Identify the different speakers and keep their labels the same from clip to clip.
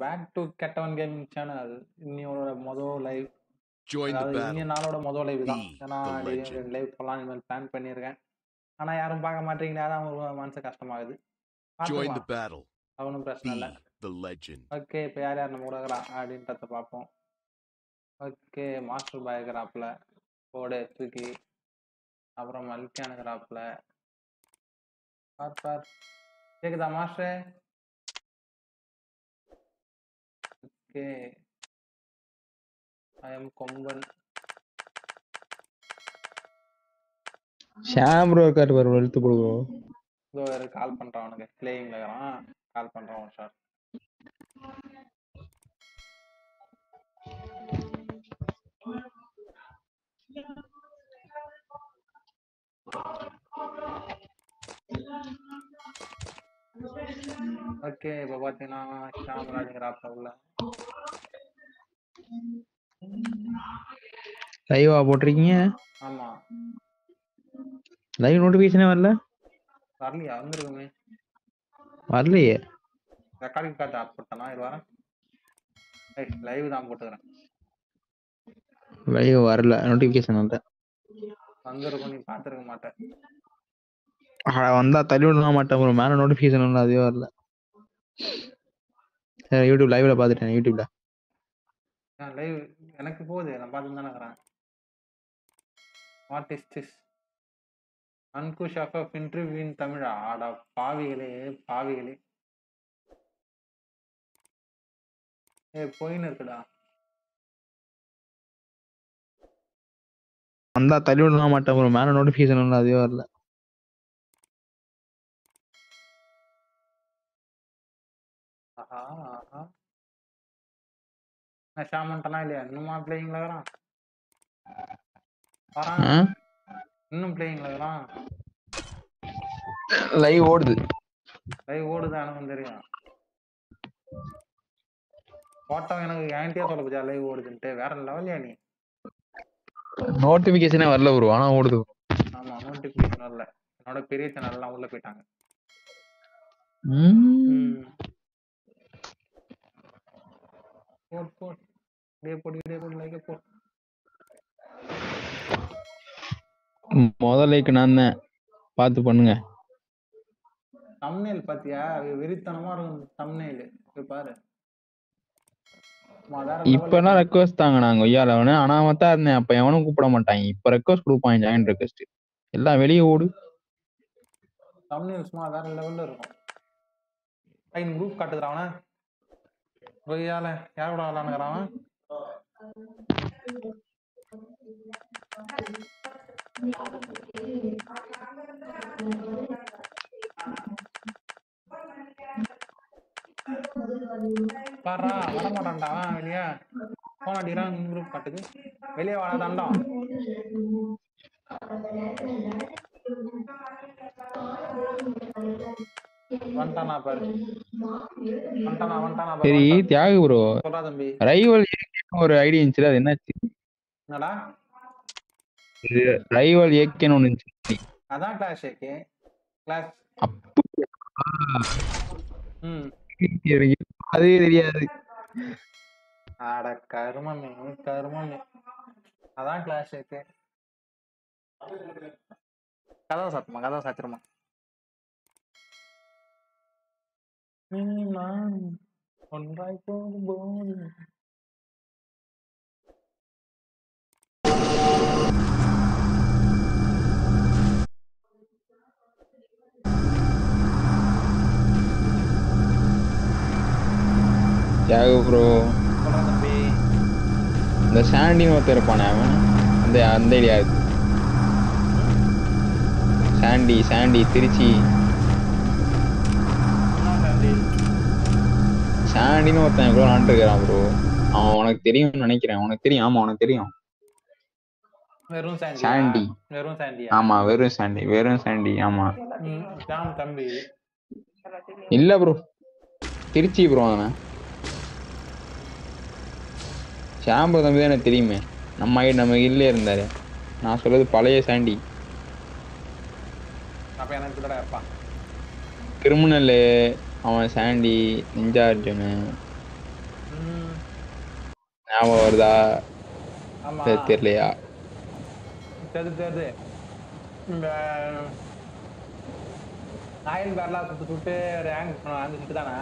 Speaker 1: Back to கெட்டவன் gaming channel இன்னியோட மொதல் லைவ். இன்னிய நாளோட மொதல் லைவ் தான். ஏன்னா. ரெண்டு லைவ் போகலாம் இனிமேல் பிளான் பண்ணியிருக்கேன். ஆனா யாரும் பார்க்க மாட்டீங்கன்னா தான் ஒரு மனசு கஷ்டமாகுது. ஒன்றும் பிரச்சனை இல்லை. ஓகே இப்போ யார் யார் நம்ம இருக்கிறா? அப்படின்றத பார்ப்போம். ஓகே மாஸ்டர் பாய் இருக்கிறாப்புல. போடு தூக்கி அப்புறம் மல்கியான் இருக்கிறாப்புல. பார் பார் கேக்குதா மாஸ்டர் ஓகே ஐ எம் கொம்பன்
Speaker 2: ஷாம் ப்ரோ இருக்காரு பாரு எழுத்து போடுவோம்
Speaker 1: இதோ வேறு கால் பண்ணுறான் அவனுக்கு. பிளேயிங்கில் இருக்கிறான். கால் பண்ணுறான் ஒரு ஷாட் ஓகே இப்போ பார்த்தீங்கன்னா ஷாம் உள்ள
Speaker 2: லைவா போட்டிருக்கீங்க?
Speaker 1: ஆமாம்
Speaker 2: லைவ் நோட்டிஃபிகேஷனே வரல?
Speaker 1: வரலையா? வந்துருக்குமே
Speaker 2: வரலையே.
Speaker 1: ரெக்கார்டிங் கார்டு ஆட் போட்டேனா? இது வரேன். ஏய் லைவ் தான் போட்டுக்கிறேன்.
Speaker 2: லைவ் வரல. நோட்டிஃபிகேஷன் வரல
Speaker 1: வந்திருக்கும் நீ பார்த்துருக்க மாட்டேன்.
Speaker 2: வந்தா தள்ளி விடலாம் மாட்டேன். மேல நோட்டிஃபிகேஷன் வரல அதுவே வரல. யூடியூப் லைவ்ல பாத்துட்டேன் யூடியூப்ல
Speaker 1: லைவ் எனக்கு போகுது நான் பார்த்து தானே இருக்கிறேன். What is this Ankush of interview in தமிழா ஆடா பாவிகளே பாவிகளே. ஏ போயின்னு இருக்குடா.
Speaker 2: வந்தா தள்ளி விடலாம் மாட்டேன் ப்ரோ மேல நோட்டிஃபிகேஷன் வரல அதுவே வரல.
Speaker 1: நான் ஷாமன்ட்டனா இல்லையா? இன்னுமா பிளேயிங்ல இருக்கிறான் வரான்? இன்னும் பிளேயிங்ல இருக்கிறான்
Speaker 2: லைவ் ஓடுது.
Speaker 1: லைவ் ஓடுது எனக்கும் தெரியும். போட்டோ எனக்கு என்கிட்டயே சொல்ல போச்சா லைவ் ஓடுதுன்ட்டு. வேற லெவல்யா நீ?
Speaker 2: நோட்டிஃபிகேஷனே வரல ப்ரோ ஆனா ஓடுது.
Speaker 1: ஆமா நோட்டிபிகேஷன் வரல. என்னோட பெரிய சேனல் எல்லாம் உள்ள போயிட்டாங்க. போட் போட் டே போட் டே போட் லைக் போட்
Speaker 2: முத லைக் நான் தான். பார்த்து பண்ணுங்க.
Speaker 1: தம்னேல் பாத்தியா வெ- வெறித்தனமா இருக்கும் தம்னேல் போய் பாரு. level
Speaker 2: இப்பெல்லாம் ரெக்வஸ்ட் தாங்க நாங்க ஒய்யால அவனு. ஆனா தான் இருந்தேன். அப்ப எவனும் கூப்பிட மாட்டாங்க இப்ப ரெக்வஸ்ட் கொடுப்பாங்க ஜாயின் ரெக்வஸ்ட் எல்லாம் வெளியே ஓடு.
Speaker 1: தம்னேல் சும்மா வேற லெவல்ல இருக்கும். ஐன் குரூப் காட்டுதுடா அவன. கொய்யால யார் கூட அவன் பாரா வர மாட்டான்டா அவன் வெளியே. போன் அடிக்கிறான் குரூப் பாட்டுக்கு வெளியே வாழ தண்டம். Thank you.
Speaker 2: சரி. தியாகு ப்ரோ ரைவல் ஒரு ஐடி இருந்துச்சு அது என்னாச்சு?
Speaker 1: என்னடா?
Speaker 2: ரைவல் ஏக்கேன்னு ஒண்ணு இருந்துச்சு.
Speaker 1: அதான் கிளாஸ் ஏகே கிளாஸ்
Speaker 2: அதே தெரியாது.
Speaker 1: அட கருமமே கருமமே. அதான் கிளாஸ் ஏகே கதவை சாத்துமா கதவை சாத்திரமா? நீ நான் ஒன்றாய் போகும்போது
Speaker 2: தியாகு ப்ரோ இந்த சாண்டின்னு ஒருத்தர் இருப்பானே அவன். அந்த அந்த ஐடியா இருக்கு சாண்டி சாண்டி திருச்சி. சாண்டின்னு ஒருத்தன் எவ்வளோ விளாண்டுருக்கிறான் ப்ரோ அவன் உனக்கு தெரியும்னு நினைக்கிறேன். உனக்கு தெரியும். ஆமா உனக்கு தெரியும்.
Speaker 1: வெறும் சாண்டி.
Speaker 2: சாண்டி
Speaker 1: வெறும் சாண்டியா?
Speaker 2: ஆமா வெறும் சாண்டி. வெறும் சாண்டி. ஆமா.
Speaker 1: தம்பி.
Speaker 2: இல்ல ப்ரோ திருச்சி ப்ரோ அவன். ஷாம்பு தம்பி தான் எனக்கு தெரியுமே. நம்ம நம்ம இல்லே இருந்தாரு. நான் சொல்றது பழைய சாண்டி. கிரிமினல் அவன் சாண்டி நிஞ்சா அர்ஜுனு ஞாபகம் வருதா? தெரியலையா?
Speaker 1: தெரியுது தெரியுது இந்த ஆயில் பேர்லாம் சுட்டு சுட்டு ரேங்க் சுட்டு தானே?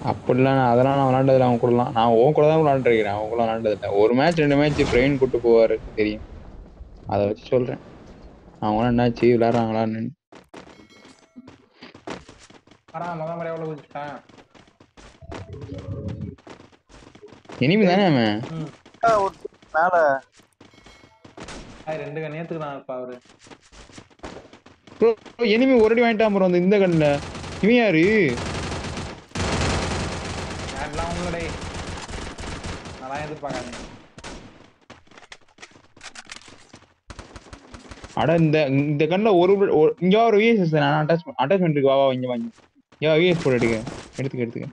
Speaker 2: அப்படிலாம் நான் அதெல்லாம் நான் விளாண்டதில்ல அவன் கூடலாம். நான் உன் கூட தான் விளாண்டுருக்கிறேன் அவன் கூட விளாண்டதில்ல ஒரு மேட்ச் ரெண்டு மேட்ச் ட்ரெயின் கூட்டு போவாரு. தெரியும். அதை வச்சு சொல்றேன். அவங்க என்னாச்சு? விளையாடுறாங்களான்னு
Speaker 1: ஆனா முத முறை எவ்வளவு குதிச்சிட்டேன்
Speaker 2: இனிமே தானே அவன்?
Speaker 3: மேல.
Speaker 1: ரெண்டு கண்ணியத்துக்கு நான் இருப்பா அவரு.
Speaker 2: இனிமே ஒரு அடி வாங்கிட்டான் ப்ரோ அந்த இந்த கண்ணில். இவன் யாரு?
Speaker 1: நல்லா எதிர்பார்க்காதீங்க.
Speaker 2: அட இந்த இந்த கண்ணில் ஒரு இங்க ஒரு விஎஸ்எஸ் நான் அட்டாச் அட்டாச்மெண்ட் இருக்கு. வா வா இங்க வாங்கி. இங்க வா விஎஸ் போட்டு எடுக்க எடுத்துக்க எடுத்துக்க.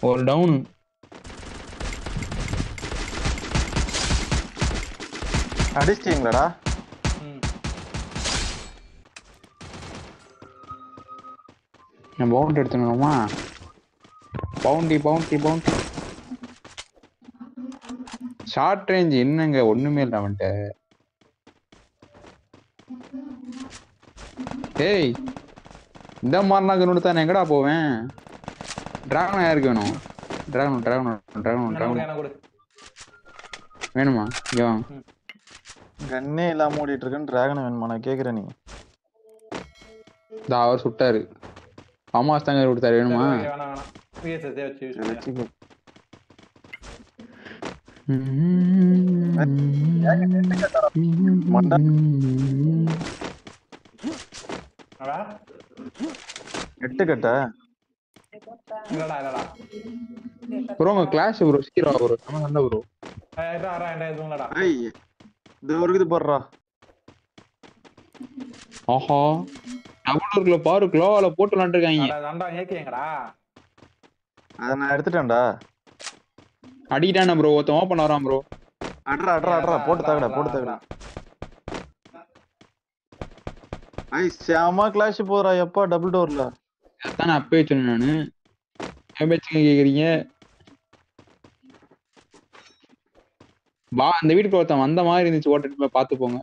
Speaker 2: ஒரு டவுன்
Speaker 3: அடிச்சிட்டீங்களாடா?
Speaker 1: ம்.
Speaker 2: நான் பவுண்ட் எடுத்துக்கணுமா? Bounty bounty bounty short range என்னங்க? ஒண்ணுமே இல்லை அவன்கிட்ட. ஏய் இந்த மாதிரிலாம் கண்ணு தான் எங்கடா போவேன்? டிராகன் யாருக்கு வேணும்? டிராகன் டிராகன் டிராகன்
Speaker 1: என்ன கொடு.
Speaker 2: டிராகன் வேணுமா? இங்க வாங்க
Speaker 3: கண்ணே இல்லாம ஓடிட்டு இருக்கேன் டிராகன் வேணுமா? நான் கேக்குறேன் நீ.
Speaker 2: இந்த அவர் சுட்டாரு. அம்மாஸ் தாங்க கொடுத்தாரு. வேணுமா
Speaker 1: சரி, வேணாம் வேணாம் VSS ஏ வச்சு use பண்ணிக்கலாம்.
Speaker 3: வச்சுக்கோ.
Speaker 1: அடா
Speaker 3: எட்டு கட்ட
Speaker 1: இல்லடா இல்லடா.
Speaker 2: ப்ரோ உங்க கிளாஸ் ப்ரோ சீரோ ப்ரோ நம்ம ப்ரோ
Speaker 1: ஏய், இதா
Speaker 3: போடுறா.
Speaker 2: ஆஹா. டபுள் பாரு க்ளோவால போட்டு விளாண்டுருக்காங்க.
Speaker 1: அட, தண்டா ஏக்கியங்கடா
Speaker 3: அதை நான் எடுத்துட்டேன்டா.
Speaker 2: அடிக்கிட்டான ப்ரோ ஒருத்தன் ஓப்பன் வரான் ப்ரோ
Speaker 3: அட்ரா அட்ரா அட்ரா. போட்டு தகடா போட்டு தகடா. ஐ செம கிளாஷ் போறா எப்பா டபுள் டோர்ல
Speaker 2: அதான் நான் அப்பவே சொன்னேன் நானு. பேச்சுங்க கேக்குறீங்க? வா அந்த வீட்டுக்கு ஒருத்தன் வந்த மாதிரி இருந்துச்சு. ஓட்டிட்டு போய் பார்த்து போங்க.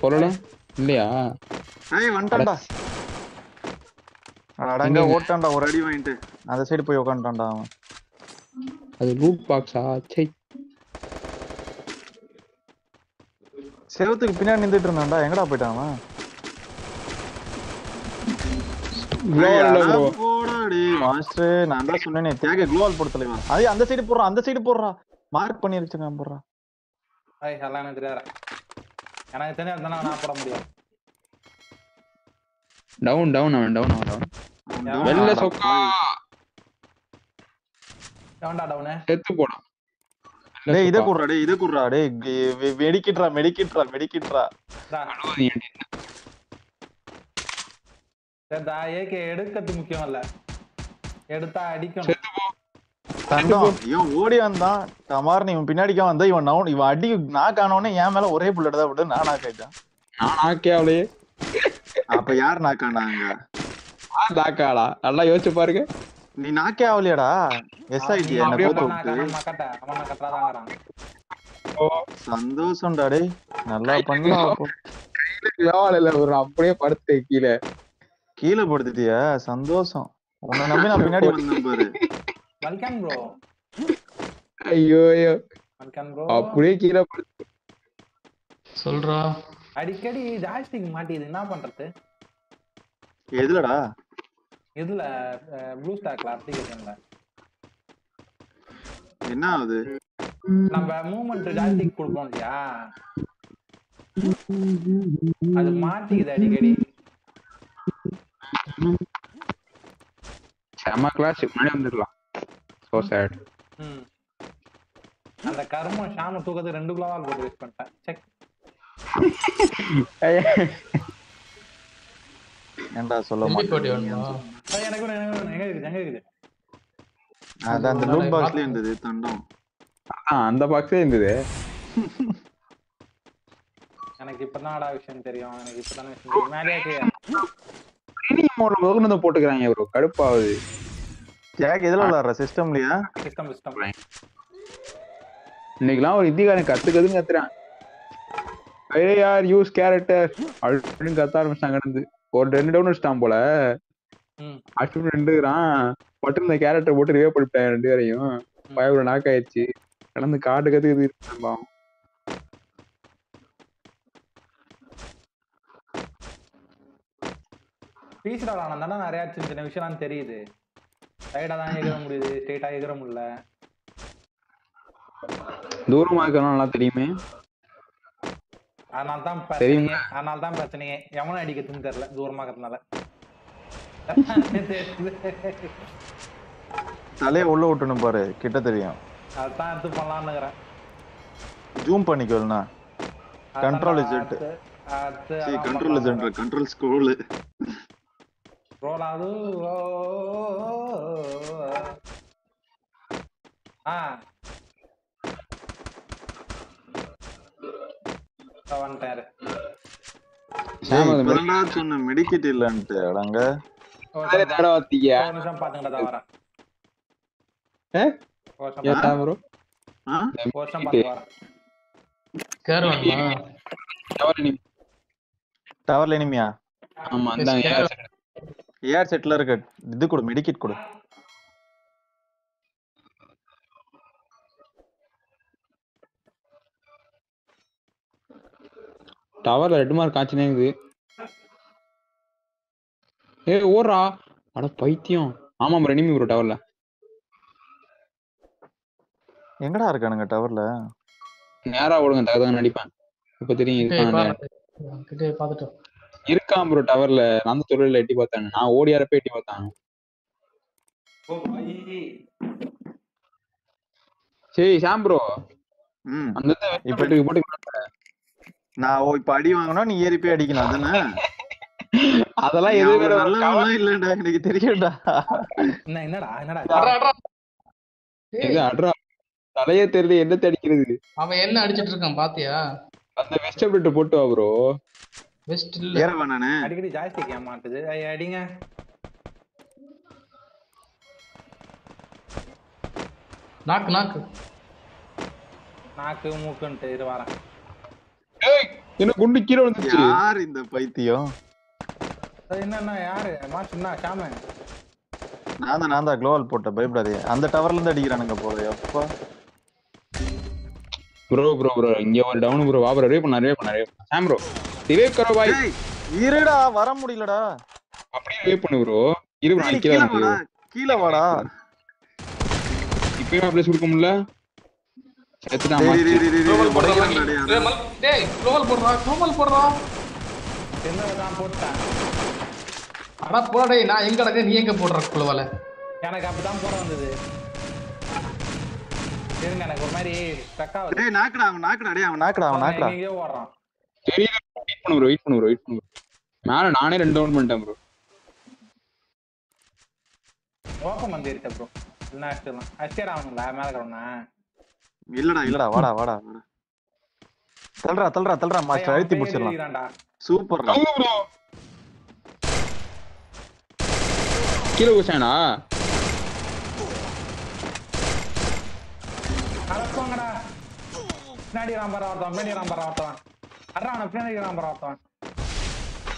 Speaker 2: சொல்லல? இல்லையா?
Speaker 3: ஐய் வந்துட்டான்டா. அடங்க? ஓட்டான்டா ஒரு அடி வாங்கிட்டு. அந்த சைடு போய் உட்காந்துட்டான்டா அவன்.
Speaker 2: அது ரூட் பாக்ஸா சை
Speaker 3: செவத்துக்கு பின்னாடி நின்றுட்டு இருந்தான்டா. எங்கடா போயிட்டான் மாஸ்டர் நான் தான் சொன்னேனே. தியாக குளோவால் போட தலைவா அது அந்த சைடு போடுறான் அந்த சைடு போடுறா. மார்க் பண்ணி வச்சிருக்கான் போடுறா.
Speaker 1: ஐய் எல்லாம் எனக்கு தெரியாதா எனக்கு தெரிஞ்சா தானே நான் போட முடியும்
Speaker 2: டவுன் டவுன் அவன் டவுன் அவன் டவுன் வெள்ள சொக்கா.
Speaker 1: டவுனு
Speaker 2: செத்து போடும்
Speaker 3: டேய் இத குடுறா டேய் இத குடுறா டேய் மெடிக்கிட்ரா
Speaker 1: சரிடா ஏகே எடுக்கிறது முக்கியம் இல்ல. எடுத்தா அடிக்கணும்.
Speaker 3: தண்டம். இவன் ஓடி வந்தான் டமார்னு இவன் பின்னாடிக்கா வந்தா இவன் நவுன் இவன் அடி நான் காணோனே என் மேல ஒரே புல்லட் தான் விட்டு நான் நாக் ஆயிட்டேன்.
Speaker 2: நான் ஆக்கே அவளையே
Speaker 3: அப்ப யார் நாக் ஆனாங்க?
Speaker 2: தாக்காளா நல்லா யோசிச்சு பாருங்க.
Speaker 3: நீ நாக்கே ஆகலையாடா எஸ் ஆயிட்டி என்ன போட்டு சந்தோஷம்டா டேய். நல்லா பண்ணலாம்
Speaker 2: ஒரு அப்படியே படுத்து கீழே.
Speaker 3: கீழே படுத்துட்டியா? சந்தோஷம். உன்னை நம்பி நான் பின்னாடி வந்தேன் பாரு.
Speaker 1: வல்கான் ப்ரோ
Speaker 2: ஐயோ ஐயோ
Speaker 1: வல்கான் ப்ரோ
Speaker 2: அப்படியே கீழே படுத்து.
Speaker 4: சொல்றா.
Speaker 1: அடிக்கடி ஜாய்ஸ்டிக் மாட்டிது. என்ன பண்றது?
Speaker 3: எதுலடா?
Speaker 1: இதுல ப்ளூ ஸ்டாக்ல அப்ளிகேஷன்ல
Speaker 3: என்ன ஆகுது?
Speaker 1: நம்ம மூவ்மெண்ட் ஜாய்ஸ்டிக் கொடுப்போம் இல்லையா? அது மாட்டிக்குது அடிக்கடி.
Speaker 2: செம கிளாஸ் முன்னாடி வந்துடலாம் சோ சேட்
Speaker 1: அந்த கர்மம் ஷாம தூக்கத்துக்கு ரெண்டு குளோவால் போட்டு வேஸ்ட் பண்ணிட்டேன். செக்
Speaker 3: ஏன்டா சொல்ல மாட்டேன்?
Speaker 1: எனக்கு. எங்க இருக்குது எங்க இருக்குது.
Speaker 3: அது அந்த லூட் பாக்ஸ்ல இருந்தது தண்டம்.
Speaker 2: அந்த பாக்ஸே இருந்தது.
Speaker 1: எனக்கு இப்பதான்டா விஷயம் தெரியும். எனக்கு இப்பதானே விஷயம் தெரியும். மேலே இருக்கியா?
Speaker 2: ட்ரைனிங் மோட்ல முதல்ல போட்டுக்கிறாங்க ப்ரோ கடுப்பாகுது.
Speaker 3: ஜாக் எதுல விளாடுற? சிஸ்டம்லயா
Speaker 1: சிஸ்டம் சிஸ்டம்
Speaker 2: இன்னைக்கெல்லாம் ஒரு இந்திக்காரன் கத்துக்கதுன்னு கத்துறான். யார் யூஸ் கேரக்டர் அப்படின்னு கத்த ஆரம்பிச்சாங்க இருந்து ஒரு ரெண்டு டவுன் வச்சுட்டான் போல.
Speaker 1: ம்.
Speaker 2: அஷ்வின் ரெண்டுக்கிறான். மட்டும் இந்த கேரக்டர் போட்டு ரிவே பண்ணிட்டான் ரெண்டு பேரையும். பயபுர நாக் ஆயிடுச்சு. கடந்து காட்டு கத்துக்குது பாவம்.
Speaker 1: பீஸ்டா ஆனந்தாண்டா நிறைய சின்ன சின்ன விஷயம்லாம் தெரியுது. சைடா தான் எகிற முடியுது. ஸ்ட்ரெயிட்டா எகிற முடியல.
Speaker 2: தூரமா இருக்கணும் நல்லா தெரியுமே.
Speaker 1: அதனால தான். பிரச்சனையே அதனால தான் பிரச்சனையே எவனும் அடிக்கிறதுன்னு தெரியல தூரமா இருக்கிறதுனால.
Speaker 3: தலைய உள்ள விட்டணும் பாரு கிட்ட தெரியும்.
Speaker 1: அதான் எடுத்து பண்ணலாம்னுக்கிறேன்
Speaker 3: ஜூம் பண்ணிக்கோல்னா Control Z. கண்ட்ரோல் ஜென்ர கண்ட்ரோல் ஸ்கூல்
Speaker 1: ரோல் ஆகுது ஆ இதோ வந்துட்டாரு
Speaker 2: சாம் அது மாதிரி
Speaker 3: இப்பதான்டா சொன்ன மெடிக்கெட் இல்லன்ட்டு அடங்க
Speaker 1: ஒரு
Speaker 2: வேற
Speaker 1: நிமிஷம்
Speaker 2: தடவை வாத்தியா
Speaker 1: ஒரு நிமிஷம் பாத்துக்கிட்டா தான் வரேன்
Speaker 2: ஏ?
Speaker 1: ஒரு நிமிஷம்
Speaker 2: ஏன் சாம் ப்ரோ
Speaker 3: ஆ?
Speaker 1: ஒரு பார்த்து வரேன்.
Speaker 4: கேர் வேணுமா
Speaker 2: டவர்
Speaker 3: இனிமையா
Speaker 2: ஆமா
Speaker 3: ஏர் செட்ல இருக்க இது கொடு மெடிக்கெட் கொடு.
Speaker 2: டவர்ல ரெண்டு மார்க் காய்ச்சினே இருக்குது. ஏ ஓடுறா. அட பைத்தியம். ஆமா ப்ரோ எனிமி ப்ரோ டவர்ல.
Speaker 3: எங்கடா இருக்கானுங்க டவர்ல?
Speaker 2: நேரா ஓடுங்க தகதான் நடிப்பேன். இப்ப தெரியும் இருக்கான் இருக்கான் ப்ரோ டவர்ல. நான் அந்த தொழில எட்டி பார்த்தேன். நான் ஓடி யாரப்ப எட்டி
Speaker 1: ஐ.
Speaker 2: சரி சாம் ப்ரோ
Speaker 3: ம்.
Speaker 2: அந்த போட்டு
Speaker 3: நான் ஓ இப்ப அடி வாங்கினா நீ ஏறி போய் அடிக்கணும் அதானே?
Speaker 2: அதெல்லாம்
Speaker 3: நீ
Speaker 2: எது
Speaker 3: அவ்வளவு
Speaker 2: வேற
Speaker 3: நல்லவன்லாம் இல்லடா எனக்கு தெரியும்டா.
Speaker 1: என்ன என்னடா என்னடா?
Speaker 4: அட்ரா,
Speaker 2: தலையே தெரியல என்ன அடிக்கிறது
Speaker 4: அவன் என்ன அடிச்சிட்டு இருக்கான் பாத்தியா?
Speaker 2: அந்த வெஸ்ட் பிளேட் போட்டு வா ப்ரோ
Speaker 4: வெஸ்ட் இல்ல.
Speaker 3: ஏற வேணானே
Speaker 1: அடிக்கடி ஜாஸ்திக்கு ஏமாட்டுது அடிங்க.
Speaker 4: நாக்கு நாக்கு
Speaker 1: நாக்கு மூக்குன்ட்டு இரு வரேன்.
Speaker 2: என்ன குண்டு கீழே வந்துச்சு
Speaker 3: யார் இந்த பைத்தியம்?
Speaker 1: என்னன்னா யாரு? மாசுன்னா ஷாமு
Speaker 3: நான் தான் நான் தான் குளோவல் போட்டேன் பயப்படாதே. அந்த டவர்ல இருந்து அடிக்கிறானுங்க போல எப்பா?
Speaker 2: ப்ரோ ப்ரோ ப்ரோ இங்க ஒரு டவுன் ப்ரோ வா ப்ரோ ரே பண்ண ரே பண்ண ரே சாம் ப்ரோ ரிவே கரோ பாய்
Speaker 3: இருடா வர முடியலடா.
Speaker 2: அப்படியே ரிவே பண்ணு ப்ரோ இரு நான்
Speaker 3: கீழே வாடா கீழே வாடா.
Speaker 2: இப்பயும் அப்படியே சுருக்க முடியல?
Speaker 4: அடா போடா டேய் நான் எங்க கிடக்க நீ எங்க போடுற குளோபல
Speaker 1: எனக்கு அப்படிதான் போட வந்தது. இருங்க எனக்கு ஒரு மாதிரி ஸ்டக் ஆகுது.
Speaker 3: டேய் நாக்குடா அவன் நாக்குடா டேய் அவன் நாக்குடா அவன் நாக்குடா.
Speaker 1: எங்கேயோ ஓடுறான்.
Speaker 2: தெரியல வெயிட் பண்ணு ப்ரோ வெயிட் பண்ணு ப்ரோ வெயிட் பண்ணு bro. மேல நானே ரெண்டு டவுன் பண்ணிட்டேன் ப்ரோ
Speaker 1: ஓப்பன் வந்துருச்சு ப்ரோ என்ன அடிச்சிடலாம் அடிச்சிடா அவனுங்களா மேல இருக்கிறவனா
Speaker 3: இல்லடா இல்லடா வாடா வாடா. வாடா. தள்ளுறா தள்ளுறா தள்ளுறா. மாஸ்டர் அழுத்தி
Speaker 1: பிடிச்சிடலாம்டா
Speaker 3: சூப்பர்
Speaker 2: ப்ரோ கீழே குச்சானா
Speaker 1: அடப்போங்கடா பின்னாடி ராம்பர ஒருத்தவன் பின்னாடி ராம்பர ஒருத்தவன் அட்ரா அவனை பின்னாடி ராம்பர ஒருத்தவன்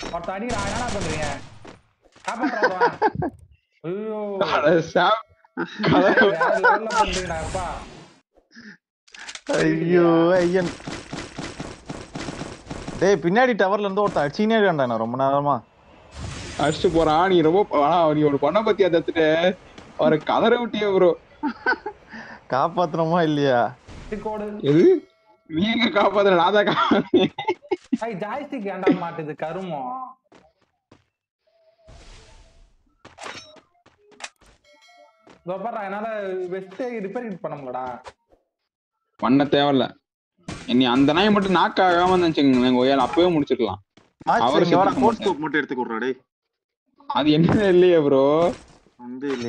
Speaker 1: ஒருத்தன் என்னடா பண்றீங்க? ஐயோ. பண்றீங்கடா அப்பா?
Speaker 3: ஐயோ ஐயன். டேய் பின்னாடி டவர்ல இருந்து ஒருத்தன் அடிச்சுனே இருக்கான்டா நான் ரொம்ப நேரமா.
Speaker 2: அடிச்சுட்டு போறான். நீ ரொம்ப ஆனா நீ ஒரு பொண்ணை பத்தி அதை அவரை கதற விட்டிய ப்ரோ
Speaker 3: காப்பாத்தணுமா இல்லையா?
Speaker 1: கோடு
Speaker 2: எது? நீ எங்க காப்பாத்துற? நான் தான்.
Speaker 1: ஐ ஜாய்ஸ்டிக் ஏன்டா மாட்டுது? கருமம் என்னால வெஸ்ட் ரிப்பேர் பண்ண முடியலடா.
Speaker 2: பண்ண தேவையில்ல. நீ அந்த நாய் மட்டும் நாக்கு ஆகாம நினைச்சுக்கோங்களேன் ஒய்யால அப்பவே முடிச்சிருக்கலாம். அவரை
Speaker 3: மட்டும் எடுத்து கொடுறா டேய்.
Speaker 2: அது என்ன இல்லையே ப்ரோ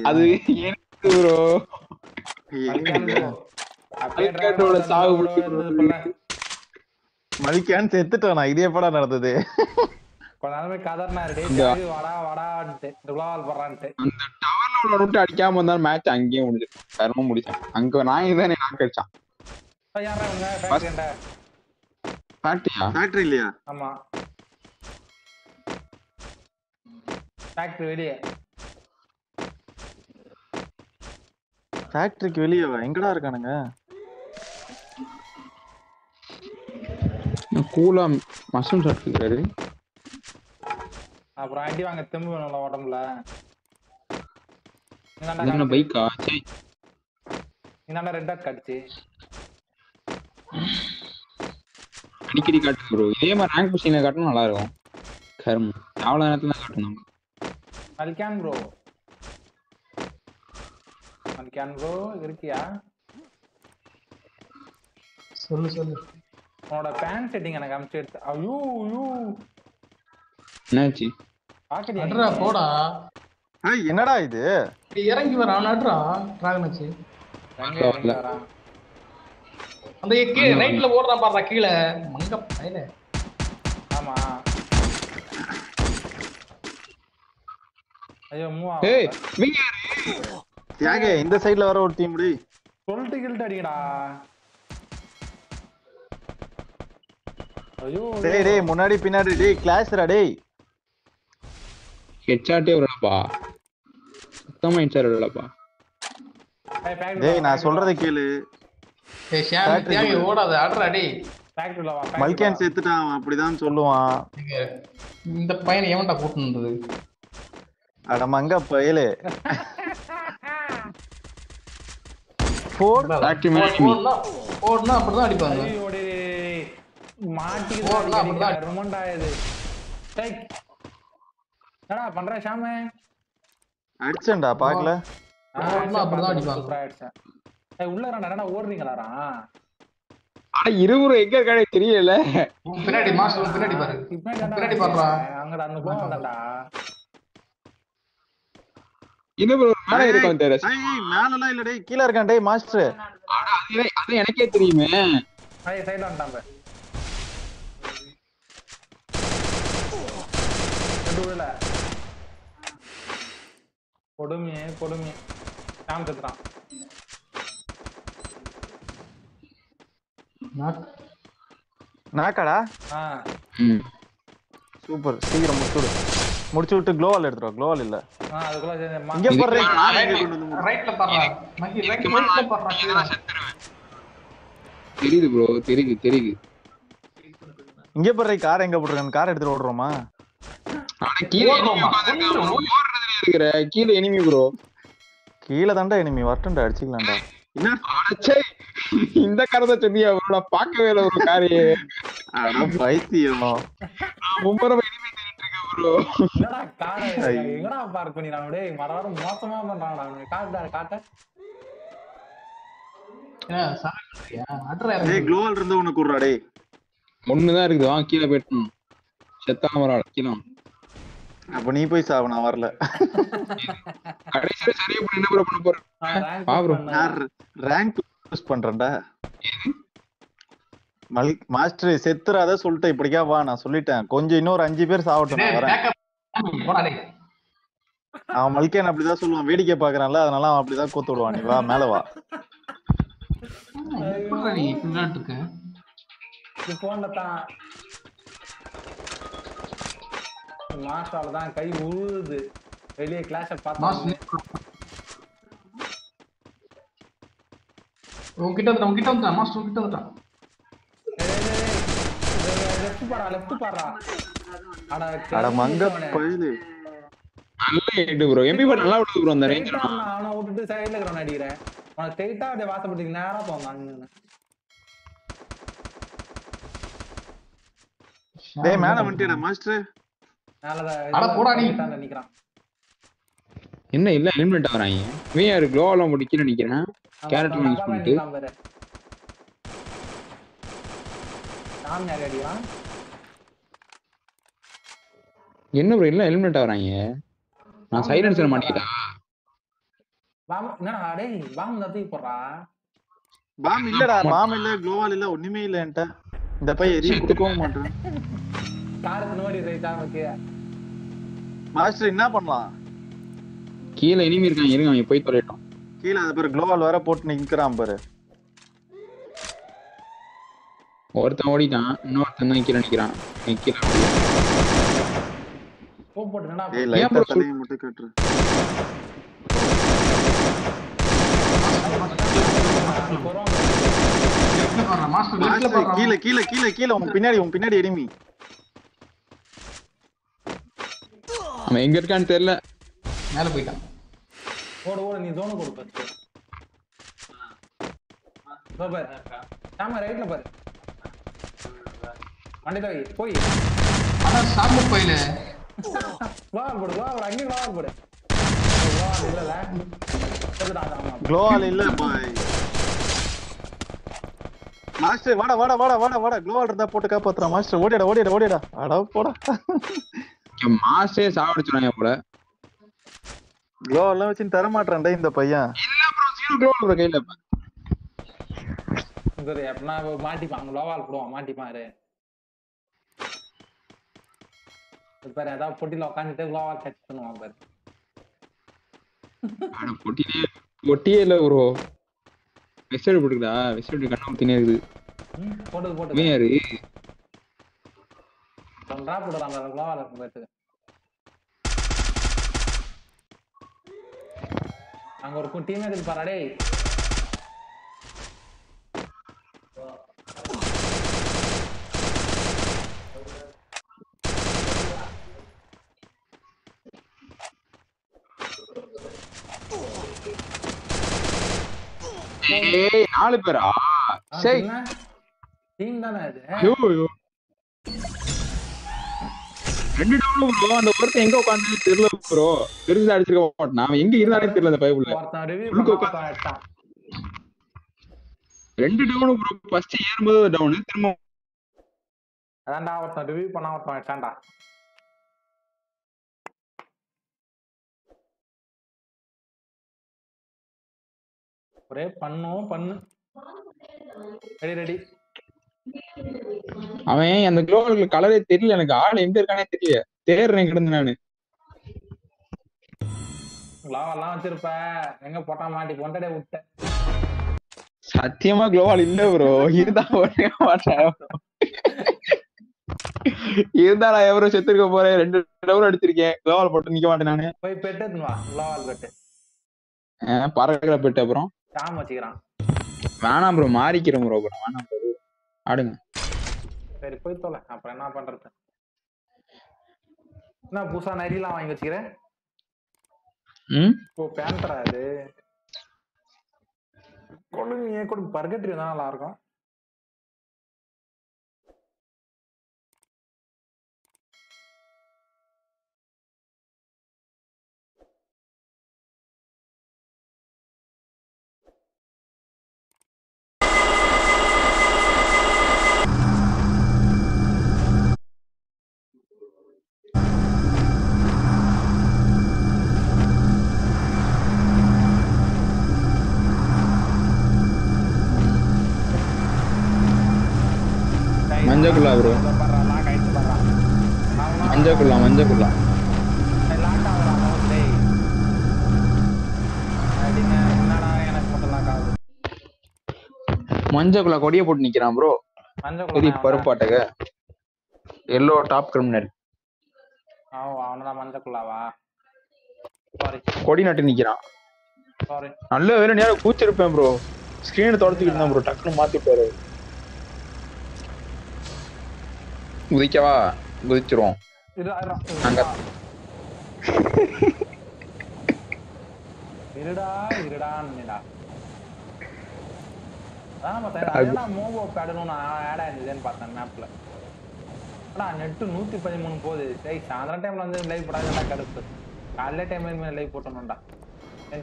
Speaker 2: அது எனக்கு ப்ரோ
Speaker 1: போல.
Speaker 3: மலிக்கான்னு செத்துட்டானா இது எப்படா நடந்தது.
Speaker 1: கொஞ்ச வாடா வாடான்ட்டு. போடுறான்ட்டு.
Speaker 2: அந்த டவர்ல உள்ள விட்டு அடிக்காம இருந்தாலும் மேட்ச் அங்கேயே முடிஞ்சிடும். கர்மம் முடிச்சேன் அங்க நான் தான் நாக்கு அடிச்சான்.
Speaker 1: யாரா
Speaker 3: ஃபேக்டரி இல்லையா?
Speaker 1: ஆமா. ஃபேக்டரி வெளியே.
Speaker 3: ஃபேக்டரிக்கு வெளியவா எங்கடா இருக்கானுங்க?
Speaker 2: கூலா மஷ்ரூம் சாப்பிட்டுருக்காரு
Speaker 1: அப்புறம் அடி வாங்க தெம்பு வேணும்ல உடம்புல
Speaker 2: பைக்கா சரி.
Speaker 1: இந்தாண்ட ரெட் டாட் கடிச்சு.
Speaker 2: அடிக்கடி காட்டு ப்ரோ இதே மாதிரி ரேங்க் புஷிங்ல காட்டினா நல்லா இருக்கும் கர்மம் அவ்வளோ நேரத்துல தான் காட்டணும்.
Speaker 1: மல்கான் ப்ரோ மல்கான் ப்ரோ இருக்கியா?
Speaker 4: சொல்லு சொல்லு.
Speaker 1: உன்னோட பேண்ட் செட்டிங் எனக்கு அனுப்பிச்சு எடுத்து ஐயோ ஐயோ.
Speaker 2: என்னாச்சு?
Speaker 1: பாக்கறியா
Speaker 4: போடா.
Speaker 3: ஏய் என்னடா இது?
Speaker 4: இறங்கி வர அவன் நட்ரா டிராகன்
Speaker 1: வரா?
Speaker 4: அந்த ரைட்ல ஓடுறான் பாடுறா கீழே. மங்க பையல.
Speaker 1: ஆமா. ஐயோ மூவ்.
Speaker 2: ஏய் இவங்க
Speaker 3: தியாகே இந்த சைடுல வர ஒரு டீம் டி.
Speaker 1: சொல்லிட்டு கில்ட்டு அடிக்கடா. ஐயோ
Speaker 3: டேய் டேய் முன்னாடி பின்னாடி டேய் கிளாஸ்ரா டேய்.
Speaker 2: ஹெட்ஷாட்டே வரலப்பா சுத்தமா ஹெட்ஷாட் வரலப்பா
Speaker 3: டேய் நான் சொல்றத. கேளு.
Speaker 4: ஓடாத ஆடுறா டேய்.
Speaker 3: மல்கேன். செத்துட்டான் அவன் அப்படிதான் சொல்லுவான்.
Speaker 4: இந்த பையனை எவன்டா கூட்டு வந்தது?
Speaker 3: அட மங்க பயலே.
Speaker 4: ஓடுனா அப்படிதான் அடிப்பாங்க.
Speaker 1: என்னடா பண்ற ஷாமு?
Speaker 3: அடிச்சேன்டா பாக்கல
Speaker 4: அப்படிதான் அடிப்பாங்க.
Speaker 1: சூப்பரா அடிச்சேன். ஏய், உள்ள ரெண்டா என்னடா ஓடுறீங்களாடா
Speaker 2: இருபது எங்க இருக்கானே தெரியல.
Speaker 4: பின்னாடி மாஸ்டர் பின்னாடி பாரு.
Speaker 1: பின்னாடி
Speaker 4: பாருடா.
Speaker 1: அங்கடா கோவம் தான்டா
Speaker 2: இன்னும் மேல இருக்கும் தெரியல
Speaker 3: ஏய் மேலலாம் இல்ல டேய் கீழ இருக்கான் டேய் மாஸ்டர்.
Speaker 2: அது எனக்கு- அது எனக்கே தெரியுமே.
Speaker 1: ஐய் சைடுல வந்துட்டான் பாரு. ரெண்டு விழல. கொடுமையே கொடுமையே. ஷாம் செத்துறான்
Speaker 4: நாக்கு.
Speaker 3: நாக்காடா. சூப்பர். சீக்கிரம் முடிச்சு விடு முடிச்சு விட்டு க்ளோவால் எடுத்துரு க்ளோவால் இல்ல. இங்க முடி-
Speaker 4: ரைட்ல.
Speaker 2: தெரியுது ப்ரோ தெரியுது தெரியுது.
Speaker 3: இங்க போடுற கார் எங்க போட்டுருக்கான் கார் எடுத்துட்டு ஓடுறோமா?
Speaker 2: கீழே. ஓடுறதுலயே இருக்கிற கீழே enemy bro.
Speaker 3: கீழே தாண்டா இனிமே வரட்டும்டா அடிச்சுக்கலாம்டா.
Speaker 2: அடச்சே, இந்த கரத்தை bro? நான் பார்க்கவே இல்லை ஒரு காரையே
Speaker 3: அட பைத்தியம்.
Speaker 1: காடை எங்கடா பார்க் டேய் மோசமா பண்றான் காட்ட.
Speaker 3: க்ளோவால் இருந்து உனக்கு விட்றா டேய்.
Speaker 2: ஒண்ணுதான் இருக்குது. வாங்க கீழே போயிட்டு செத்தாம வர கீழே வா.
Speaker 3: அப்ப நீ போய் சாவு நான் வரல.
Speaker 2: கடைசியில சரியா பண்ணி என்ன bro பண்ண போற? வா bro.
Speaker 3: நான் ரேங்க் யூஸ் பண்றேன்டா. மலிக் மாஸ்டர் செத்துறாத சொல்லிட்டேன் இப்படிக்கா வா நான் சொல்லிட்டேன். கொஞ்சம் இன்னொரு அஞ்சு பேர் சாவட்டும். அவன் மல்கேன் அப்படிதான் சொல்லுவான் வேடிக்கை பாக்குறான்ல அதனால அவன் அப்படிதான் கோத்து விடுவான். நீ வா மேல வா.
Speaker 1: போன்ல தான். மாஸ்டால தான் கை உழுது. வெளியே கிளாஸ பார்த்தா
Speaker 4: உன்கிட்ட வந்துட்டான் உன்கிட்ட வந்துட்டான் மாஸ்டர் உன்கிட்ட வந்துட்டான்.
Speaker 1: லெஃப்ட் பாரா லெஃப்ட் பாரா அட
Speaker 3: அட மங்க
Speaker 1: அவனை.
Speaker 3: பழுது.
Speaker 2: நல்ல ஹெட் ப்ரோ எம்பி பாட் நல்லா விடுது ப்ரோ அந்த ரேஞ்ச்
Speaker 1: நான் விட்டுட்டு சைடுல இருக்கிறவன் அடிக்கிறேன். உனக்கு அப்படியே நேரா போவான்
Speaker 3: டேய் மேல வந்துட்டேடா மாஸ்டர்?
Speaker 4: அட போடா நீ.
Speaker 1: தான் நிக்கிறான்.
Speaker 2: என்ன இல்ல எலிமினேட் யாரு? க்ளோவெல்லாம் போட்டு கீழே நிக்கிறேன். Carrot use பண்ணிட்டு. என்ன ப்ரோ எல்லாம் எலிமினேட் ஆகுறாங்க? நான் சைலன்ஸ்ல மாட்டிக்கிட்டா
Speaker 1: பாம் என்னடா டேய் பாம் தூக்கி போடுறா?
Speaker 3: பாம் இல்லடா பாம் இல்ல க்ளோவால் இல்ல ஒண்ணுமே இல்ல என்கிட்ட. இந்த பையன் எரிய கொடுக்கவும் மாட்டேன்.
Speaker 1: காரத்து நோடி ரைட்டா நமக்கு
Speaker 3: மாஸ்டர் என்ன பண்ணலாம்?
Speaker 2: கீழே இனிமே இருக்காங்க இருங்க அவங்க போய் தொலைட்டோம்
Speaker 3: கீழே அது பேரு குளோவால் வேற போட்டு நிக்கிறான் பாரு.
Speaker 2: ஒருத்தன் ஓடிட்டான் இன்னொருத்தன் தான் கீழே நிக்கிறான். கீழே
Speaker 1: போ போட்டு என்னடா
Speaker 3: ஏய்
Speaker 2: ஏன்
Speaker 3: லைட்டா
Speaker 2: bro
Speaker 3: தலையை மட்டும் கட்டுரு
Speaker 1: போறோம்
Speaker 4: லெஃப்ட்ல பாடுறா மாஸ்டர் லெஃப்ட்ல
Speaker 3: மாஸ்டர்
Speaker 4: பாடுறா
Speaker 3: கீழே கீழே கீழே கீழே உன் பின்னாடி உன் பின்னாடி எனிமி
Speaker 2: அவன் எங்க இருக்கான்னு தெரியல.
Speaker 4: மேல போயிட்டான்.
Speaker 1: ஓடு ஓடு நீ ஜோனு கொடு ஃபர்ஸ்ட் இதோ பாரு ஆமா ரைட்ல பாரு. வண்டியில வை போய்.
Speaker 4: ஆனா சாமு பையில.
Speaker 1: குளோவால் போடு அங்கேயும் குளோவால் போடு. குளோவால் இல்லல ஆமா
Speaker 3: குளோவால் இல்ல பாய் மாஸ்டர் வாடா வாடா வாடா வாடா வாடா. குளோவால் இருந்தா போட்டு காப்பாத்துறா மாஸ்டர் ஓடிடா ஓடிடா ஓடிடா அடா போடா.
Speaker 2: மாஸ்டே சாவடிச்சுறாங்க போல.
Speaker 3: குளோவால் வச்சு தர மாட்டான்டா இந்த பையன்.
Speaker 2: இல்ல ப்ரோ ஜீரோ ப்ரோ கையில.
Speaker 1: சரி எப்படின்னா மாட்டிப்பான். குளோவால் போடுவான் இது பாரு ஏதாவது பொட்டியில உட்காந்துட்டு குளோவால் கேட்ச் பண்ணுவான் பாரு.
Speaker 2: அட பொட்டிலே பொட்டியே இல்ல ப்ரோ வெஸ்டர்ட் போட்டுக்கடா. வெஸ்டர்ட் கண்ணு ஊத்தினே இருக்குது.
Speaker 1: போட்டது போட்டு
Speaker 2: யாரு?
Speaker 1: ஒன்றா போடுறான் பாரு குளோவால் இருக்கும் போயிட்டு அங்க ஒரு டீம் இருக்குது பாரு டேய்.
Speaker 2: ஏய் நாலு பேரா? சரி
Speaker 1: டீம் தானே அது?
Speaker 2: ஐயோ. ரெண்டு டவுன் ப்ரோ அந்த ஒருத்தன் எங்க உட்காந்து தெரியல ப்ரோ பெருசா அடிச்சிருக்க மாட்டான் அவன் எங்க இருந்தானே தெரியல அந்த
Speaker 1: எடுத்தான்
Speaker 2: ரெண்டு டவுன் ப்ரோ ஃபர்ஸ்ட் ஏறும்போது டவுன் திரும்ப
Speaker 1: அதான்டா ஒருத்தன் ரிவ்யூ பண்ணா ஒருத்தன் எடுத்தான்டா ஒரே பண்ணும் பண்ணு. ரெடி ரெடி
Speaker 2: அவன் அந்த குளோபல் கலரே தெரியல எனக்கு ஆள் எங்க இருக்கானே தெரியல. தேடுறேன் கிடந்து நானு.
Speaker 1: லாவெல்லாம் வச்சிருப்ப. எங்க போட்டா மாட்டி? பொண்டடே விட்ட.
Speaker 2: சத்தியமா குளோவால் இல்ல ப்ரோ இருந்தா ஒரே மாட்டேன் இருந்தா நான் எவரோ செத்துருக்க போறேன் ரெண்டு டவுன் அடிச்சிருக்கேன். குளோவால் போட்டு நிக்க மாட்டேன் நானு.
Speaker 1: போய் பெட்டு வா. லாவால் பெட்டு.
Speaker 2: பறக்கிற போயிட்டு அப்புறம்.
Speaker 1: சாம் வச்சுக்கிறான்.
Speaker 2: வேணாம் ப்ரோ மாறிக்கிறேன் ப்ரோ அப்புறம் வேணாம் ப்ரோ ஆடுங்க.
Speaker 1: சரி போய் தொலை. அப்புறம் என்ன பண்றது? என்ன புதுசா நரியெல்லாம் வாங்கி வச்சுக்கிறேன்
Speaker 2: ம்?
Speaker 1: ஓ பேந்தரா இது கொடுங்க ஏன் கொடு பர்கட்ரி தான் நல்லா இருக்கும். எனக்கு மட்டும் லாக் ஆகுது
Speaker 2: மஞ்சக்குள்ளா கொடிய போட்டு நிக்கிறான் ப்ரோ பெரிய பருப்பாட்டக. எல்லோ டாப் கிரிமினல்
Speaker 1: அவனதான் மஞ்சள் குள்ளாவா சாரி
Speaker 2: கொடி நட்டு நிக்கிறான். நல்ல வேலை நேரம் கூச்சிருப்பேன் ப்ரோ ஸ்கிரீனை தொடச்சிக்கிட்டு தான் ப்ரோ டக்குன்னு மாத்தி விட்டாரு குதிக்கவா குதிச்சிருவோம் அங்க.
Speaker 1: இருடா இருடான்னுடா அதான் பார்த்தேன் அதெல்லாம் மோகோ பேடணும் ஆட் ஆயிருந்ததுன்னு பார்த்தேன் மேப்ல ஆனா நெட்டு நூத்தி பதிமூணு போகுது சரி சாயந்தரம் டைம்ல வந்து லைவ் போடாதுடா கடுப்பு காலையில டைம் லைவ் போட்டணும்டா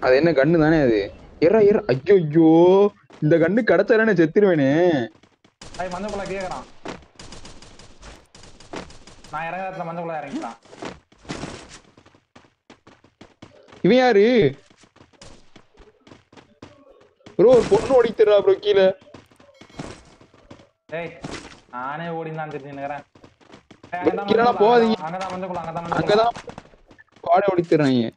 Speaker 2: அது என்ன கண்ணு தானே அது எறா எறா ஐயோ இந்த கண்ணு கிடைச்சாலே செத்துருவேனே
Speaker 1: அது மஞ்சக்குள்ள கேக்குறான் நான் இறங்குற இடத்துல மஞ்சக்குள்ள இறங்கிட்டான்.
Speaker 2: இவன் யாரு? ப்ரோ ஒரு பொண்ணு ஓடித்துறா ப்ரோ கீழே.
Speaker 1: டேய் நானே ஓடி தான் திரும்பி நிக்கிறேன்
Speaker 2: போகாதீங்க.
Speaker 1: அங்கதான் அங்கதான்
Speaker 2: பாடி ஓடித்துறாங்க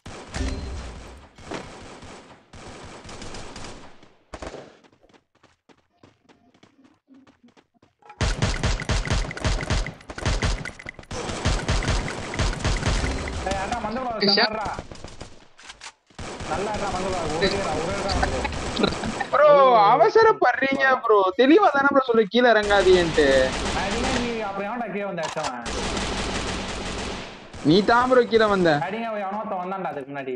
Speaker 2: ப்ரோ அவசரப்படுறீங்க ப்ரோ தெளிவா தானே ப்ரோ சொல்லு கீழே இறங்காதீன்ட்டு
Speaker 1: நீ
Speaker 2: தான் ப்ரோ கீழே வந்த
Speaker 1: அடிங்க எவனோ ஒருத்தன் வந்தான்டா அதுக்கு முன்னாடி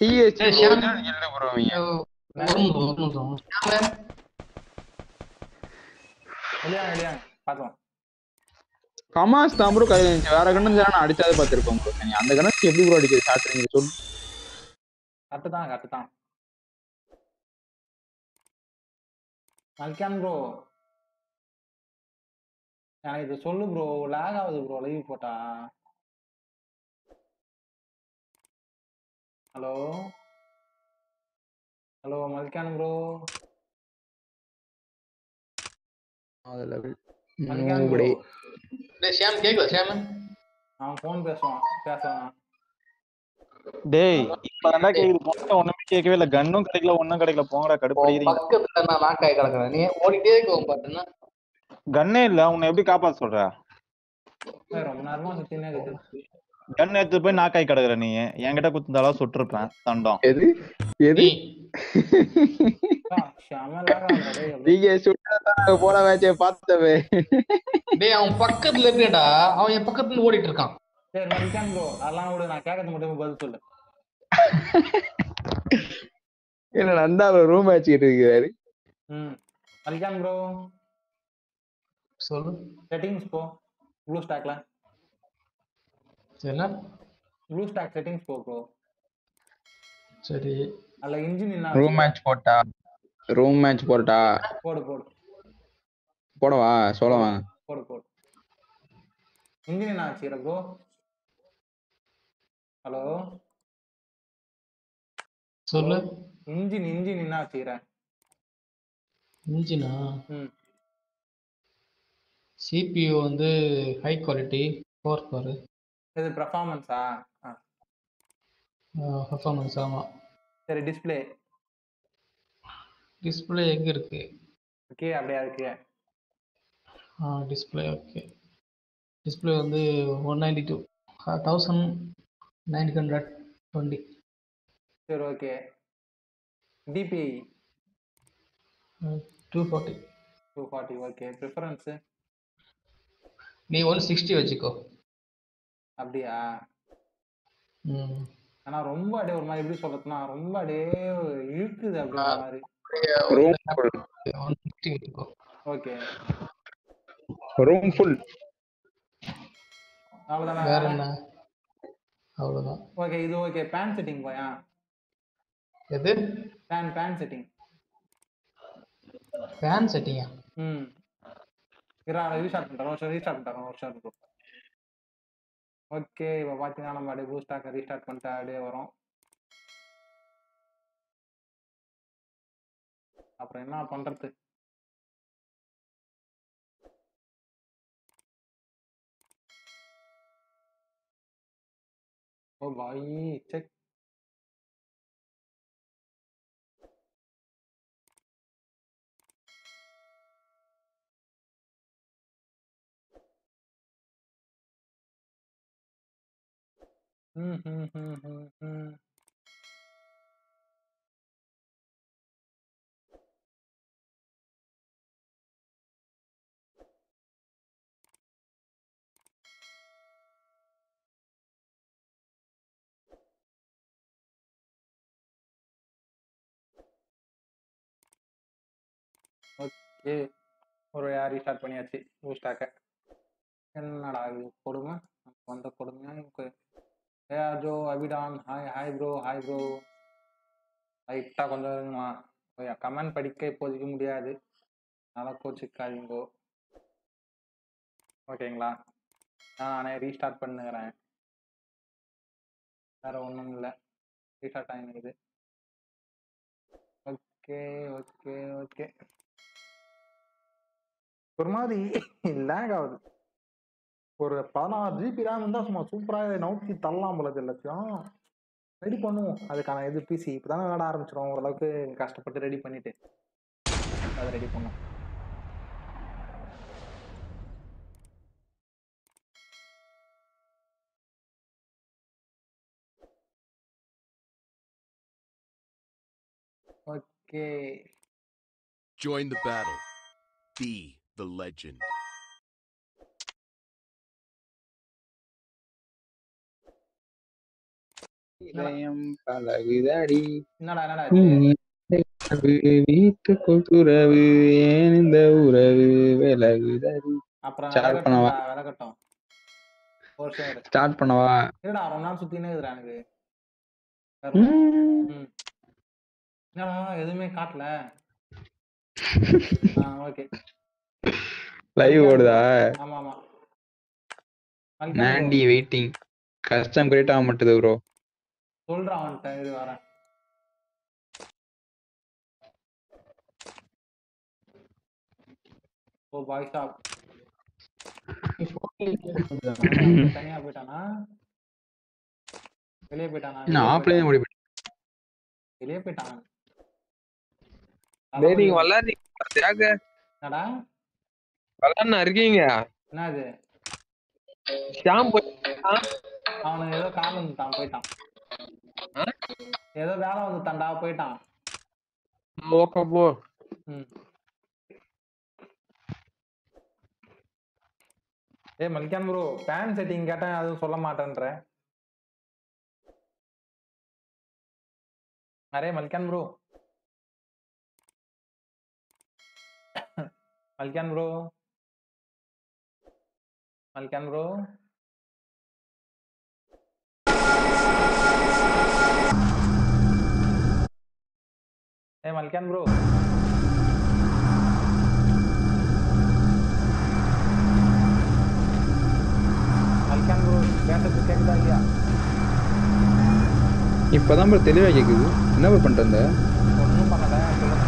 Speaker 2: டிஎஸ்டி. இல்ல ப்ரோ
Speaker 4: நிமிஷம், ஒரு நிமிஷம். ஷாமு,
Speaker 1: வெளியாங்க வெளியாங்க பார்த்தோம்
Speaker 2: கமாஸ் தான் ப்ரோ கையில இருந்துச்சு வேற கண்ணு நான் அடிச்சாதே பார்த்திருப்போம் ப்ரோ நீ அந்த கணக்கு எப்படி ப்ரோ அடிக்கிறது சாட்டுறீங்க சொல்லு.
Speaker 1: கரெக்டு தான் கரெக்டு தான். மல்கான் ப்ரோ எனக்கு இது சொல்லு ப்ரோ லேக் ஆகுது ப்ரோ லைவ் போட்டா. ஹலோ ஹலோ மல்கான் ப்ரோ
Speaker 2: அது லெவல்
Speaker 1: மல்கான் ப்ரோ
Speaker 4: டேய், ஷாம் கேக்குதா ஷாமு
Speaker 1: அவன் ஃபோன் பேசுவான் பேசுவான்
Speaker 3: டேய் இப்பதான்டா கேக்குது. போன ஒண்ணுமே கேட்கவே இல்ல. கன்னும் கிடைக்கல ஒண்ணும் கிடைக்கல. போங்கடா
Speaker 4: உன்
Speaker 3: கடுப்படிக்கிறீங்க
Speaker 4: பக்கத்துல நான் நாக்காய் கிடக்குறேன் நீ ஓடிட்டே இருக்கோம் பாத்தீங்கன்னா
Speaker 3: கன்னே இல்ல. உன்னை எப்படி காப்பாத்த சொல்ற?
Speaker 1: ரொம்ப நேரமா சுத்தினே இருக்குது.
Speaker 3: கன் எடுத்து போய் நாக்காய் கிடக்குற நீ. என்கிட்ட குத்துந்தாலும் சுட்டிருப்பேன். தண்டம்.
Speaker 2: எது? எது. நீங்க சுட்டதான் போன மேட்சை பார்த்தவே
Speaker 4: டேய் அவன் பக்கத்துல இருக்கேடா. அவன் என் பக்கத்துல ஓடிட்டு இருக்கான்.
Speaker 1: சரி மல்கான் ப்ரோ அதெல்லாம் விடு நான் கேட்கறது மட்டும் பதில் சொல்லு.
Speaker 2: என்ன நந்தா ரூம் மேட்ச் இருக்கிறாரு.
Speaker 1: ம். மல்கான் ப்ரோ
Speaker 4: சொல்லு.
Speaker 1: செட்டிங்ஸ் போ. ப்ளூ ஸ்டாக்ல
Speaker 4: என்ன?
Speaker 1: ப்ளூ ஸ்டாக் செட்டிங்ஸ் போ ப்ரோ
Speaker 4: சரி.
Speaker 1: அதுல இன்ஜின் என்ன?
Speaker 2: ரூம் மேட்ச் போட்டா ரூம் மேட்ச் போட்டா.
Speaker 1: போடு போடு.
Speaker 2: போடவா? சொல்லவா?
Speaker 1: போடு போடு. இன்ஜின் என்ன ஆச்சு ப்ரோ ஹலோ
Speaker 4: சொல்லு.
Speaker 1: இன்ஜின் இன்ஜின் என்ன ஆச்சுக்கிற
Speaker 4: இன்ஜினா
Speaker 1: ம்.
Speaker 4: சிபியூ வந்து ஹை குவாலிட்டி ஃபோர் கோர்
Speaker 1: இது பெர்ஃபார்மன்ஸா
Speaker 4: பர்ஃபார்மன்ஸ் ஆமா.
Speaker 1: சரி டிஸ்ப்ளே
Speaker 4: டிஸ்பிளே எங்க இருக்கு?
Speaker 1: ஓகே அப்படியே இருக்கு
Speaker 4: ஆ டிஸ்பிளே ஓகே டிஸ்பிளே வந்து one ninety two thousand nine hundred twenty
Speaker 1: சரி okay DPI
Speaker 4: two forty
Speaker 1: two forty okay preference
Speaker 4: நீ ஒன் சிக்ஸ்டி வச்சுக்கோ.
Speaker 1: அப்படியா?
Speaker 4: ம்.
Speaker 1: ஆனா ரொம்ப அப்படியே ஒரு மாதிரி எப்படி சொல்றதுன்னா ரொம்ப அப்படியே இழுக்குது அப்படின்ற மாதிரி. ஓகே.
Speaker 2: ரூம் ஃபுல்
Speaker 1: அவ்வளவுதானே?
Speaker 4: வேற என்ன? அவ்வளோதான்
Speaker 1: ஓகே இது ஓகே பேன் செட்டிங் போயா?
Speaker 4: எது?
Speaker 1: பேன் பேன் செட்டிங்
Speaker 4: ஃபேன் செட்டிங்கா
Speaker 1: ம். இரா ரீஸ்டார்ட் பண்ணுறோம் ஒரு வருஷம் ரீஸ்டார்ட் பண்ணுறோம் ஒரு இருக்கும் ஓகே இப்போ பார்த்தீங்கன்னா நம்ம அப்படியே பூஸ்டாக்கை ரீஸ்டார்ட் பண்ணிட்டு அப்படியே வரும். அப்புறம் என்ன பண்ணுறது oh boy check. Mm, mm, mm, mm, mm, okay. ஒரு யார் ஸ்டார்ட் பண்ணியாச்சு பூஸ்டாக்க என்னடா இது கொடுமை? வந்த கொடுமையாக எனக்கு ஏ ஜோ அபிடான் hi hi bro hi bro லைட்டாக கொஞ்சம் கமெண்ட் படிக்க இப்போதைக்கு முடியாது. நல்லா கோச்சிக்காதீங்கோ ஓகேங்களா நானே ரீஸ்டார்ட் பண்ணுகிறேன். வேற ஒன்றும் இல்லை. ரீஸ்டார்ட் ஆகினுக்குது ஓகே ஓகே ஓகே ஒரு மாதிரி லேக் ஆகுது. ஒரு பதினாறு ஜிபி ரேம் இருந்தால் சும்மா சூப்பராக நவுத்தி தள்ளலாம் போல இது எல்லாத்தையும் ரெடி பண்ணுவோம். அதுக்கான இது பிசி இப்போதானே விளாட ஆரம்பிச்சிடும் ஓரளவுக்கு கஷ்டப்பட்டு ரெடி பண்ணிட்டு அதை ரெடி பண்ணோம். Okay
Speaker 5: Join the battle. Be the legend.
Speaker 2: இதயம் பழகுதடி.
Speaker 1: என்னடா என்னடா ஆச்சு?
Speaker 2: வீட்டுக்குள் துறவு ஏன் இந்த உறவு விலகுதடி?
Speaker 1: விலகட்டும்
Speaker 2: பண்ணவா? ஸ்டார்ட் பண்ணவா?
Speaker 1: இருடா ரொம்ப நாள் சுத்தினே இருக்குடா எனக்கு. என்னடா எதுவுமே காட்டல. ஓகே
Speaker 2: லைவ் ஓடுதா?
Speaker 1: ஆமா ஆமா.
Speaker 2: நாண்டி வெயிட்டிங் கஷ்டம் கிரியேட் ஆக மாட்டுது ப்ரோ
Speaker 1: சொல்றான் அவன்கிட்ட இது வரேன். ஓ பாய் ஸ்டாப் தனியா போயிட்டானா? வெளியே போயிட்டானா?
Speaker 2: நான் ஆப்லேயே ஓடி போயிட்டேன்.
Speaker 1: வெளியே போயிட்டான்?
Speaker 6: டேய் நீங்க விளையாடுறீங்க தியாக?
Speaker 1: என்னடா?
Speaker 6: விளையாடுனா இருக்கீங்க.
Speaker 1: என்னது?
Speaker 6: ஷாம் போய்
Speaker 1: அவனுக்கு ஏதோ கால் வந்துட்டான் போயிட்டான். ஏதோ வேலை வந்துட்டான்டா போயிட்டான்.
Speaker 6: ஓகே போ
Speaker 1: ம். ஏய் மல்கான் ப்ரோ பேன் செட்டிங் கேட்டேன் அதுவும் சொல்ல மாட்டேன்ற. அரே மல்கான் ப்ரோ. மல்கான் ப்ரோ. மல்கான் ப்ரோ. ஏய் மல்கான் ப்ரோ மல்கான் ப்ரோ பேசுறது கேக்குதா இல்லையா
Speaker 2: இப்பதான் ப்ரோ தெளிவா கேக்குது. என்ன ப்ரோ பண்ணிட்டு வந்த
Speaker 1: ஒன்றும் பண்ணல சொல்லுங்க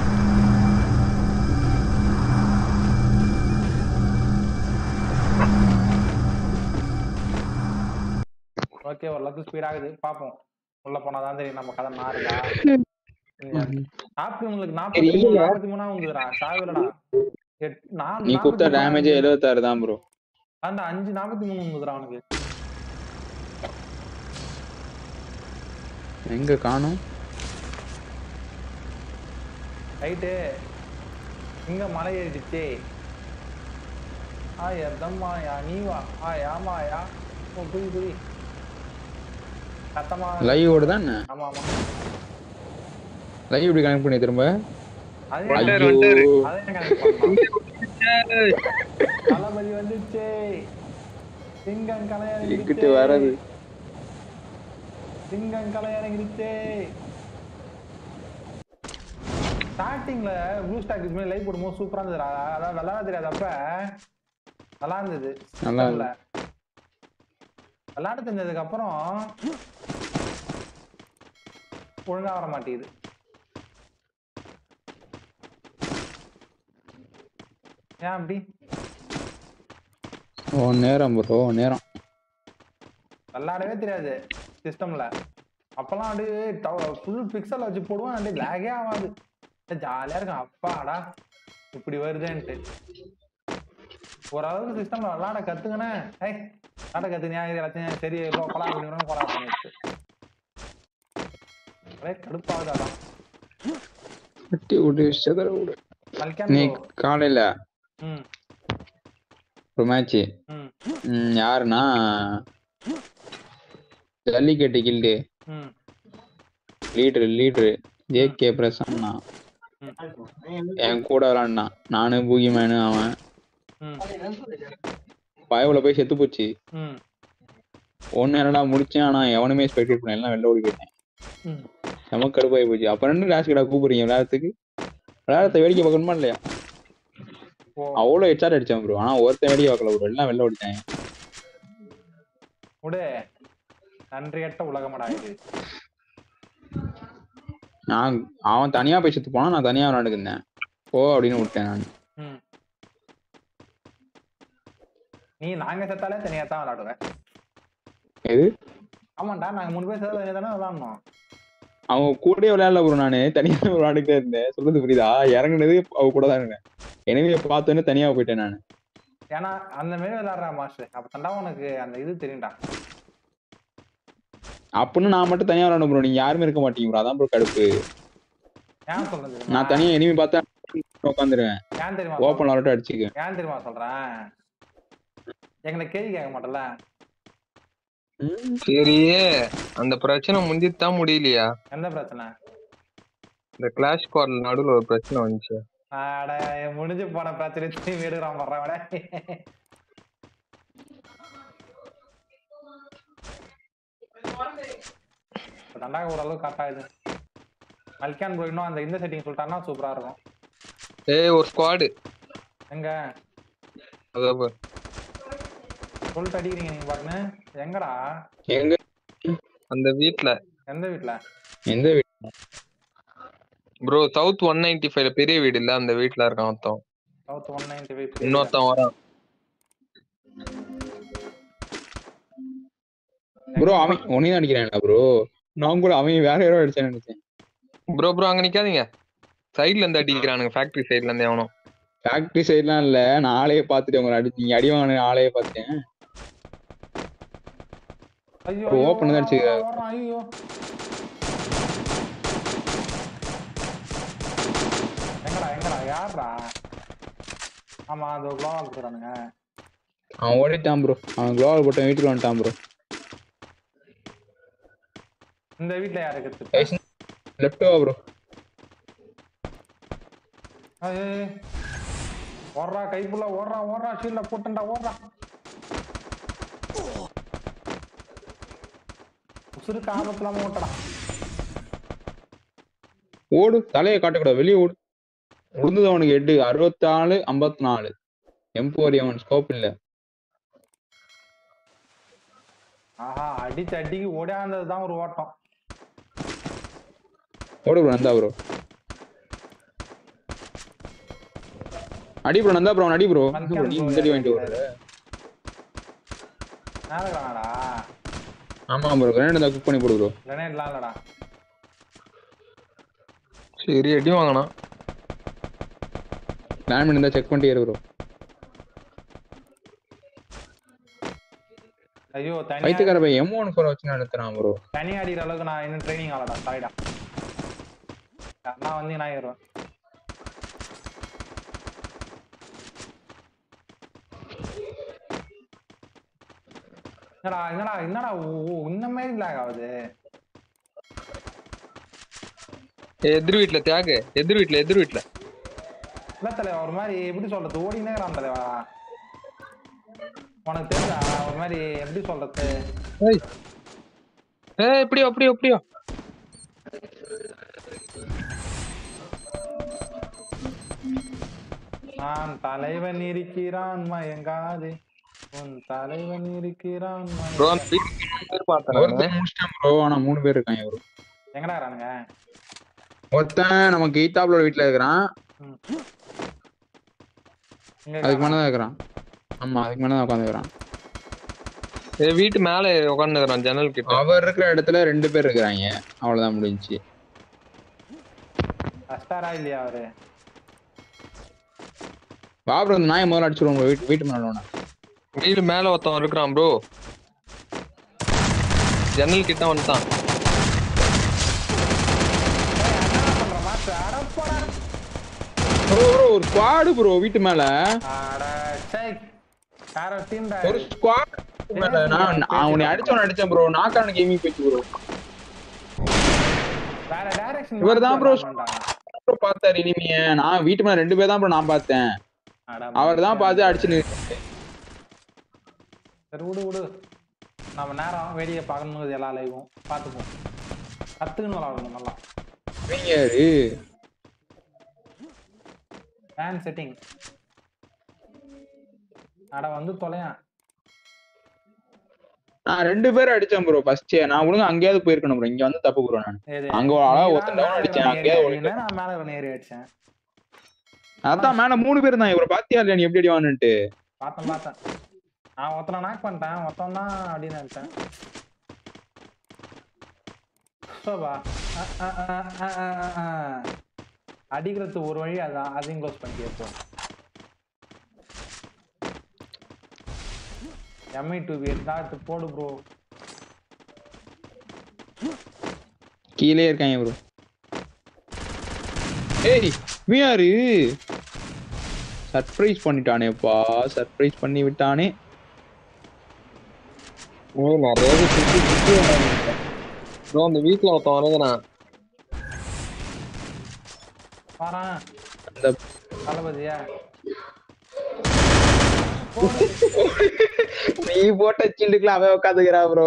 Speaker 1: ஓகே ஓரளவுக்கு ஸ்பீட் ஆகுது. பார்ப்போம். உள்ள போனாதான் தெரியும் நம்ம கதை நாருதா
Speaker 2: நீ
Speaker 1: மூணா
Speaker 2: டேமேஜே. எழுபத்தாறு தான் ப்ரோ
Speaker 1: அந்த அஞ்சு நாற்பத்தி மூணு உங்குதுடா அவனுக்கு.
Speaker 2: எங்க காணும்?
Speaker 1: ரைட்டு. இங்க மலை ஏறிடுச்சே. ஆயா தம்மாயா நீ வா. ஆயா மாயா ஓ புரி புரி சத்தமா
Speaker 2: லைவ் ஓடுதா என்ன?
Speaker 1: ஆமா ஆமா.
Speaker 2: லைவ் இப்படி கனெக்ட் பண்ணி திரும்ப
Speaker 1: வந்துச்சே சிங்கம் கலை
Speaker 2: எங்கிட்டு வர்றது
Speaker 1: சிங்கம் கலை இறங்கிடுச்சே ஸ்டார்டிங்ல ப்ளூ ஸ்டாக் இதுமாதிரி லைவ் போடும்போது சூப்பரா இருந்ததுடா. அதாவது விளாட தெரியாதப்ப நல்லா இருந்தது.
Speaker 2: நல்லா
Speaker 1: தெரிஞ்சதுக்கு அப்புறம் ஒழுங்கா வர மாட்டேங்குது. ஏன் அப்படி?
Speaker 2: ஓ நேரம் ப்ரோ நேரம்.
Speaker 1: விளையாடவே தெரியாது சிஸ்டம்ல அப்பெல்லாம் அப்படியே ஃபுல் பிக்சல் வச்சு போடுவோம் அப்படியே லேகே ஆகாது. ஜாலியா இருக்கும் அப்பாடா இப்படி வருதுன்ட்டு. ஓரளவுக்கு சிஸ்டம்ல விளையாட கத்துக்கினேன். ஏய் கத்துக்கினியா இது எல்லாத்தையும் சரி லோக்கலா அப்படின்னு கொலா பண்ணிடுச்சு கடுப்பாகுது அதான்.
Speaker 2: வெட்டி விடு செதற விடு. நீ. காலையில ஒரு மேட்ச் யாருன்னா? Jallikattu guild. Leader leader. JK Prasanna. என் கூட விளாண்டான் நானு பூகிமேனு அவன். பயவுல போய் செத்து போச்சு. ஒன்னு என்னடா முடிச்சேன் ஆனா எவனுமே ஸ்பெக்டேட் பண்ண எல்லாம் வெளில ஓடி போயிட்டேன். செம கடுப்பாகி போச்சு. அப்புறம் ரெண்டு லாஸ்ட் கிட்ட கூப்பிடுறீங்க விளையாடுறதுக்கு? விளையாடத்தை வேடிக்கை பார்க்கணுமா இல்லையா?
Speaker 1: ஓ
Speaker 2: அவ்வளோ ஹெச்ஆர் அடிச்சான் ப்ரோ ஆனா ஒருத்தன் வேடிக்கை பார்க்கல ப்ரோ எல்லாம் வெளில ஓடிட்டாங்க.
Speaker 1: விடு நன்றி கெட்ட உலகமடா இது.
Speaker 2: நான் அவன் தனியா போய் செத்து போனான் நான் தனியா விளையாண்டுக்கு இருந்தேன் போ அப்படின்னு விட்டேன் நான்.
Speaker 1: நீ நாங்க செத்தாலே தனியா தான் விளையாடுவேன்.
Speaker 2: எது?
Speaker 1: ஆமாண்டா நாங்க மூணு பேர் சேர்த்து தனியா தானே விளையாடணும்.
Speaker 2: அவங்க கூடயே விளையாடல ப்ரோ நானு. தனியா விளையாடிட்டே இருந்தேன். சொல்றது புரியுதா? இறங்குனது அவ கூட தான் இருந்தேன். எனவே பார்த்தோன்னே தனியா போயிட்டேன் நான்.
Speaker 1: ஏன்னா அந்த மாதிரி விளையாடுறா மாஸ்டர். அப்ப தண்டா உனக்கு அந்த இது தெரியும்டா.
Speaker 2: அப்படின்னு நான் மட்டும் தனியா விளையாடும் ப்ரோ நீங்க யாருமே இருக்க மாட்டீங்க ப்ரோ அதான் ப்ரோ கடுப்பு.
Speaker 1: ஏன் சொல்றது?
Speaker 2: நான் தனியா இனிமே பார்த்தா உட்காந்துருவேன்.
Speaker 1: ஏன் தெரியுமா?
Speaker 2: ஓப்பன் விளாட்டும் அடிச்சுக்குவேன்
Speaker 1: சொல்றேன்? ஏன் தெரியுமா சொல்றேன்? எங்களை கேள்வி கேட்க மாட்டல
Speaker 6: சரி அந்த பிரச்சனை முடிஞ்சுதான் முடியலையா?
Speaker 1: எந்த பிரச்சனை?
Speaker 6: இந்த கிளாஷ் ஸ்குவாட்ல நடுவுல ஒரு பிரச்சனை வந்துச்சு.
Speaker 1: அட முடிஞ்சு போன பிரச்சனை திரும்பி எடுக்கிறான் வர்றேன் விட தண்டா ஓரளவு கரெக்டா இது மல்கான் ப்ரோ இன்னும் அந்த இந்த செட்டிங் சொல்லிட்டாருன்னா சூப்பரா இருக்கும்.
Speaker 6: ஏய் ஒரு ஸ்குவாடு
Speaker 1: எங்க?
Speaker 6: அதான் பாரு.
Speaker 1: சொல்லிட்டு அடிக்கிறீங்க நீங்க பாட்டுன்னு. எங்கடா?
Speaker 2: எங்க?
Speaker 6: அந்த வீட்ல.
Speaker 1: எந்த வீட்ல?
Speaker 2: எந்த வீடு
Speaker 6: ப்ரோ சவுத் ஒன் நைன்டி ஃபைவ்ல பெரிய வீடு இல்ல? அந்த வீட்ல இருக்கான் ஒருத்தன்.
Speaker 1: சவுத் ஒன் நைன்டி ஃபைவ்
Speaker 6: இன்னொருத்தன் வரான்.
Speaker 2: ப்ரோ அவன் உன்னையும் தான் அடிக்கிறான்டா ப்ரோ நான் கூட அவன் வேற யாரோ அடிச்சான்னு நினைச்சேன்.
Speaker 6: ப்ரோ ப்ரோ அங்க நிக்காதீங்க. சைடுல இருந்து அடிக்கிறானுங்க. ஃபேக்டரி சைடுல இருந்து எவனோ
Speaker 2: ஃபேக்டரி சைட்லாம் இல்ல. நான் ஆளையே பார்த்துட்டு உங்களை அடி நீங்க அடி வாங்கின ஆளையே பார்த்தேன்
Speaker 1: ஐயோ
Speaker 2: open தான் அடிச்சுக்க.
Speaker 1: ஓடுறான், ஓடுறான், ஐயோ. எங்கடா எங்கடா யாருடா? ஆமா அது குளோவா கொடுக்குறானுங்க.
Speaker 2: அவன் ஓடிட்டான் ப்ரோ அவன் குளோவல் போட்டு வீட்டுக்கு வந்துட்டான் ப்ரோ
Speaker 1: இந்த வீட்ல யாரு இருக்குது
Speaker 2: லெஃப்ட் வா ப்ரோ
Speaker 1: ஓடுறா கைப்புள்ள ஓடுறா ஓடுறா ஷீல்ட போட்டுண்டா ஓடுறா. ஓட்டடா.
Speaker 2: ஓடு தலையை காட்டக்கூடாது. வெளியே ஓடு. விழுந்தது அவனுக்கு எட்டு அறுபத்தாலு ஐம்பத்தி நாலு எம்போரி அவன் ஸ்கோப் இல்ல.
Speaker 1: ஆஹா அடிச்சு அடிக்கு ஓடியாந்ததுதான் ஒரு ஓட்டம்.
Speaker 2: ஓடு ப்ரோ நந்தா ப்ரோ அடி ப்ரோ நந்தா ப்ரோ அடி ப்ரோ நீ இந்த வாங்கிட்டு வர
Speaker 1: நேரங்களாடா
Speaker 2: ஆமா. ப்ரோ கிரேண்ட் தான் குக் பண்ணி போடு ப்ரோ
Speaker 1: கிரனேட்லாம் இல்லடா.
Speaker 6: சரி அடி வாங்கினான்
Speaker 2: பிளான் பண்ணி செக் பண்ணிட்டு ஏறு ப்ரோ
Speaker 1: ஐயோ தனி
Speaker 2: வைத்துக்கார பையன் எம் ஒன் ஃபோர் வச்சு நடத்துறான் ப்ரோ
Speaker 1: தனி அடிக்கிற அளவுக்கு நான் இன்னும் ட்ரைனிங் ஆகலடா சாரிடா நான் வந்து நான் ஏறுவேன் என்னடா என்னடா என்னடா ஓ, இந்த மாதிரி லேக் ஆகுது.
Speaker 6: எதிர் வீட்ல தியாகு எதிர் வீட்ல எதிர் வீட்ல.
Speaker 1: இல்ல தலைவா ஒரு மாதிரி எப்படி சொல்றது ஓடினே இருக்கிறான் தலைவா உனக்கு தெரியுதா ஒரு மாதிரி எப்படி சொல்றது?
Speaker 6: ஏய் ஏய் எப்படியோ அப்படியோ அப்படியோ
Speaker 1: நான் தலைவன் இருக்கிறான் மயங்காதே. உன் தலைவன் இருக்கிறான்
Speaker 6: ப்ரோ பேர்
Speaker 2: முடிச்சிட்டான் ப்ரோ ஆனா மூணு பேர் இருக்காங்க ப்ரோ
Speaker 1: எங்கடா இருக்கிறானுங்க
Speaker 2: ஒருத்தன் நமக்கு இருக்கிறான். அதுக்கு? மேலதான் இருக்கிறான். ஆமா அதுக்கு மேலதான் உட்காந்துக்கிறான்
Speaker 6: ஏய் வீட்டு மேல உட்காந்துக்கிறான் ஜன்னல் கிட்ட.
Speaker 2: அவர் இருக்கிற இடத்துல ரெண்டு பேர் இருக்கிறாங்க. அவ்வளவுதான் முடிஞ்சுச்சு.
Speaker 1: அஸ்டாரா இல்லையா அவரு?
Speaker 2: பாபர் அந்த நாயை முதல்ல அடிச்சிருவோம். வீட்டு வீட்டு மேல.
Speaker 6: வீடு மேல ஒருத்தன் இருக்கிறான் ப்ரோ ஜன்னல் கிட்ட வந்துட்டான்.
Speaker 2: ப்ரோ ப்ரோ ஒரு ஸ்குவாடு ப்ரோ வீட்டு மேல. ஒரு ஸ்குவாட் மேல. நான் உன்னை அடிச்சவன அடிச்சேன் ப்ரோ நாக்கான கேமிங் போச்சு ப்ரோ
Speaker 1: வேற டைரக்ஷன்
Speaker 2: இவர்தான் bro. ப்ரோ பார்த்தாரு இனிமைய. நான் வீட்டு மேல ரெண்டு பேர் தான் ப்ரோ நான் பார்த்தேன். அவர் தான் பார்த்து அடிச்சு
Speaker 1: சரி விடு விடு. நம்ம நேரம் வேடிக்கை பார்க்கணும் எல்லா லைவும் பார்த்துப்போம் கத்துக்கணும் விளாடணும் நல்லா.
Speaker 2: யாரு?
Speaker 1: ஃபேன் செட்டிங் அட வந்து தொலையான்
Speaker 2: நான் ரெண்டு பேரும் அடிச்சேன் ப்ரோ ஃபர்ஸ்ட் நான் ஒழுங்கா அங்கேயாவது போயிருக்கணும் ப்ரோ இங்க வந்து தப்பு ப்ரோ நான். அங்க ஒரு ஒருத்தன்
Speaker 1: மேல
Speaker 2: அடிச்சேன்,
Speaker 1: இருக்கிற
Speaker 2: அங்கேயே
Speaker 1: ஏறி
Speaker 2: ஒளிஞ்சிட்டேன்.
Speaker 1: அடிச்சேன், நான் மேல இருக்கிற ஏறி அடிச்சேன்.
Speaker 2: அதான் மேல மூணு பேர் தான் இவரை பாத்தியா இல்லையா நீ எப்படி அடி வாங்கிட்டு
Speaker 1: பார்த்தேன் பார்த்தேன். நான் ஒருத்தனை நாக் பண்ணிட்டேன் ஒருத்தன் தான் அப்படின்னு நினைச்சேன். சோபா அடிக்கிறது ஒரு வழி அதான் அதையும் க்ளோஸ் பண்ணி கேட்போம் எம்ஐ டூ பி எடுத்து போடு ப்ரோ
Speaker 2: கீழே இருக்காங்க ப்ரோ ஏய் மியாரு சர்ப்ரைஸ் பண்ணிட்டானேப்பா. சர்ப்ரைஸ் பண்ணி விட்டானே
Speaker 6: ஏய், நிறைய பேர் சுத்தி அந்த வீட்ல ஒருத்தன் வணங்குறான்.
Speaker 1: வாரான்
Speaker 2: அந்த
Speaker 1: தளபதியா?
Speaker 2: நீ போட்ட சில்லுக்குலாம் அவன் உட்காந்துக்கிறா ப்ரோ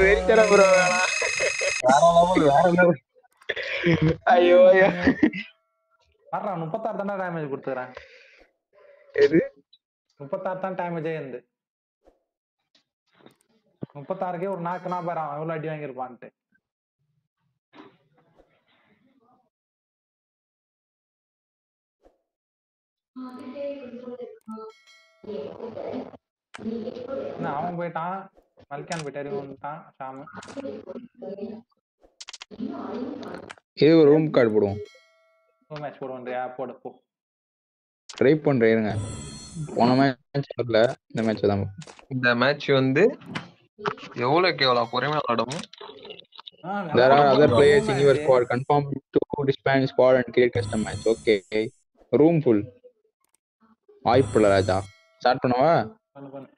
Speaker 2: வெறித்தன ப்ரோ
Speaker 6: வேற லெவல் வேற லெவல்.
Speaker 2: ஐயோ ஐயோ.
Speaker 1: முப்பத்தாறு தானே டேமேஜ் கொடுத்துக்கிறேன்.
Speaker 2: எது?
Speaker 1: முப்பத்தாறு தான் டேமேஜே இருந்து முப்பத்தாறுக்கே ஒரு நாக்குனா பாரு அவன் எவ்வளவு அடி வாங்கியிருப்பான்ட்டு. அவன் போயிட்டான் மல்கான் போயிட்டாரு வந்துட்டான் ஷாமு
Speaker 2: இது ஒரு ரூம் கார்டு போடுவோம்.
Speaker 1: டூ மேட்ச் போடுவோன்றியா போடு போ.
Speaker 2: ட்ரை பண்றேன் இருங்க. போன மேட்ச் வரல இந்த மேட்ச் தான்
Speaker 6: இந்த மேட்ச் வந்து எவ்வளவுக்கு எவ்வளவு பொறுமையா விளாடுமோ
Speaker 1: ஆ,
Speaker 2: There are other players in your squad. Confirm to disband squad and create custom match. Okay. Room full. வாய்ப்புல ராஜா ஸ்டார்ட் பண்ணவா
Speaker 1: பண்ணு, பண்ணு.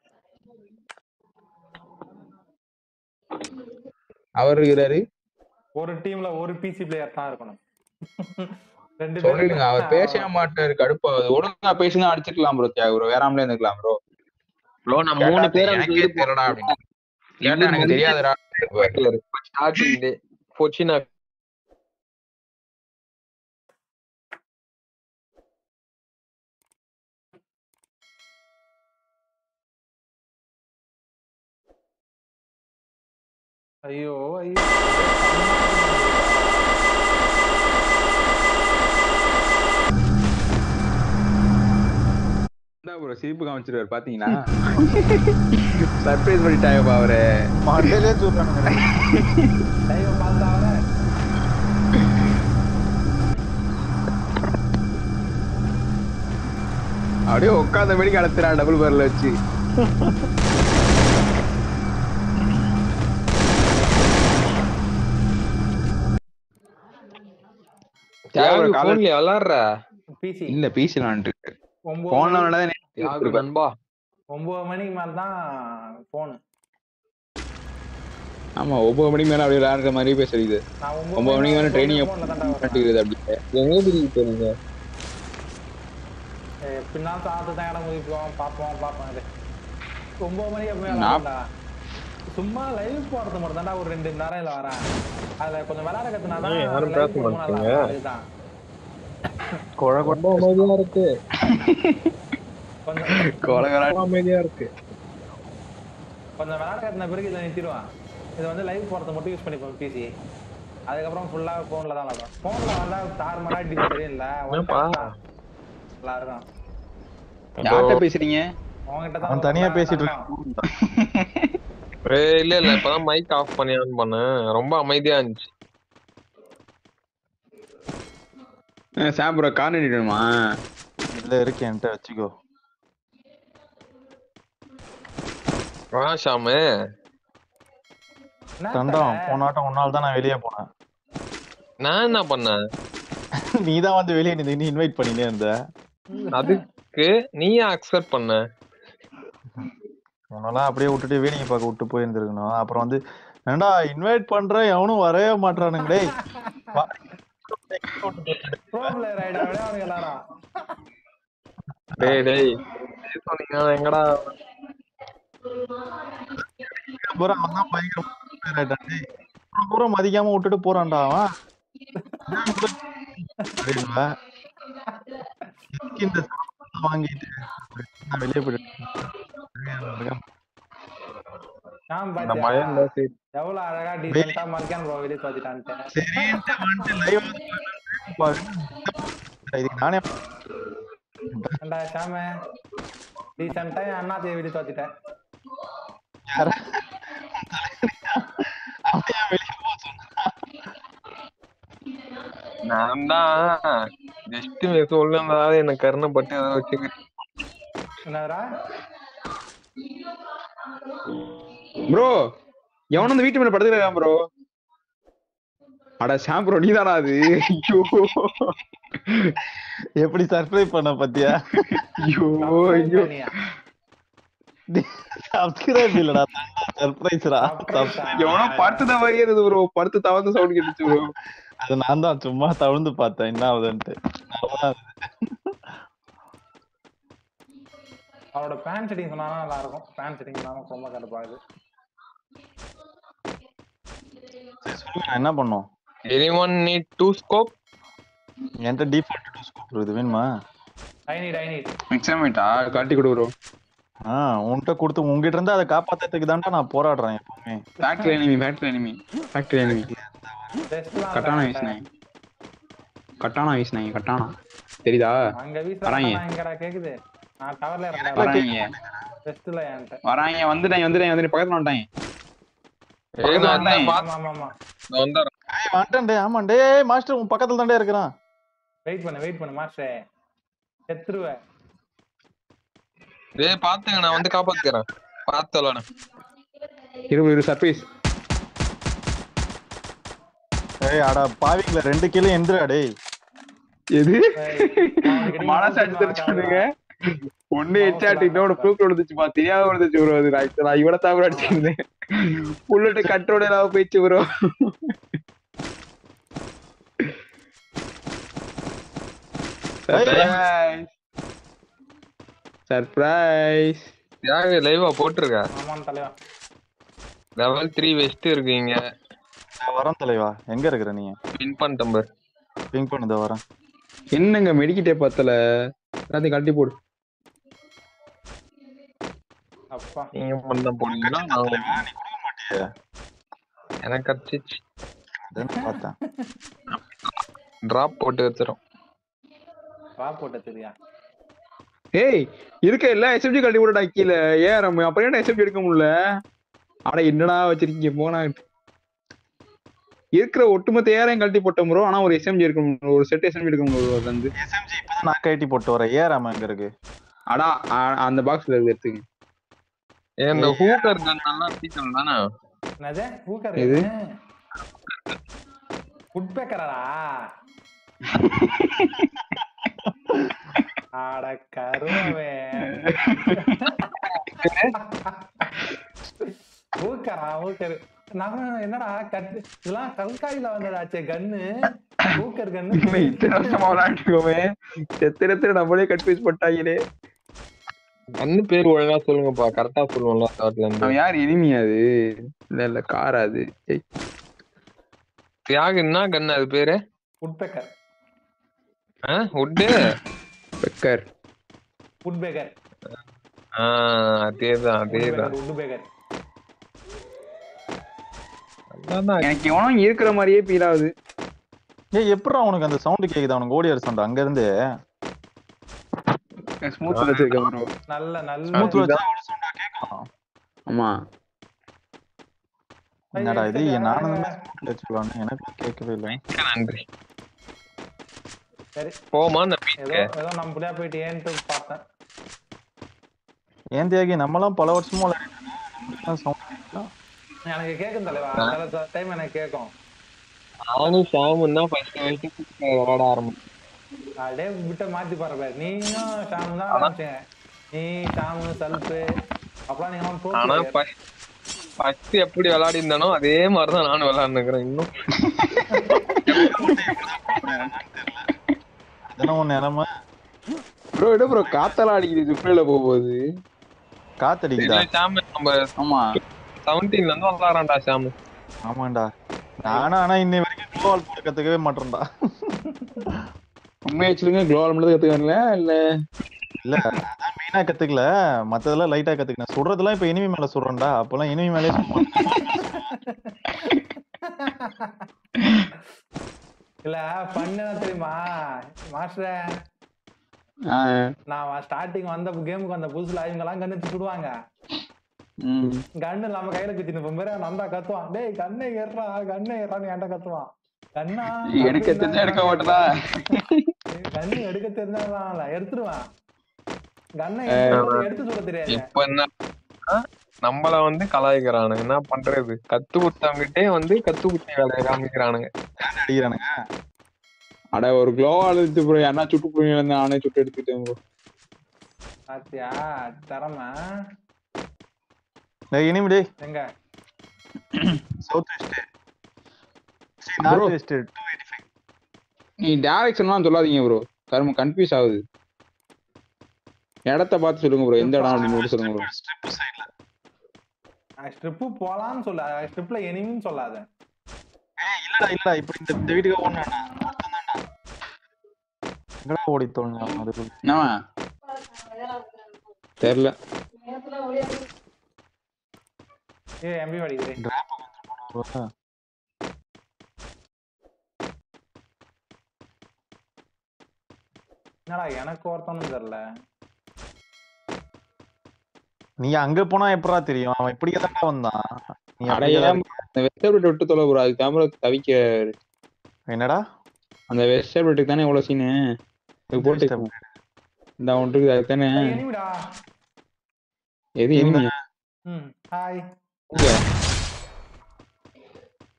Speaker 2: அவர் இருக்கிறாரு
Speaker 1: ஒரு டீம்ல ஒரு பிசி பிளேயர் தான் இருக்கணும்
Speaker 2: சொல்லிடுங்க. அவர் பேசவே மாட்டாரு. கடுப்பாகுது ஒழுங்கா பேசினா அடிச்சிருக்கலாம் ப்ரோ தியாகு ப்ரோ வேறாமலே இருந்துக்கலாம் ப்ரோ
Speaker 6: ப்ரோ நான் மூணு பேர்
Speaker 2: எனக்கே தெரியலடா அப்படின்னு. கேட்டா எனக்கு தெரியாதுடா
Speaker 6: பொச்சினா
Speaker 1: ஐயோ ஐயோ.
Speaker 2: சிரிப்பு காமிச்சிருவாரு பாத்தீங்கன்னா சர்ப்ரைஸ் பண்ணிட்டாங்கப்பா அவரு.
Speaker 3: மண்டையிலே தூக்கானுங்க
Speaker 2: அப்படியே உட்காந்த மணிக்கு அழுத்துறான் டபுள் பேர்ல வச்சு.
Speaker 6: விளாடுற
Speaker 1: பிசி
Speaker 2: இல்ல பிசி விளாண்டுருக்கு
Speaker 1: ஒன்பது மணிக்கு மேல தான் போனு
Speaker 2: ஆமா ஒன்பது மணிக்கு மேல அப்படியே விளையாடுற மாதிரி பேசுறது
Speaker 1: நான்
Speaker 2: ஒன்பது மணிக்கு மேல ட்ரைனிங். பண்ணிக்கிறது அப்படியே.
Speaker 6: எங்க திரிக்கு போறீங்க
Speaker 1: பின்னால் சாத்து தான் இடம் முடிப்போம் பார்ப்போம் பார்ப்போம் ஒன்பது மணிக்கு விளாடுறா. சும்மா லைவ் போறது மட்டும் தான்டா ஒரு ரெண்டு மணி நேரம் இல்ல வரேன். அதுல கொஞ்சம் விளையாட கத்துனாதான்
Speaker 6: ஏன் குழ ரொம்ப அமைதியா இருக்கு. அமைதியா இருக்கு.
Speaker 1: கொஞ்சம் விளையாட கட்டின பிறகு இதை நிறுத்திடுவான். இது வந்து லைவ் போறது மட்டும் யூஸ் பண்ணிப்போம் பிசி அதுக்கப்புறம் ஃபுல்லா போன்ல தான் விளாடுவோம் போன்ல வந்தா தாறு மணி தெரியல
Speaker 6: என்னப்பா?
Speaker 1: நல்லா இருக்கும்
Speaker 2: யார்கிட்ட பேசுறீங்க?
Speaker 1: உன்கிட்ட தான்
Speaker 3: தனியா பேசிட்டு. இருக்கான்.
Speaker 6: ஏய், இல்ல இல்ல. இப்பதான் மைக் ஆஃப் பண்ணி ஆன் பண்ணேன். ரொம்ப அமைதியா இருந்துச்சு.
Speaker 2: சாப்பிட்ற கார் நின்றுமா
Speaker 3: இல்ல இருக்கு என்கிட்ட. வச்சுக்கோ.
Speaker 6: வா ஷாமு.
Speaker 3: தண்டம்
Speaker 1: தல?
Speaker 3: போனாட்டம் உன்னால தான் நான் வெளியே போனேன்.
Speaker 6: நான் என்ன பண்ணேன்?
Speaker 3: நீ தான் வந்து வெளியே நின்று நீ இன்வைட் பண்ணினே இருந்த.
Speaker 6: அதுக்கு நீ அக்செப்ட் பண்ண?
Speaker 3: உன்னெல்லாம் அப்படியே விட்டுட்டு வேடிக்கை பார்க்க விட்டு போயிருந்துருக்கணும். அப்புறம் வந்து ஏன்டா இன்வைட் பண்றேன் எவனும் வரவே மாட்டானுங்க டேய்.
Speaker 6: டேய் சொன்னீங்க எங்கடா
Speaker 3: அவன் தான் பயங்கர டேய். பூரா மதிக்காம விட்டுட்டு போறான்டா அவன் வாங்கிட்டு வெளியே போயிட்டு
Speaker 1: நான்
Speaker 6: இந்த
Speaker 1: பாத்தியா?
Speaker 6: மயன்ல சரி
Speaker 1: எவ்வளவு அழகா வெளிய.
Speaker 3: சரின்ட்டு வந்துட்டு லைவ் பாரு இதுக்கு நானே
Speaker 1: என்
Speaker 3: யாரா? அவன் ஏன் வெளிய சொன்னான்?
Speaker 6: நான் தான் ஜஸ்ட் சொல்லுறதால எனக்கு கருணப்பட்டு அதை வச்சுக்கிறேன்
Speaker 1: என்னடா
Speaker 2: ப்ரோ எவனும் அந்த வீட்டு மேல படுத்துக்கிறான் ப்ரோ அட சாம் ப்ரோ நீதானா அது? ஐயோ.
Speaker 3: எப்படி சர்ப்ரைஸ் பண்ண பத்தியா?
Speaker 2: ஐயோ ஐயோ?
Speaker 3: சப்ஸ்கிரைப் இல்லடா சர்ப்ரைஸ்ரா?
Speaker 2: எவனோ படுத்துத மாதிரியே இருந்தது ப்ரோ படுத்து தவந்து சவுண்ட் கேட்டுச்சு ப்ரோ
Speaker 3: அது நான் தான் சும்மா தவிர்ந்து பார்த்தேன். என்ன ஆகுதுன்ட்டு.
Speaker 1: அவரோட பேண்ட் செட்டிங் சொன்னா நல்லா இருக்கும். பேண்ட் செட்டிங் இல்லாம ரொம்ப கடுப்பாகுது
Speaker 3: என்ன பண்ணோம்?
Speaker 6: Any one need two scope
Speaker 3: என்கிட்ட டிஃபால்ட் டூ ஸ்கோப் இருக்குது வேணுமா?
Speaker 1: ஐ நீட் ஐ நீட்
Speaker 2: காட்டி கொடு ப்ரோ
Speaker 3: ஆ உன்கிட்ட கொடுத்து உங்ககிட்ட இருந்து அதை காப்பாத்துறதுக்கு தான்டா நான் போராடுறேன் எப்பவுமே.
Speaker 2: Factory enemy factory enemy factory enemy katana வீசினாங்க katana வீசினாங்க கட்டானா? தெரியுதா?
Speaker 1: அங்க
Speaker 2: வராங்க.
Speaker 1: கேக்குது? நான் டவர்ல இருக்கேன்
Speaker 2: வராங்க. வந்துட்டாங்க வந்துட்டாங்க வந்து பக்கத்துல வந்துட்டாங்க
Speaker 3: வந்துட்டேன்டே ஆமாண்டே. மாஸ்டர் உன் பக்கத்துல தாண்டே இருக்கிறான்.
Speaker 1: வெயிட் பண்ணு வெயிட் பண்ணு மாஸ்டரே. செத்துருவேன்
Speaker 6: ஏய் பாத்துங்க நான் வந்து காப்பாத்துக்கிறேன். பாத்து விளாடுறேன்
Speaker 2: இரு இரு சர்ப்ரைஸ்
Speaker 3: ஏய் அடா பாவிங்கள ரெண்டு கிலோ எந்திரா டேய்.
Speaker 2: எது? மனசாட்சி தெரிஞ்சுக்கணுங்க. ஒண்ணு ஹெட்ஷாட் இன்னொரு ப்ளூக் விழுந்துச்சுப்பா தெரியாத விழுந்துச்சு. ப்ரோ அது. நான் நான் இவனை தவிர அடிச்சிருந்தேன். புல்லட்டு கட்டோட இல்லாம போயிடுச்சு ப்ரோ சர்ப்ரைஸ்
Speaker 6: தியாக லைவா போட்டிருக்க?
Speaker 1: ஆமாம் தலைவா.
Speaker 6: லெவல் த்ரீ வெஸ்ட் இருக்கீங்க.
Speaker 3: நான் வரேன் தலைவா. எங்க இருக்கிற நீ
Speaker 6: வின் பண்ணிட்டேன் பாரு.
Speaker 3: பிங் பண்ணுத வரேன்.
Speaker 2: என்னங்க மெடிக்கிட்டே பத்தல? எல்லாத்தையும் கட்டி போடு.
Speaker 1: அப்பா.
Speaker 6: நீங்க பண்ண போனீங்கன்னா நான்
Speaker 3: நீ கொடுக்க மாட்டியே.
Speaker 6: எனக்கு கிடைச்சிச்சு
Speaker 3: அதான் பார்த்தேன்.
Speaker 6: டிராப் போட்டு வச்சிரும்.
Speaker 1: வா போட்ட தெரியா?
Speaker 2: ஏய் இருக்க எல்லா எஸ்எம்ஜி கட்டி போட்டுடா கீழே. நம்ம அப்புறம் ஏன்டா எஸ்எம்ஜி எடுக்க முடியல? அட என்னடா வச்சிருக்கீங்க? போனா இருக்கிற ஒட்டுமொத்த ஏரையும் கழட்டி போட்டோம் ப்ரோ ஆனா ஒரு எஸ்எம்ஜி எடுக்க முடியும் ஒரு செட் எஸ்எம்ஜி எடுக்க முடியும் அது வந்து.
Speaker 3: எஸ்எம்ஜி இப்பதான் நான் கைட்டி போட்டு வரேன் ஏறாம எங்க இருக்கு.
Speaker 2: அடா அந்த பாக்ஸ்ல இருக்கு எடுத்துங்க
Speaker 6: ஏன் இந்த ஹூக்கர் கன் எல்லாம் சீக்கிரம் தானே?
Speaker 1: என்னது? ஊக்கர்
Speaker 2: எது?
Speaker 1: ஃபுட் பேக்கரா ஆட. கருவே ஊக்கரா ஊக்கர் நான் என்னடா கட்டு இதெல்லாம் கல்காயில வந்ததாச்சே கன்னு ஊக்கர் கன்னு
Speaker 2: இத்தனை வருஷமா விளையாண்டுக்கோமே எத்தனை எத்தனை நம்மளே கன்ஃபியூஸ் பண்ணிட்டாங்களே
Speaker 6: கண்ணு பேர் ஒழுங்கா சொல்லுங்கப்பா. கரெக்டா சொல்லுவோம்ல ஸ்டார்ட்ல இருந்து.
Speaker 2: அவன் யார்? இனிமையா அது. இல்ல இல்ல கார் அது. ஏய்,
Speaker 6: தியாக என்ன கன் அது பேரு?
Speaker 1: ஃபுட் பேக்கர்
Speaker 6: உட்டு
Speaker 2: பெக்கர்
Speaker 1: ஃபுட் பேக்கர்
Speaker 6: ஆஹ் அதேதான். அதேதான்
Speaker 1: ஃபுட் பேக்கர்
Speaker 6: அதான்
Speaker 2: எனக்கு எவனும் இருக்கிற மாதிரியே ஃபீல் ஆகுது.
Speaker 3: ஏய் எப்படா உனக்கு அந்த சவுண்ட் கேக்குது? அவனுக்கு ஓடி வர சவுண்ட். அங்க இருந்து
Speaker 2: ஸ்மூத் வச்சிருக்கேன் ப்ரோ
Speaker 1: நல்ல நல்ல
Speaker 3: மூத்து வச்சா அவ்வளவு சவுண்டா கேட்கும்
Speaker 2: ஆமா.
Speaker 3: என்னடா இது? நானும் ஸ்மூத்ல வச்சிருவானு எனக்கு கேட்கவே இல்லை.
Speaker 6: நன்றி.
Speaker 1: சரி.
Speaker 6: போமா அந்த
Speaker 1: ஏதோ ஏதோ நம்ம புள்ளையா போயிட்டு ஏன்ட்டு பார்த்தேன்.
Speaker 3: ஏன் தியாகி நம்மலாம் பல வருஷமா
Speaker 1: எனக்கு கேட்கும் தலைவா. டைம் எனக்கு கேட்கும்.
Speaker 6: நானும் சாமும் தான் ஃபர்ஸ்ட் ஃபர்ஸ்ட் விளையாட ஆரம்பிச்சேன்.
Speaker 1: அப்படியே விட்ட மாத்தி பாரு பாரு. நீயும் ஷாமு தான் நீ ஷாமு சல்பு அப்பலாம் நீங்க எல்லாம் தோத்து
Speaker 6: ஃபர்ஸ்ட் எப்படி விளையாடி இருந்தானோ அதே மாதிரிதான் நானும் விளையாடுனுக்கிறேன் இன்னும்.
Speaker 3: அதெல்லாம் உன் நிலைமை
Speaker 2: ப்ரோ என்ன ப்ரோ காத்தெல்லாம் அடிக்குது ஜிப்ரில போகும்போது.
Speaker 3: காத்தடிக்குதா?
Speaker 6: சாமு நம்ம
Speaker 2: ஆமா.
Speaker 6: செவன்டீன்ல இருந்து விளையாடுறான்டா சாமு.
Speaker 3: ஆமாண்டா. நானும் ஆனா இன்னை வரைக்கும் குளோவால் போட கத்துக்கவே மாட்டேன்டா.
Speaker 2: உண்மையை சொல்லுங்க குளோபல் மட்டும் கத்துக்காருல இல்ல?
Speaker 3: இல்ல அதான் மெயினா கத்துக்கல. மத்ததெல்லாம் லைட்டா கத்துக்கினேன் சுடுறதெல்லாம் இப்ப இனிமே மேல சுடுறேன்டா. அப்பெல்லாம் இனிமே மேலே
Speaker 1: இல்ல பண்ண தெரியுமா? மாஸ்டர். நான் ஸ்டார்டிங் வந்த கேமுக்கு வந்த புதுசுல இவங்க எல்லாம் கண்ணு சுடுவாங்க.
Speaker 2: ம்.
Speaker 1: கண்ணு இல்லாம கையில இப்ப மாதிரி நந்தா கத்துவான். டேய் கண்ணை ஏறா கண்ணை ஏறான்னு என்கிட்ட கத்துவான்.
Speaker 2: எடுக்க தெரிஞ்சா எடுக்க மாட்டடா
Speaker 1: கண்ணு எடுக்க தெரிஞ்சாதான் எடுத்துருவான். கண்ணை எடுத்து சுட தெரியாது.
Speaker 6: இப்ப என்ன? நம்மள வந்து கலாய்க்கிறானுங்க. என்ன பண்றது? கத்து கொடுத்தவங்கிட்டே வந்து கத்து குத்தி வேலையை காமிக்கிறானுங்க.
Speaker 3: அடிக்கிறானுங்க.
Speaker 2: அட ஒரு க்ளோவால் எடுத்து ப்ரோ யாரா சுட்டு போய் நானே சுட்டு எடுத்துட்டேன் ப்ரோ
Speaker 1: பாத்தியா? திறமை.
Speaker 3: டேய் இனிமே டேய்.
Speaker 1: எங்க?
Speaker 3: South west north west two eighty five
Speaker 2: நீ டைரக்ஷன்லாம் சொல்லாதீங்க ப்ரோ கரும கன்ஃபியூஸ் ஆகுது. இடத்த பார்த்து சொல்லுங்க ப்ரோ எந்த இடம் அப்படின்னு சொல்லுங்க ப்ரோ
Speaker 3: ஸ்ட்ரிப் சைடுல
Speaker 1: ஸ்ட்ரிப்பு போலான்னு சொல்ல ஸ்ட்ரிப்ல எனிமின்னு சொல்லாத.
Speaker 3: ஏய் இல்லடா இல்ல இப்ப இந்த இந்த வீட்டுக்கு ஓடணும்டா ஒருத்தன் தான்டா. எங்கடா ஓடி தோணுங்க அதுக்குள்ள
Speaker 2: என்னவா தெரியல.
Speaker 1: ஏ எம்பி படிக்கிறேன்
Speaker 3: டிராப் வந்து போனா
Speaker 1: என்னடா எனக்கு ஒருத்தனும் தெரியல.
Speaker 3: நீ அங்க போனா எப்படா தெரியும்? அவன் இப்படியே தான்டா வந்தான். நீ
Speaker 2: வெஸ்டர்பிளேட் விட்டு தொலை ப்ரோ அதுக்கு கேமரா தவிக்க.
Speaker 3: என்னடா?
Speaker 2: அந்த வெஸ்டர்பிளேட்டுக்கு தானே இவ்வளவு சீனு இது போட்டு இந்த ஒன்று இருக்குது அதுக்கு தானே? எது இனிமே
Speaker 1: ம் ஹாய்.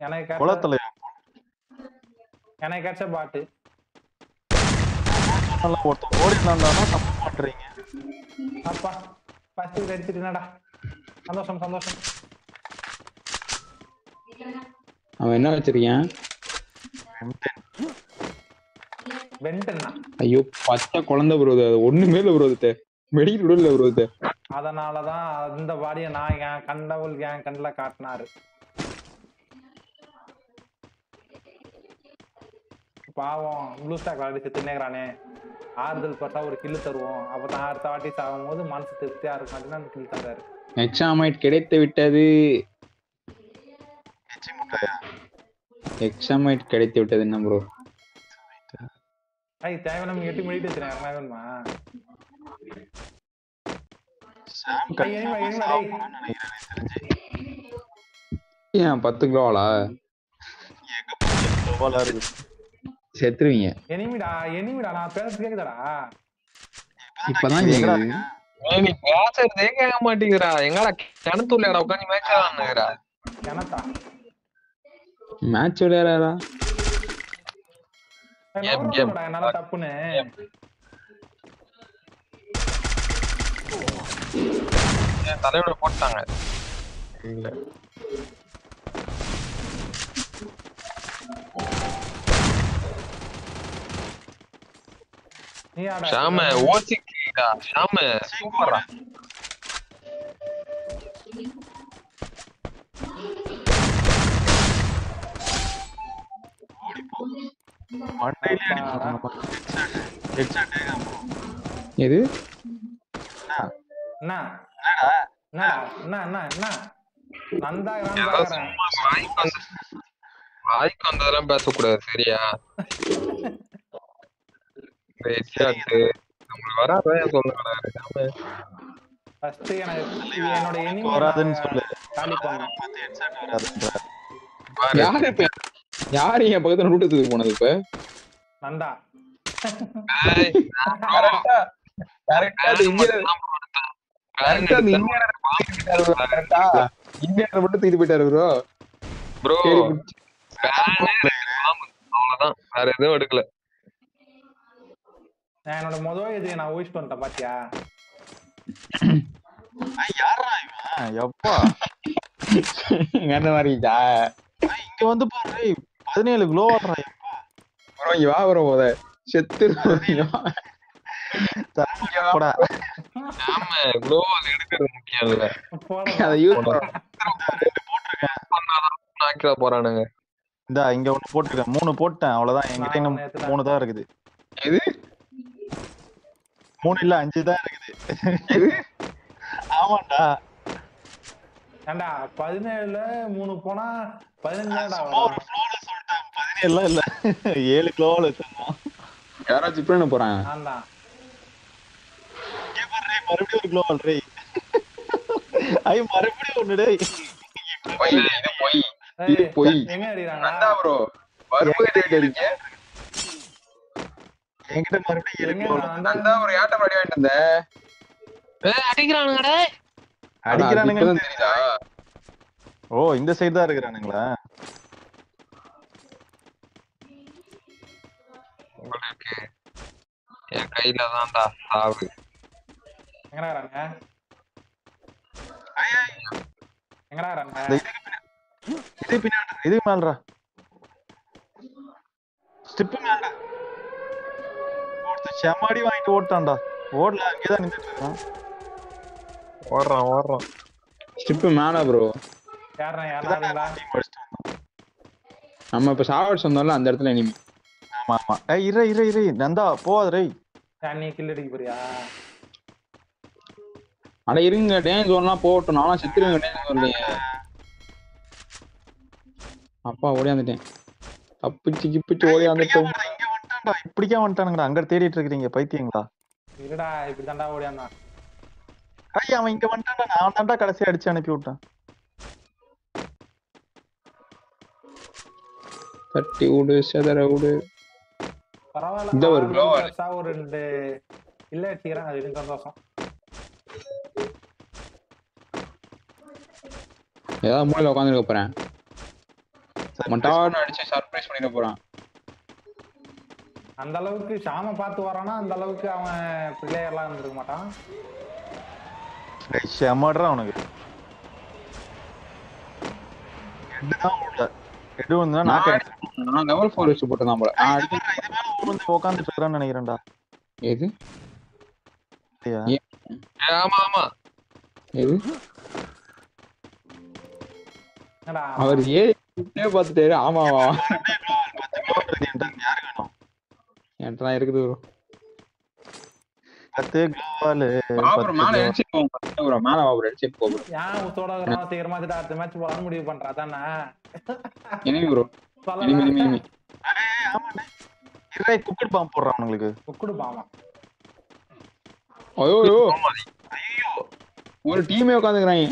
Speaker 1: எனக்கு
Speaker 3: குளத்துல
Speaker 1: எனக்கு கிடைச்ச பாட்டு.
Speaker 3: சொன்னல ஒருத்தன் ஓடி இருந்தான்னா தப்பு பண்றீங்க.
Speaker 1: அப்பா ஃபர்ஸ்ட் எடுத்துட்டுனடா சந்தோஷம் சந்தோஷம்.
Speaker 2: அவன் என்ன வச்சிருக்கான்?
Speaker 1: வெண்டனா.
Speaker 2: ஐயோ பச்சை குழந்தை ப்ரோ அது ஒண்ணுமே இல்ல ப்ரோ அது மெடிக்கல் கூட இல்ல ப்ரோ அது
Speaker 1: அதனாலதான் அந்த பாடியை நான் என் கண்டவுள் என் கண்ணுல காட்டினாரு. பாவம் ப்ளூ ஸ்டாக் விளையாடி செத்துனேங்கிறானே ஆறுதல் பட்டா ஒரு கில்லு தருவோம். அப்பதான் அடுத்த வாட்டி சாகும் போது மனசு திருப்தியா இருக்கும். அப்படின்னு அந்த கில் தந்தாரு
Speaker 2: எக்ஸாமைட் கிடைத்து விட்டது. எக்ஸாமைட் கிடைத்து விட்டது என்ன ப்ரோ
Speaker 1: ஐய் தேவையில்லாம எட்டு மணிட்டு வச்சுருக்கேன் வேணுமா?
Speaker 2: ஏன் பத்து கிலோவாளா?
Speaker 3: கோபாலா இருக்கு.
Speaker 2: செத்துருவீங்க
Speaker 1: எனிமிடா எனிமிடா நான் பேசுறது கேக்குதாடா?
Speaker 2: இப்பதான் கேக்குது.
Speaker 6: நீ பேசுறதே கேட்க மாட்டேங்கிறா எங்கடா கிணத்துள்ளாடா உட்காந்து மேட்ச் ஆடுனுங்கிறா
Speaker 1: எனத்தா
Speaker 2: மேட்ச் விளையாடா
Speaker 6: Game, game.
Speaker 1: என்னால தப்புன்னு.
Speaker 6: என் தலையோட போட்டாங்க இல்ல
Speaker 1: நீ ஆடா
Speaker 6: ஷாம ஓசிக்கிடா ஷாம சூப்பரா
Speaker 2: எது
Speaker 6: வாய்க்கு வந்ததெல்லாம் பேசக்கூடாது சரியா ஹெட்ஷாட்டு நம்மளுக்கு வராதான் சொல்லுங்கடா ஷாம
Speaker 1: ஃபர்ஸ்ட் எனக்கு என்னோட enemy
Speaker 3: வராதுன்னு சொல்லு.
Speaker 2: யாரு இப்ப? யாரு என் பக்கத்துல நூட்டத்துக்கு போனது இப்ப?
Speaker 1: நந்தா.
Speaker 2: மட்டும் தூக்கிட்டு போயிட்டாரு ப்ரோ
Speaker 6: ப்ரோ அவ்வளவுதான். வேற எதுவும் எடுக்கல.
Speaker 1: நான் என்னோட முதல் இது நான் ஊழிச்சிட்டு வந்துட்டேன் பாத்தியா?
Speaker 3: யார்ரா இவன்? எப்பா?
Speaker 2: அந்த மாதிரிடா
Speaker 3: இங்க வந்து பாரு பதினேழு கிலோ ஆடுறா எப்பா?
Speaker 2: ப்ரோ இங்க வா ப்ரோ முத செத்து
Speaker 3: போடா.
Speaker 6: எடுக்கிறது முக்கியம் இல்ல.
Speaker 2: அதை யூஸ் பண்ண.
Speaker 6: ஆக்கிட போறானுங்க.
Speaker 3: இந்தா இங்க ஒண்ணு போட்டுருக்கேன் மூணு போட்டேன் அவ்வளவுதான். என்கிட்ட இன்னும் மூணு தான் இருக்குது.
Speaker 2: எது
Speaker 3: மூணு இல்ல அஞ்சு தான் இருக்குது. ஆமாண்டா.
Speaker 1: ஏண்டா பதினேழுல மூணு போனா பதினஞ்சுடா
Speaker 3: ஒரு ஃப்ளோல சொல்லிட்டேன் பதினேழுலாம் இல்ல. ஏழு கிலோல வச்சிருந்தோம்
Speaker 2: யாராச்சும் போறாங்க?
Speaker 1: தான்
Speaker 3: மறுபடியும் ஒரு குளோபல் ரே ஐ மறுபடியும் ஒண்ணு டேய்.
Speaker 6: பொய் இது பொய்.
Speaker 2: இது
Speaker 1: ஏய்,
Speaker 2: பொய்.
Speaker 1: எங்க அடிக்கிறாங்க
Speaker 6: நந்தா ப்ரோ வரும்போது
Speaker 3: என்கிட்ட மறுபடியும்
Speaker 1: நந்தா
Speaker 6: ப்ரோ யாட்ட படி வாங்கிட்டு வந்த?
Speaker 4: அடிக்கிறானுங்கடா.
Speaker 3: அடிக்கிறானுங்க
Speaker 6: தெரியுதா?
Speaker 3: ஓ இந்த சைடு தான் இருக்கிறானுங்களா?
Speaker 6: உங்களுக்கு என் கையில தான்டா சாவு.
Speaker 1: எங்கடா இருக்காங்க எங்கடா
Speaker 3: பின்னாடி இது பின்னாடி இது மேல்றா ஸ்டிப் மேல ஒருத்தன் செமாடி வாங்கிட்டு ஓட்டான்டா ஓடல அங்கேதான் நின்றுட்டு இருக்கான்
Speaker 6: ஓடுறான் ஓடுறான்
Speaker 2: ஸ்டிப்பு மேல ப்ரோ. நம்ம இப்ப சாவடிச்சு வந்தோம்ல அந்த இடத்துல இனிமே
Speaker 3: ஆமா ஆமா ஏய் இரு இரு இரு நந்தா போவாத ரேய்
Speaker 1: நீ கில் அடிக்க போறியா
Speaker 2: அட இருங்க டேன் ஜோன்லாம் போகட்டும் நானும் செத்துருவேன் டேன் ஜோன்லயே அப்பா ஓடியாந்துட்டேன் தப்பிச்சு கிப்பிச்சு ஓடியாந்துட்டோம்
Speaker 3: வந்துட்டான்டா இப்படிக்கா வந்துட்டானுங்கடா? அங்க தேடிட்டு இருக்கீங்க பைத்தியங்களா?
Speaker 1: இருடா இப்படி தாண்டா ஓடியாந்தான்
Speaker 3: ஐய் அவன் இங்க வந்துட்டான்டா நான் தான்டா கடைசி அடிச்சு அனுப்பி விட்டேன்.
Speaker 2: தட்டி விடு செதற விடு.
Speaker 1: பரவாயில்ல
Speaker 2: இந்த ஒரு.
Speaker 1: பெருசா ஒரு ரெண்டு இல்ல அடிச்சுக்கிறேன் அது சந்தோஷம்.
Speaker 2: ஏதாவது மூலையில உட்காந்துருக்க போறேன். மட்டான்னு அடிச்சு சர்ப்ரைஸ் பண்ணிட போறான்.
Speaker 1: அந்த அளவுக்கு ஷாம பார்த்து வரானா? அந்த அளவுக்கு அவன் பிள்ளையர்லாம் இருந்திருக்க மாட்டான்?
Speaker 3: செமட்றா அவனுக்கு. வந்து
Speaker 2: நான் லெவல் வச்சு
Speaker 3: உட்காந்துட்டு இருக்கிறான்னு நினைக்கிறேன்டா.
Speaker 2: எது? ஏ-
Speaker 6: ஏ, ஆமா ஆமா.
Speaker 2: அவர் ஏறி பார்த்துட்டாரு. ஆமாவா
Speaker 3: பத்து global இருக்கு என்கிட்ட. யாருக்கு வேணும்
Speaker 2: என்கிட்ட இருக்குது bro.
Speaker 3: பத்து global,
Speaker 2: அப்புறம் மேல
Speaker 3: பத்து
Speaker 2: அடிச்சிட்டு போவோம் bro. மேல அவர் அடிச்சிட்டு போகும்
Speaker 1: ஏன் உத்தோட இருக்கிறோம் சீக்கிரமா வச்சுட்டு அடுத்த மேட்ச் போலான்னு முடிவு பண்றா தானே
Speaker 2: இனிமே ப்ரோ இனிமே இனிமே இனிமே.
Speaker 3: global. ஏய், ஆமாண்ணே. இரு, குக்கட் பாம்பு போடுறான் அவனுங்களுக்கு.
Speaker 1: குக்குடு பாமா
Speaker 2: ஐயோ ஐயோ. ஒரு டீமே உட்காந்துக்கிறாங்க.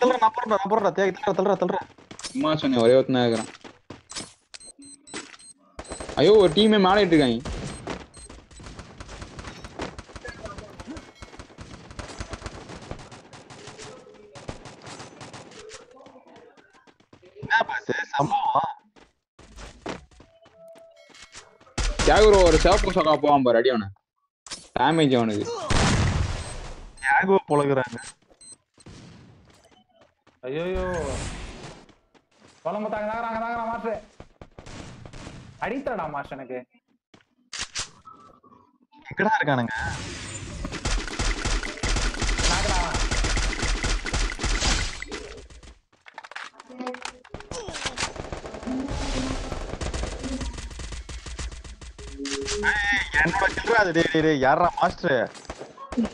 Speaker 3: தள்ளுறா, தள்ளுறா, நான் போடுறேன், நான். தேய், தள்ளுறா, தள்ளுறா, தள்ளுறா.
Speaker 2: சும்மா சொன்னேன் ஒரே ஒருத்தனா இருக்கிறான். ஐயோ ஒரு டீமே மேலே இருக்காங்க? தியாகுரோ ஒரு சிவப்பு சொக்கா போவான் பாரு அடி அவனை. டேமேஜ் அவனுக்கு.
Speaker 3: தியாகுவை பொழகுறாங்க.
Speaker 1: ஐயோ குழம்பு தாங்க தாங்க தாங்க மாஸ்டர் அடித்தடா மாஸ்டர் எனக்கு.
Speaker 3: எங்கடா இருக்கானுங்க? என்னோட killer அது. டேய், டேய், யார்றா மாஸ்டர்?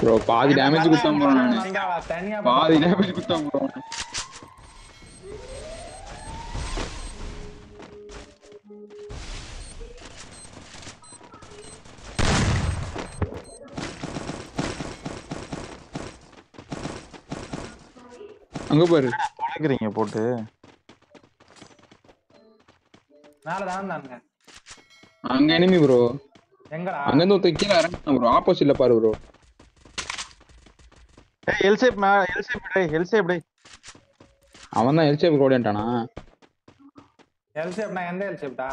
Speaker 2: ப்ரோ பாதி டேமேஜ் குத்தான் போறான் நானு.
Speaker 1: நந்தா, தனியா
Speaker 2: பாதி டேமேஜ் குத்தான் போறான் அங்க பாரு.
Speaker 3: பொழகுறீங்க போட்டு.
Speaker 1: மேல தானே தானுங்க
Speaker 2: அங்க எனிமி ப்ரோ
Speaker 1: எங்கடா?
Speaker 2: அங்க இருந்து ஒருத்தன் கீழே இறங்கினான் ப்ரோ ஆப்போசிட்ல பாரு ப்ரோ
Speaker 3: ஏய் எல் ஷேப் மே எல் ஷேப் டேய் எல் ஷேப் டேய்.
Speaker 2: அவன் தான் எல்சேப் ஓடிட்டானா
Speaker 1: எல் ஷேப்னா எந்த எல் ஷேப்டா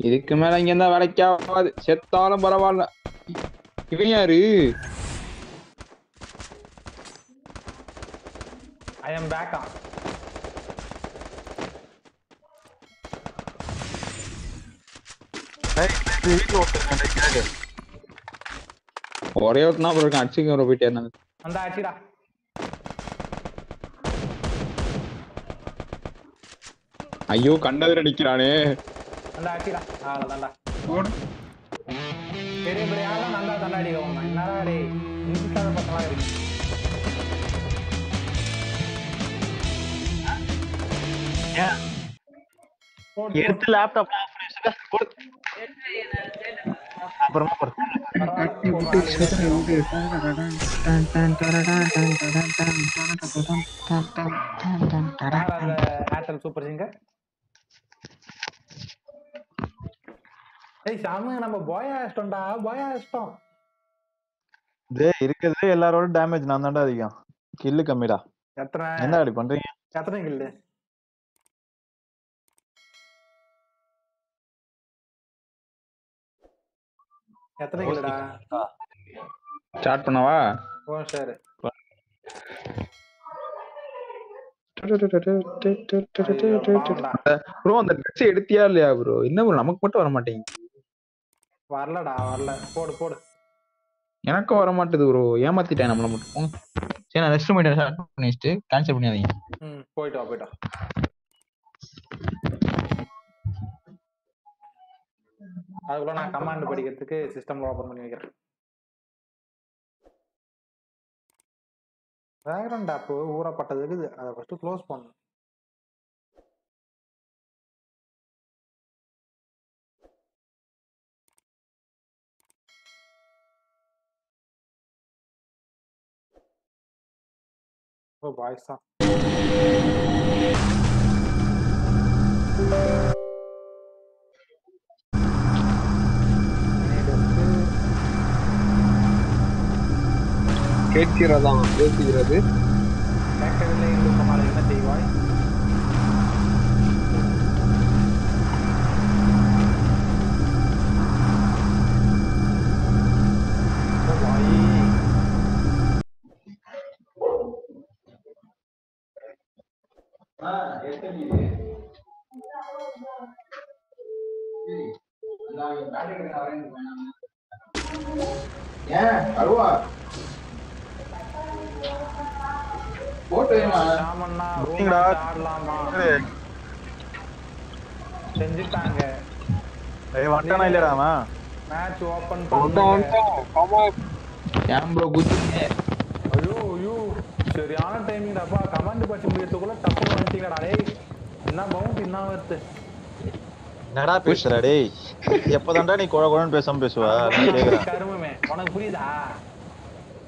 Speaker 2: இதுக்கு மேல இங்க இருந்தா வேலைக்கு ஆகாது. செத்தாலும் பரவாயில்ல. இவன் யாரு?
Speaker 1: ஐ எம்
Speaker 3: டேய் கேக்கு
Speaker 2: ஒரே ஒருத்தன் இருக்கான் அடிச்சுக்க ப்ரோ போயிட்டே இருந்தாங்க
Speaker 1: அந்த ஆச்சுடா.
Speaker 2: ஐயோ கண்டதில் அடிக்கிறானே.
Speaker 1: அந்த ஆச்சுடா. அவ்வளோதான்டா
Speaker 2: போடு.
Speaker 1: பெரிய பெரிய ஆளெல்லாம் நல்லா தாண்டா அடிக்கிறோம் என்னடா டேய் இன்ஸ்டாத பக்கம்லாம் இருக்கு
Speaker 3: எடுத்து லேப்டாப்ல ஆஃப் பண்ணி வச்சுக்க அப்புறமா
Speaker 1: ஏர்டெல் சூப்பர் சிங்கர் ஏய் சாமு நம்ம போயா இஷ்டம்டா போயா இஷ்டம்
Speaker 3: டேய் இருக்கிறதுலே எல்லாரோட டேமேஜ் நான் தான்டா அதிகம். கில்லு கம்மிடா.
Speaker 1: எத்தனை?
Speaker 3: என்ன அப்படி பண்றீங்க?
Speaker 1: எத்தனை கில்லு எத்தனை
Speaker 2: ஸ்டார்ட் பண்ணவா?
Speaker 1: ஓ சரி.
Speaker 2: ப்ரோ அந்த ட்ரெஸ் எடுத்தியா இல்லையா ப்ரோ என்ன ப்ரோ நமக்கு மட்டும் வர மாட்டேங்குது
Speaker 1: வரலடா வரல. போடு போடு.
Speaker 2: எனக்கும் வர மாட்டேது ப்ரோ ஏமாத்திட்டேன் நம்மள மட்டும். சரி நான் ரெஸ்ட் மீட்டர் ஸ்டார்ட் பண்ணி வச்சுட்டு கேன்சல் பண்ணியாதீங்க
Speaker 1: ம் போயிட்டு போயிட்டு அதுக்குள்ள நான் கமாண்ட் படிக்கிறதுக்கு சிஸ்டம்ல ஓபன் பண்ணி வைக்கிறேன். பேக்ரவுண்ட் ஆப் ஊறப்பட்டது இருக்குது. அதை ஃபர்ஸ்ட் க்ளோஸ் பண்ணணும் ஓ பாய்ஸ் தான்
Speaker 6: கேட்கிறதா? பேசுகிறது.
Speaker 1: கேட்கவில்லை என்று சொன்னால் என்ன செய்வாய்?
Speaker 2: ஏன்? அருவா.
Speaker 1: செஞ்சுட்டாங்க.
Speaker 3: ஏய் இல்லடா அவன்?
Speaker 1: மேட்ச் ஓபன்
Speaker 6: வந்துட்டோம்
Speaker 1: பண்ணுங்க.
Speaker 6: வந்துட்டோம் கமா
Speaker 2: ஏன் ப்ரோ குதிங்க
Speaker 1: ஐயோ ஐயோ. சரியான டைமிங் அப்பா கமாண்ட் படிச்சு முடியறதுக்குள்ள டப்பு வந்துட்டீங்கடா. டேய் என்ன பவுண்ட் என்ன வருது
Speaker 3: என்னடா பேசுற டேய்? எப்பதான்டா நீ குழ குழன்னு பேசாம பேசுவா? நான் கேக்குறேன்.
Speaker 1: கருமமே உனக்கு புரியுதா?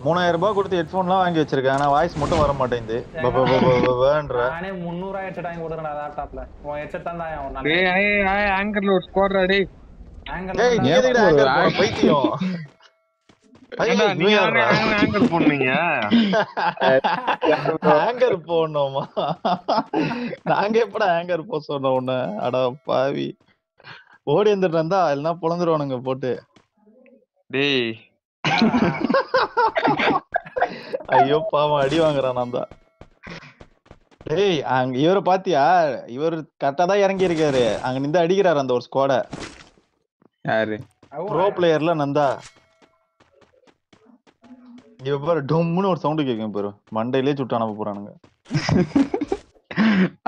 Speaker 3: மூணாயிரம் ரூபாய் கொடுத்து ஹெட்ஃபோன்லாம் வாங்கி வச்சிருக்கேன். ஆனா வாய்ஸ் மட்டும் வர மாட்டேங்குது.
Speaker 1: நானே முந்நூறு ஹெட்செட் வாங்கி கொடுக்குறேன் லேப்டாப்ல உன் ஹெட்செட் தான் தான்
Speaker 6: ஏய் ஆங்கர்ல ஒரு
Speaker 3: ஏய்? பைத்தியம்?
Speaker 6: ஆங்கர்
Speaker 3: ஆங்கர் போடணுமா? நாங்க எப்படா ஆங்கர் போட சொன்னோம் உன்ன? அட பாவி. ஓடி வந்துட்டு இருந்தா எல்லாம் பொழந்துருவானுங்க போட்டு.
Speaker 6: டேய்.
Speaker 3: ஐயோ பாவம் அடி வாங்குறான் நான் தான் டேய் அங்க இவரை பாத்தியா? இவர் கரெக்டா தான் இறங்கி இருக்காரு அங்க நின்று அடிக்கிறாரு அந்த ஒரு ஸ்குவாட
Speaker 2: யாரு?
Speaker 3: ப்ரோ பிளேயர்ல நந்தா. இவ பாரு டொம்முன்னு ஒரு சவுண்ட் கேட்கும் பாரு. மண்டையிலே சுட்டு அனுப்ப போறானுங்க.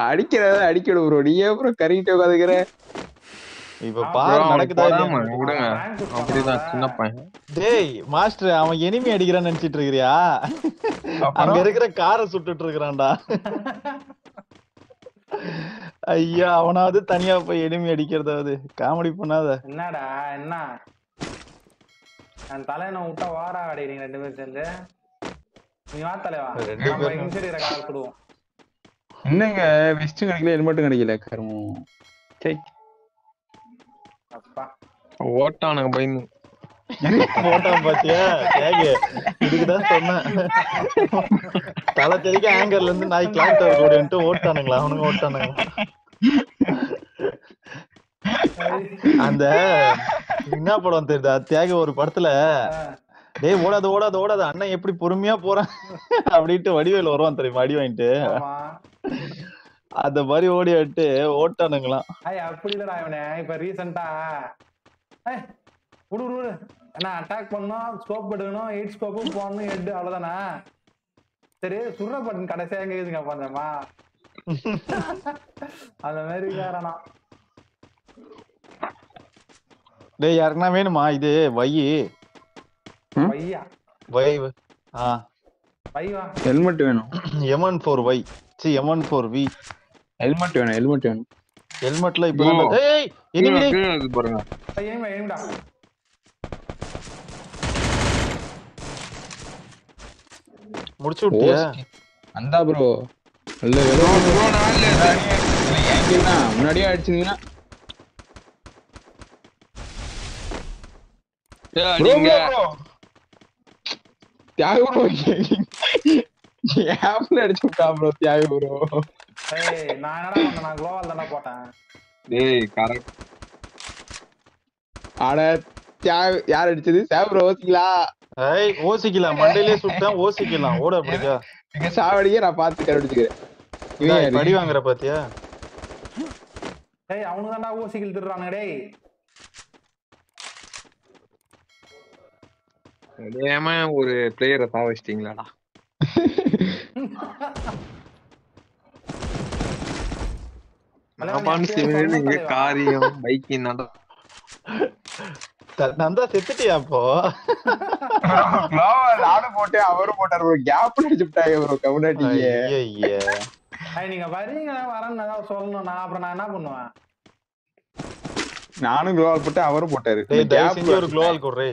Speaker 2: அடிக்கிறத அடிக்கடு ப்ரோ நீ ஏன் ப்ரோ கறிக்கிட்டு உட்காந்துக்கிற?
Speaker 3: இப்ப பாரு நடக்குதா
Speaker 6: விடுங்க. அப்படிதான் சின்ன பையன்.
Speaker 3: டேய் மாஸ்டர் அவன் எனிமி அடிக்கிறான்னு நினைச்சிட்டு இருக்கிறியா? அங்க இருக்கிற காரை சுட்டுட்டு இருக்கிறான்டா. ஐயா அவனாவது தனியா போய் எனிமி அடிக்கிறதாவது. காமெடி பண்ணாத.
Speaker 1: என்னடா என்ன? நான் விட்டா வாரா அடிக்கிறீங்க ரெண்டு பேரும் சேர்ந்து. நீ வா தலைவா நம்ம
Speaker 2: என்னங்க வெஸ்ட் கிடைக்கல ஹெல்மெட்டும் கிடைக்கல கருமம். சரி
Speaker 6: ஓட்டானுங்க பயந்து
Speaker 3: போட்டான் பாத்தியா? கேக்கு. இதுக்குதான் சொன்னேன். தலை தெறிக்க ஆங்கர்ல இருந்து நாய் கிளாக் டவர் கூடன்ட்டு ஓட்டானுங்களா? அவனுங்க ஓட்டானுங்க. அந்த என்ன படம் தெரியுதா? தியாக ஒரு படத்துல டேய் ஓடாத ஓடாத ஓடாத. அண்ணன் எப்படி பொறுமையா போறான்? அப்படின்ட்டு வடிவேல் வருவான் தெரியுமா? அடி வாங்கிட்டு. அந்த மாதிரி ஓடிட்டு ஓட்டானுங்களாம்.
Speaker 1: ஐய் அப்படி இல்லடா இவனே. இப்ப ரீசெண்டா விடு விடு விடு. என்ன அட்டாக் பண்ணோம் ஸ்கோப் எடுக்கணும் எயிட் ஸ்கோப்பும் போடணும் ஹெட் அவ்வளவுதானா? சரி சுடுற பட்டன் கடைசியா எங்க இருக்குதுங்க பந்தமா அந்த மாதிரி காரணம்
Speaker 3: டேய் யாருக்குன்னா வேணுமா? இது வை
Speaker 1: பையா
Speaker 3: வை ஆ.
Speaker 1: பைவா
Speaker 2: ஹெல்மெட் வேணும்.
Speaker 3: எம்என் ஃபோர் வை சி எம்என் ஃபோர் வி
Speaker 2: ஹெல்மெட் வேணும் ஹெல்மெட் வேணும்.
Speaker 3: ஹெல்மெட்ல இப்போ ஏய்
Speaker 6: பாருங்க.
Speaker 3: முடிச்சு விட்டியா?
Speaker 2: அந்தா ப்ரோ இல்ல ஏதோ
Speaker 6: ப்ரோ நான் இல்ல.
Speaker 2: ஏங்கினா முன்னாடியே அடிச்சீங்கன்னா
Speaker 6: நீங்க
Speaker 2: தியாகு ப்ரோ ஏப்ல அடிச்சு விட்டா ப்ரோ தியாகு ப்ரோ
Speaker 1: ஏய் நான் என்னடா பண்ணேன் நான் குளோவால் தானே போட்டேன்.
Speaker 6: டேய் கரெக்ட்
Speaker 2: தியாக யார் அடிச்சது? சேவ் ப்ரோ ஓசிங்களா?
Speaker 3: ஏய் ஓசிக்கலாம். மண்டையிலே சுட்டேன் ஓசிக்கலாம். ஓட அப்படிக்கா
Speaker 2: நீங்க சாவடிக்க நான் பார்த்து கண்டுபிடிச்சுக்கிறேன்?
Speaker 3: படி வாங்குற பாத்தியா?
Speaker 1: ஏய் அவனுக்கு தான்டா ஊசிகள் திருறானுங்க டேய்.
Speaker 6: ஏமா ஒரு பிளேயரை தா வச்சிட்டீங்களாடா நான் நீங்க காரியம் பைக்கிங்
Speaker 3: நந்தா செத்துட்டியா அப்போ
Speaker 2: நானும் போட்டேன் அவரும் போட்டாரு ப்ரோ கேப்ல அடிச்சு விட்டாங்க ப்ரோ கவுனாட்டிங்க
Speaker 3: ஐயய்ய.
Speaker 1: ஏய் நீங்க வரீங்க வரேன்னு ஏதாவது சொல்லணும் நான் அப்புறம் நான் என்ன பண்ணுவேன்
Speaker 2: நானும் குளோவால் போட்டேன் அவரும் போட்டாரு
Speaker 3: செஞ்சு ஒரு குளோவால் கொடுறே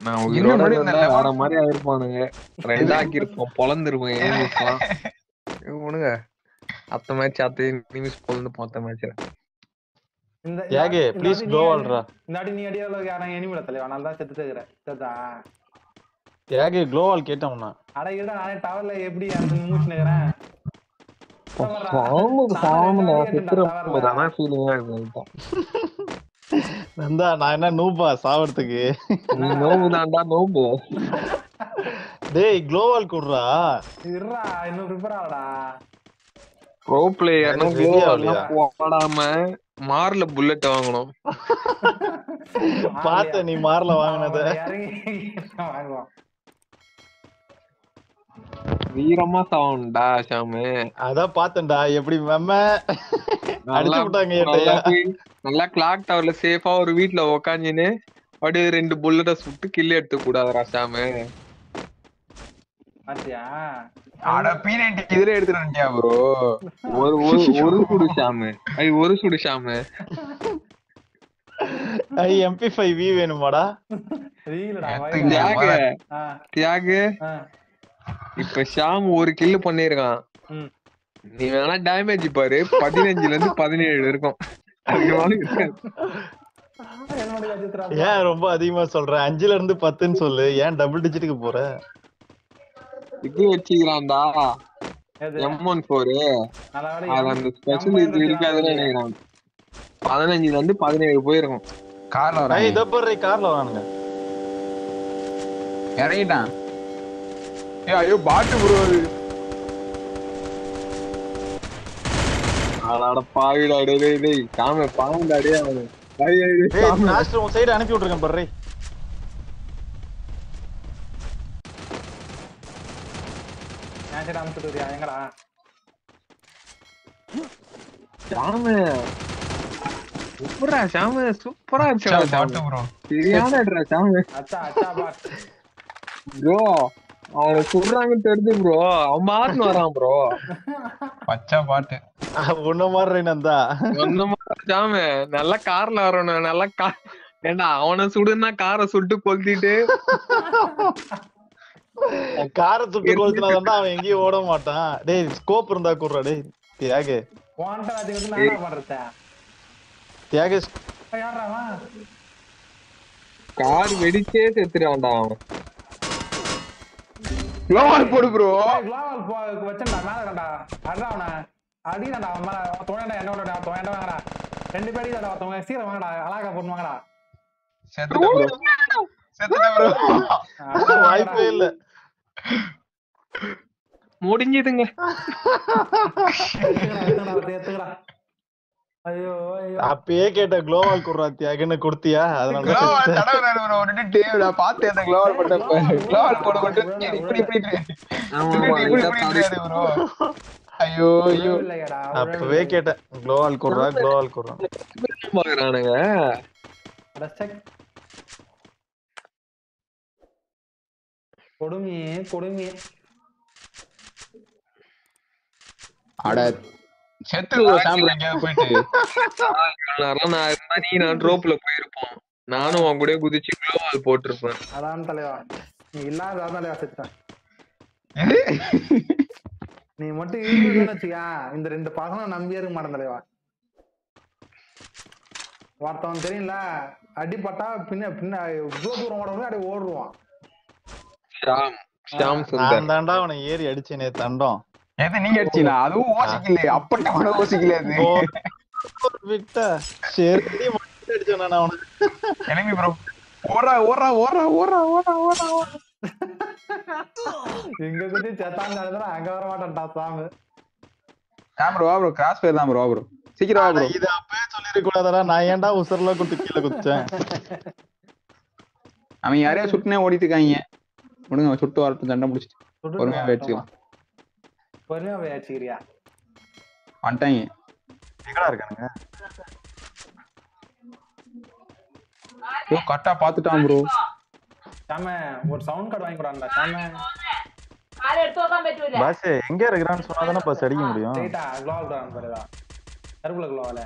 Speaker 6: நான் உயிரோட வேற மாதிரி ஆயிருப்பானுங்க ரெண்டாக்கி இருப்போம் பொழந்திருப்போம் ஏமிஸ்லாம் இவனுங்க அத்த மேட்ச் அத்த நிமிஷம் பொழந்து பார்த்த மேட்ச்
Speaker 1: இந்த இந்த
Speaker 3: தியாகு
Speaker 1: வாட்டி- இந்த
Speaker 3: ப்ளீஸ்
Speaker 1: வாட்டி நீ
Speaker 3: குளோவால்ரா
Speaker 1: அடி- இந்த வாட்டி நீ அடிய அளவுக்கு யாரும் எனிமில தலைவா? நான் தான் செத்து இருக்கிற செத்தா?
Speaker 3: தியாகு குளோவால் கேட்டோம்னா
Speaker 1: அட இருடா நானே டவர்ல எப்படி அந்த மூச்சு நிக்கிறேன்?
Speaker 6: நான் அதான் ஃபீலிங்கா இருக்கு
Speaker 3: நந்தா நான் என்ன நூபா சாவறதுக்கு?
Speaker 6: நீ நோம்பு தான்டா நோம்பு
Speaker 3: டேய் குளோவால் கொடுறா.
Speaker 1: இருடா இன்னும் ப்ரிப்பேர் ஆகடா
Speaker 6: ப்ரோ பிளேயர்னா
Speaker 3: ஆகலையா?
Speaker 6: போடாம மார்ல புல்லட் வாங்கணும்.
Speaker 3: பார்த்த நீ மாறல வாங்கினத.
Speaker 6: வீரமா சாவணும்டா ஷாமு.
Speaker 3: அதான் பார்த்தேன்டா எப்படி மெம்ம அடிச்சு
Speaker 6: நல்லா
Speaker 3: விட்டாங்க
Speaker 6: நல்லா கிளாக் டவர்ல சேஃபா ஒரு வீட்ல உக்காந்துன்னு அப்படியே ரெண்டு புல்லட்ட சுட்டு கில்லு எடுத்து கூடாதுடா ஷாமு.
Speaker 1: பாத்தியா?
Speaker 2: ஆட பி நைன்டி இதுல எடுத்துட்டு வந்துட்டியா ப்ரோ
Speaker 6: ஒரு ஒரு ஒரு சுடு ஷாமு ஐ ஒரு சுடு ஷாமு
Speaker 3: ஐ எம்பி ஃபைவ் வி வேணுமாடா?
Speaker 6: தியாகு. இப்ப ஷாம் ஒரு கில்லு பண்ணிருக்கான். நீ வேணா டேமேஜ் பாரு. பதினஞ்சுல இருந்து பதினேழு இருக்கும்.
Speaker 3: ஏன் ரொம்ப அதிகமா சொல்ற? அஞ்சுல இருந்து பத்துன்னு சொல்லு. ஏன் டபுள் டிஜிட்டுக்கு போற?
Speaker 6: இது வச்சுக்கிறான்டா எம் ஒன் ஃபோரு அது அந்த ஸ்பெஷல் இது இருக்காதுன்னு நினைக்கிறான். பதினஞ்சுல இருந்து பதினேழு போயிருக்கும்.
Speaker 2: கார்ல வராங்க.
Speaker 3: இதோ போடுற கார்ல வரானுங்க.
Speaker 2: இறங்கிட்டான். ஏ ஐயோ பாட்டு ப்ரோ அது.
Speaker 6: அடாட பாவிடா டேய் டேய் சாம பாவம்டா டேய் அவனு. டேய்.
Speaker 3: மாஸ்டர் உன் சைடு அனுப்பி விட்டுருக்கேன் பர்றே
Speaker 1: சைடு அமுச்சுட்டு வரியா எங்கடா
Speaker 6: சாம சூப்பரா சாம சூப்பரா
Speaker 2: பாட்டு
Speaker 6: இருந்துச்சு
Speaker 2: ப்ரோ
Speaker 6: சரியான இடா சாம
Speaker 1: அச்சா அச்சா பாட்
Speaker 6: ப்ரோ அவனை சொல்றாங்கன்னு தெரிஞ்சு ப்ரோ அவன் மாத்தின்னு வரான் ப்ரோ
Speaker 2: பச்சை பாட்டு
Speaker 3: உன்ன மாதிரி நந்தா
Speaker 6: சாம நல்லா கார்ல வரணும் நல்லா கா ஏண்டா அவனை சுடுன்னா காரை சுட்டு கொளுத்திட்டு
Speaker 3: காரை சுட்டு கொளுத்தினாதான் அவன் எங்கேயும் ஓட மாட்டான். டேய் ஸ்கோப் இருந்தா கூடுறா டேய் தியாகு. தியாகு.
Speaker 6: கார் வெடிச்சே செத்துறான்டா அவன்.
Speaker 2: குளோவால் போடு ப்ரோ
Speaker 1: குளோவல் போ வச்சேன்டா மேல கண்டா அடா அவனை. அடிதான்டா அவன் மேல. துணையண்டா என்ன விடா துணையண்டா வாங்கடா. ரெண்டு பேரும் தான்டா ஒருத்தவங்க சீக்கிரம் வாங்கடா அழகா பொண்ணு வாங்கடா.
Speaker 2: செத்துட்டேன் ப்ரோ செத்துட்டேன் ப்ரோ
Speaker 3: வாய்ப்பே இல்ல.
Speaker 6: முடிஞ்சதுங்க
Speaker 1: ஐயோ
Speaker 3: அப்பயே கேட்ட குளோவால் குடுறா தியாகுன்னு கொடுத்தியா அதனால
Speaker 2: குளோவால் தடவை ப்ரோ விட்டுட்டு நான் பார்த்தேன் அந்த குளோவால் போட்ட குளோவால் போட மட்டும் சரி, இப்படி இப்படி இப்படி
Speaker 6: ஆமா,
Speaker 2: இப்படி
Speaker 6: ஆமா,
Speaker 2: இப்படி
Speaker 6: இதை
Speaker 2: இப்படி
Speaker 6: தடு-
Speaker 2: இப்படி ப்ரோ ஐயோ ஐயோ
Speaker 3: அப்பவே கேட்டேன் குளோவால் குடுறா குளோவால் குடுறா
Speaker 6: பாக்குறானுங்க
Speaker 1: கொடுமையே கொடுமையே.
Speaker 2: அட சாம்பிள் எங்கேயாவது போயிட்டு.
Speaker 6: நான் இருந்தா நீ நான் ட்ரோப்ல போயிருப்போம். நானும் உன் கூட குதிச்சு குளோவால் போட்டிருப்பேன்.
Speaker 1: அதான் தலைவா. நீ இல்லாத அதனால செத்துட்டேன் நீ மட்டும் இருந்ததுன்னு வச்சுக்க இந்த ரெண்டு பசங்க நம்பியே இருக்க மாட்டேன் தலைவா. ஒருத்தவன் தெரியும்ல அடிப்பட்டா பின்ன பின்ன இவ்வளவு தூரம் ஓடணும் அப்படியே ஓடுவான்.
Speaker 6: ஷாம். ஷாம் சுந்தர்
Speaker 3: நான் தாண்டா அவனை ஏறி அடிச்சேனே தண்டம்.
Speaker 2: எது நீங்க அடிச்சீங்களா? அதுவும் ஓசிக்கல அப்பட்ட கூட ஓசிக்கல அது.
Speaker 3: விட்ட. சரி மட்டும் அடிச்சேன் நான் அவனை.
Speaker 2: Enemy ப்ரோ ஓடுறா ஓடுறா ஓடுறா ஓடுறா ஓடுறா ஓடுறா
Speaker 1: இங்க குத்தி செத்தாங்க அங்க வர மாட்டான்டா சாமு
Speaker 2: ஆ ப்ரோ ப்ரோ கிராஸ் ஃபயர் தான் ப்ரோ ப்ரோ சீக்கிரம் வா ப்ரோ
Speaker 3: இது அப்பவே சொல்லிருக்க கூடாதடா நான் ஏன்டா உசர்ல குத்து கீழே குதிச்சேன்?
Speaker 2: அவன் யாரையா சுட்டுனே ஓடிட்டு இருக்காங்க. உனக்கு அவன் சுட்டு வரட்டும் சண்டை முடிச்சிட்டு. பொறுமையா வச்சுக்கலாம்
Speaker 1: பொறுமையா போய் வச்சுக்கிறியா
Speaker 2: வந்துட்டாங்க.
Speaker 3: எங்கடா இருக்கானுங்க?
Speaker 2: ப்ரோ கரெக்டா பாத்துட்டான் ப்ரோ.
Speaker 1: சாம ஒரு சவுண்ட் கார்டு வாங்கி கொடான்டா சாம.
Speaker 7: ஆளே
Speaker 3: எடுத்து உட்கார்ந்து சொன்னா தான பாஸ் அடிக்க முடியும்.
Speaker 1: ரைட்டா க்ளோவ் பாருடா கருப்புல க்ளோவல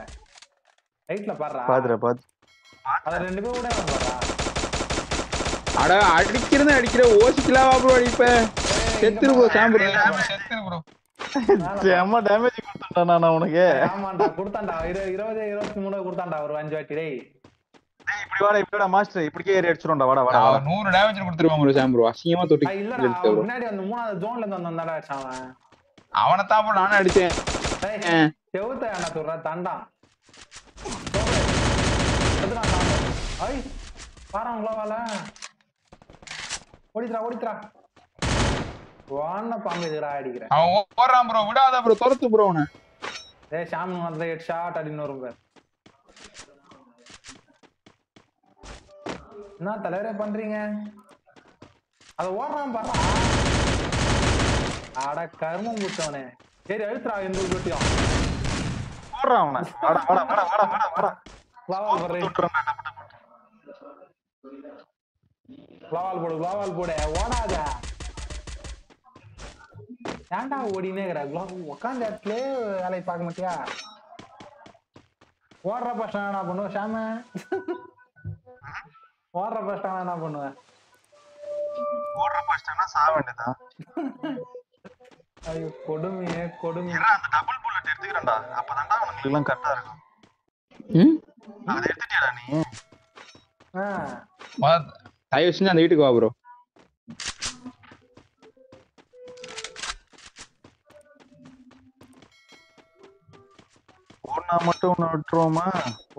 Speaker 1: ரைட்ல பாறா
Speaker 3: பாத்துற பாத்து.
Speaker 1: அத ரெண்டு பேரும் கூட
Speaker 2: அட அடிக்கிறத அடிக்கிற ஓசிக்கலாம் வா ப்ரோ அடிப்ப செத்துரு ப்ரோ சாம் ப்ரோ செத்துரு ப்ரோ
Speaker 3: செம்ம டேமேஜ் கொடுத்துட்டேன் நான் உனக்கு.
Speaker 1: ஆமாண்டா கொடுத்தான்டா. இரு- இருபது இருபத்தி மூணு கொடுத்தான்டா ஒரு அஞ்சு வாட்டி டேய்.
Speaker 3: டேய், இப்படி வாடா இப்படி வாடா மாஸ்டர் இப்படிக்கே ஏறி அடிச்சிடும்டா வாடா வாடா வாடா.
Speaker 2: நூறு டேமேஜ் கொடுத்துருவான் ப்ரோ சாம் ப்ரோ அசிங்கமா தொட்டு
Speaker 1: இல்லடா முன்னாடி அந்த மூணாவது ஜோன்ல இருந்து வந்தான்டா அவன்.
Speaker 2: அவனை தான் ப்ரோ அடிச்சேன்.
Speaker 1: செவுத்த என்ன சொல்ற தண்டா. எதுடா சாமு ஐ ஓடித்ரா ஓடித்ரா வான பாம்பு எதுடா அடிக்கிறேன்
Speaker 2: அவன் ஓடுறான் ப்ரோ விடாத ப்ரோ துரத்து ப்ரோ அவனை.
Speaker 1: ஏய் ஷாம் வந்து ஹெட் ஷாட் அப்படின்னு வரும் பாரு. என்ன தலைவரே பண்றீங்க? அத ஓடுறான் பாரு. அட கர்மம் பூச்சவனே சரி அழுத்துறா எந்த குட்டியும்
Speaker 3: போடுறான் அவனை. வாடா வாடா வாடா வாடா வாடா வாடா.
Speaker 1: லாவால் போடுறேன்
Speaker 3: விட்டுறேன்டா, டப்பு, டப்பு.
Speaker 1: லாவால் போடு லாவால் போடு ஓடாத. ஏன்டா ஓடினே இருக்கிற? உட்காந்த இடத்துல வேலையை பார்க்க மாட்டியா? ஓடுற பசங்க என்ன பண்ணுவ ஷாம? ஓடுற பசங்க என்ன பண்ணுவேன்
Speaker 3: ஓடுற பாஸ்டர்னா சாக வேண்டியதான்
Speaker 1: ஐயோ கொடுமையே கொடுமை
Speaker 3: அந்த டபுள் புல்லட் எடுத்துக்கிறேன்டா? அப்பதான்டா உனக்கு எல்லாம் கரெக்டா இருக்கும்.
Speaker 2: ம்?
Speaker 3: அதை எடுத்துட்டியாடா நீ?
Speaker 1: ஆ.
Speaker 2: தயவு செஞ்சு அந்த வீட்டுக்கு வா ப்ரோ
Speaker 3: ஒன்னா மட்டும் ஒண்ணு விட்டுருவோமா?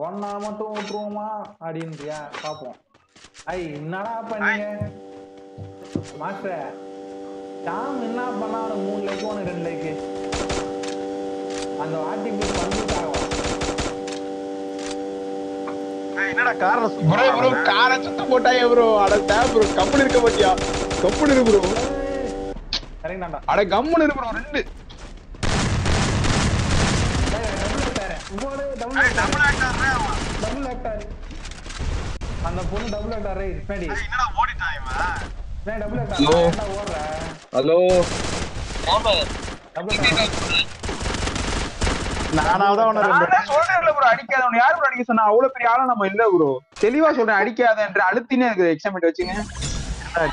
Speaker 1: ஒன்னா மட்டும் விட்டுருவோமா? அப்படின்றியா? பார்ப்போம் ஐ என்னடா பண்ணீங்க? மாஸ்டர் டாம் என்ன பண்ணா அவனுக்கு மூணு லைக் உனக்கு ரெண்டு லைக்கு அந்த வாட்டி பண்ணிட்டாங்க
Speaker 3: என்னடா கார்ல
Speaker 2: ப்ரோ ப்ரோ காரை சுத்த போட்டாயே ப்ரோ. அட தே ப்ரோ. கம்முனு இருக்க மாட்டியா? கம்முனு இரு ப்ரோ.
Speaker 1: கரெக்டாண்டா
Speaker 2: அட கம்முனு இரு ப்ரோ. ரெண்டு.
Speaker 1: டபுள் டபுள் ஆக்டார் அந்த பொண்ணு டபுள் ஆக்டார் ரைட் பின்னாடி
Speaker 3: என்னடா ஓடிட்டான் இவன்?
Speaker 1: பின்னாடி டபுள். ஆக்டார் ஓடுற?
Speaker 6: ஹலோ.
Speaker 1: டபுள் ஆக்டார்
Speaker 3: நானாவது அவனை ரெண்டு
Speaker 2: நானே சொல்றேன்ல ப்ரோ அடிக்காத. யாரு ப்ரோ அடிக்க சொன்னா? அவ்வளவு பெரிய ஆளா நம்ம இல்ல ப்ரோ தெளிவா சொல்றேன் அடிக்காதன்ற அழுத்தினே இருக்குது எக்ஸாமிட் வச்சுங்க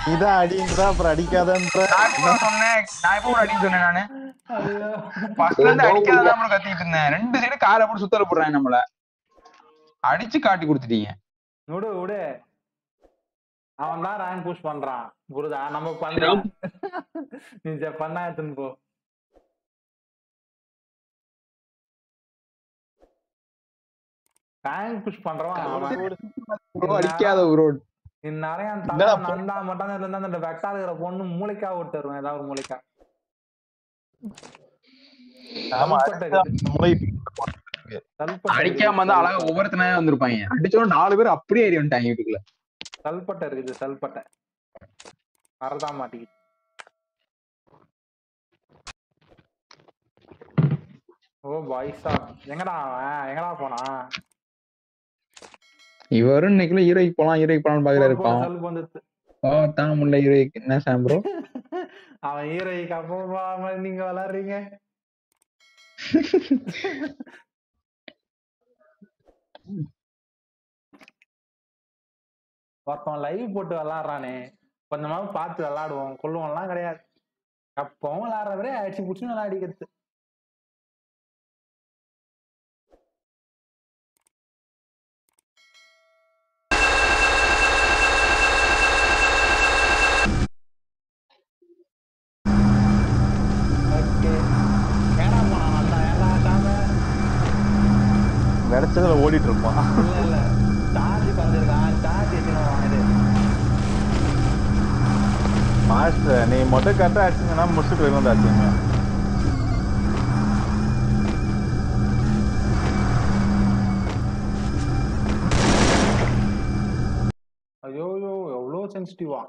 Speaker 3: நீதான் அடின்றா அப்புறம் அடிக்காதன்ற.
Speaker 2: நான் சொன்னேன். நான் எப்போ அடிக்க சொன்னேன் நானு? ஃபர்ஸ்ட்ல இருந்து அடிக்காதான் ப்ரோ கத்திட்டு இருந்தேன். ரெண்டு சைடு காரை போட்டு சுத்தல போடுறாங்க நம்மள. அடிச்சு காட்டி கொடுத்துட்டீங்க.
Speaker 1: விடு விடு. அவன் தான் ரேங்க் புஷ் பண்றான். புரிதா நம்ம பண்றோம் நீ பண்ணா எடுத்துன்னு போ. ரேங்க் புஷ் பண்றவன்
Speaker 2: அடிக்காத ப்ரோ
Speaker 1: தலை நந்தா மட்டும் இருந்தா அந்த வெக்டா இருக்கிற பொண்ணு மூளைக்கா விட்டு வருவேன் ஏதாவது ஒரு மூளைக்கா.
Speaker 2: அடிக்காம. இருந்தா அழகா ஒவ்வொருத்தனே வந்திருப்பாங்க. அடிச்சோம் நாலு பேர் அப்படியே ஏறி வந்துட்டாங்க வீட்டுக்குள்ள.
Speaker 1: சல்பட்டை இருக்குது சல்பட்டை வரதான் மாட்டேங்குது. ஓ பாய்ஸா எங்கடா அவன்? எங்கடா போனான்?
Speaker 2: இவரும் இன்னைக்குள்ள ஹீரோய்க்கு போலாம் ஹீரோய்க்கு போலாம்னு பாக்குறாரு பாவம் ஓ தாங்க முடியல ஹீரோய்க்கு என்ன சாம் ப்ரோ
Speaker 1: அவன் ஹீரோய்க்கு அப்போ நீங்க விளாடுறீங்க. ஒருத்தன் லைவ் போட்டு விளாடுறானே. கொஞ்சமாவது பார்த்து விளையாடுவோம் கொள்ளுவோம்லாம் கிடையாது. எப்பவும் விளையாடுறவரே அடிச்சு பிடிச்சி விளையாடிக்கிறது
Speaker 3: கிடைச்சதுல ஓடிட்டு இருப்பான்
Speaker 1: சார்ஜ் பண்ணிருக்கான் சார்ஜ்
Speaker 3: மாஸ்டர் நீ மொட்டை கரெக்டா அடிச்சீங்கன்னா முடிச்சுட்டு வெளியே அடிச்சீங்க
Speaker 1: ஐயோ ஐயோ எவ்வளோ சென்சிட்டிவா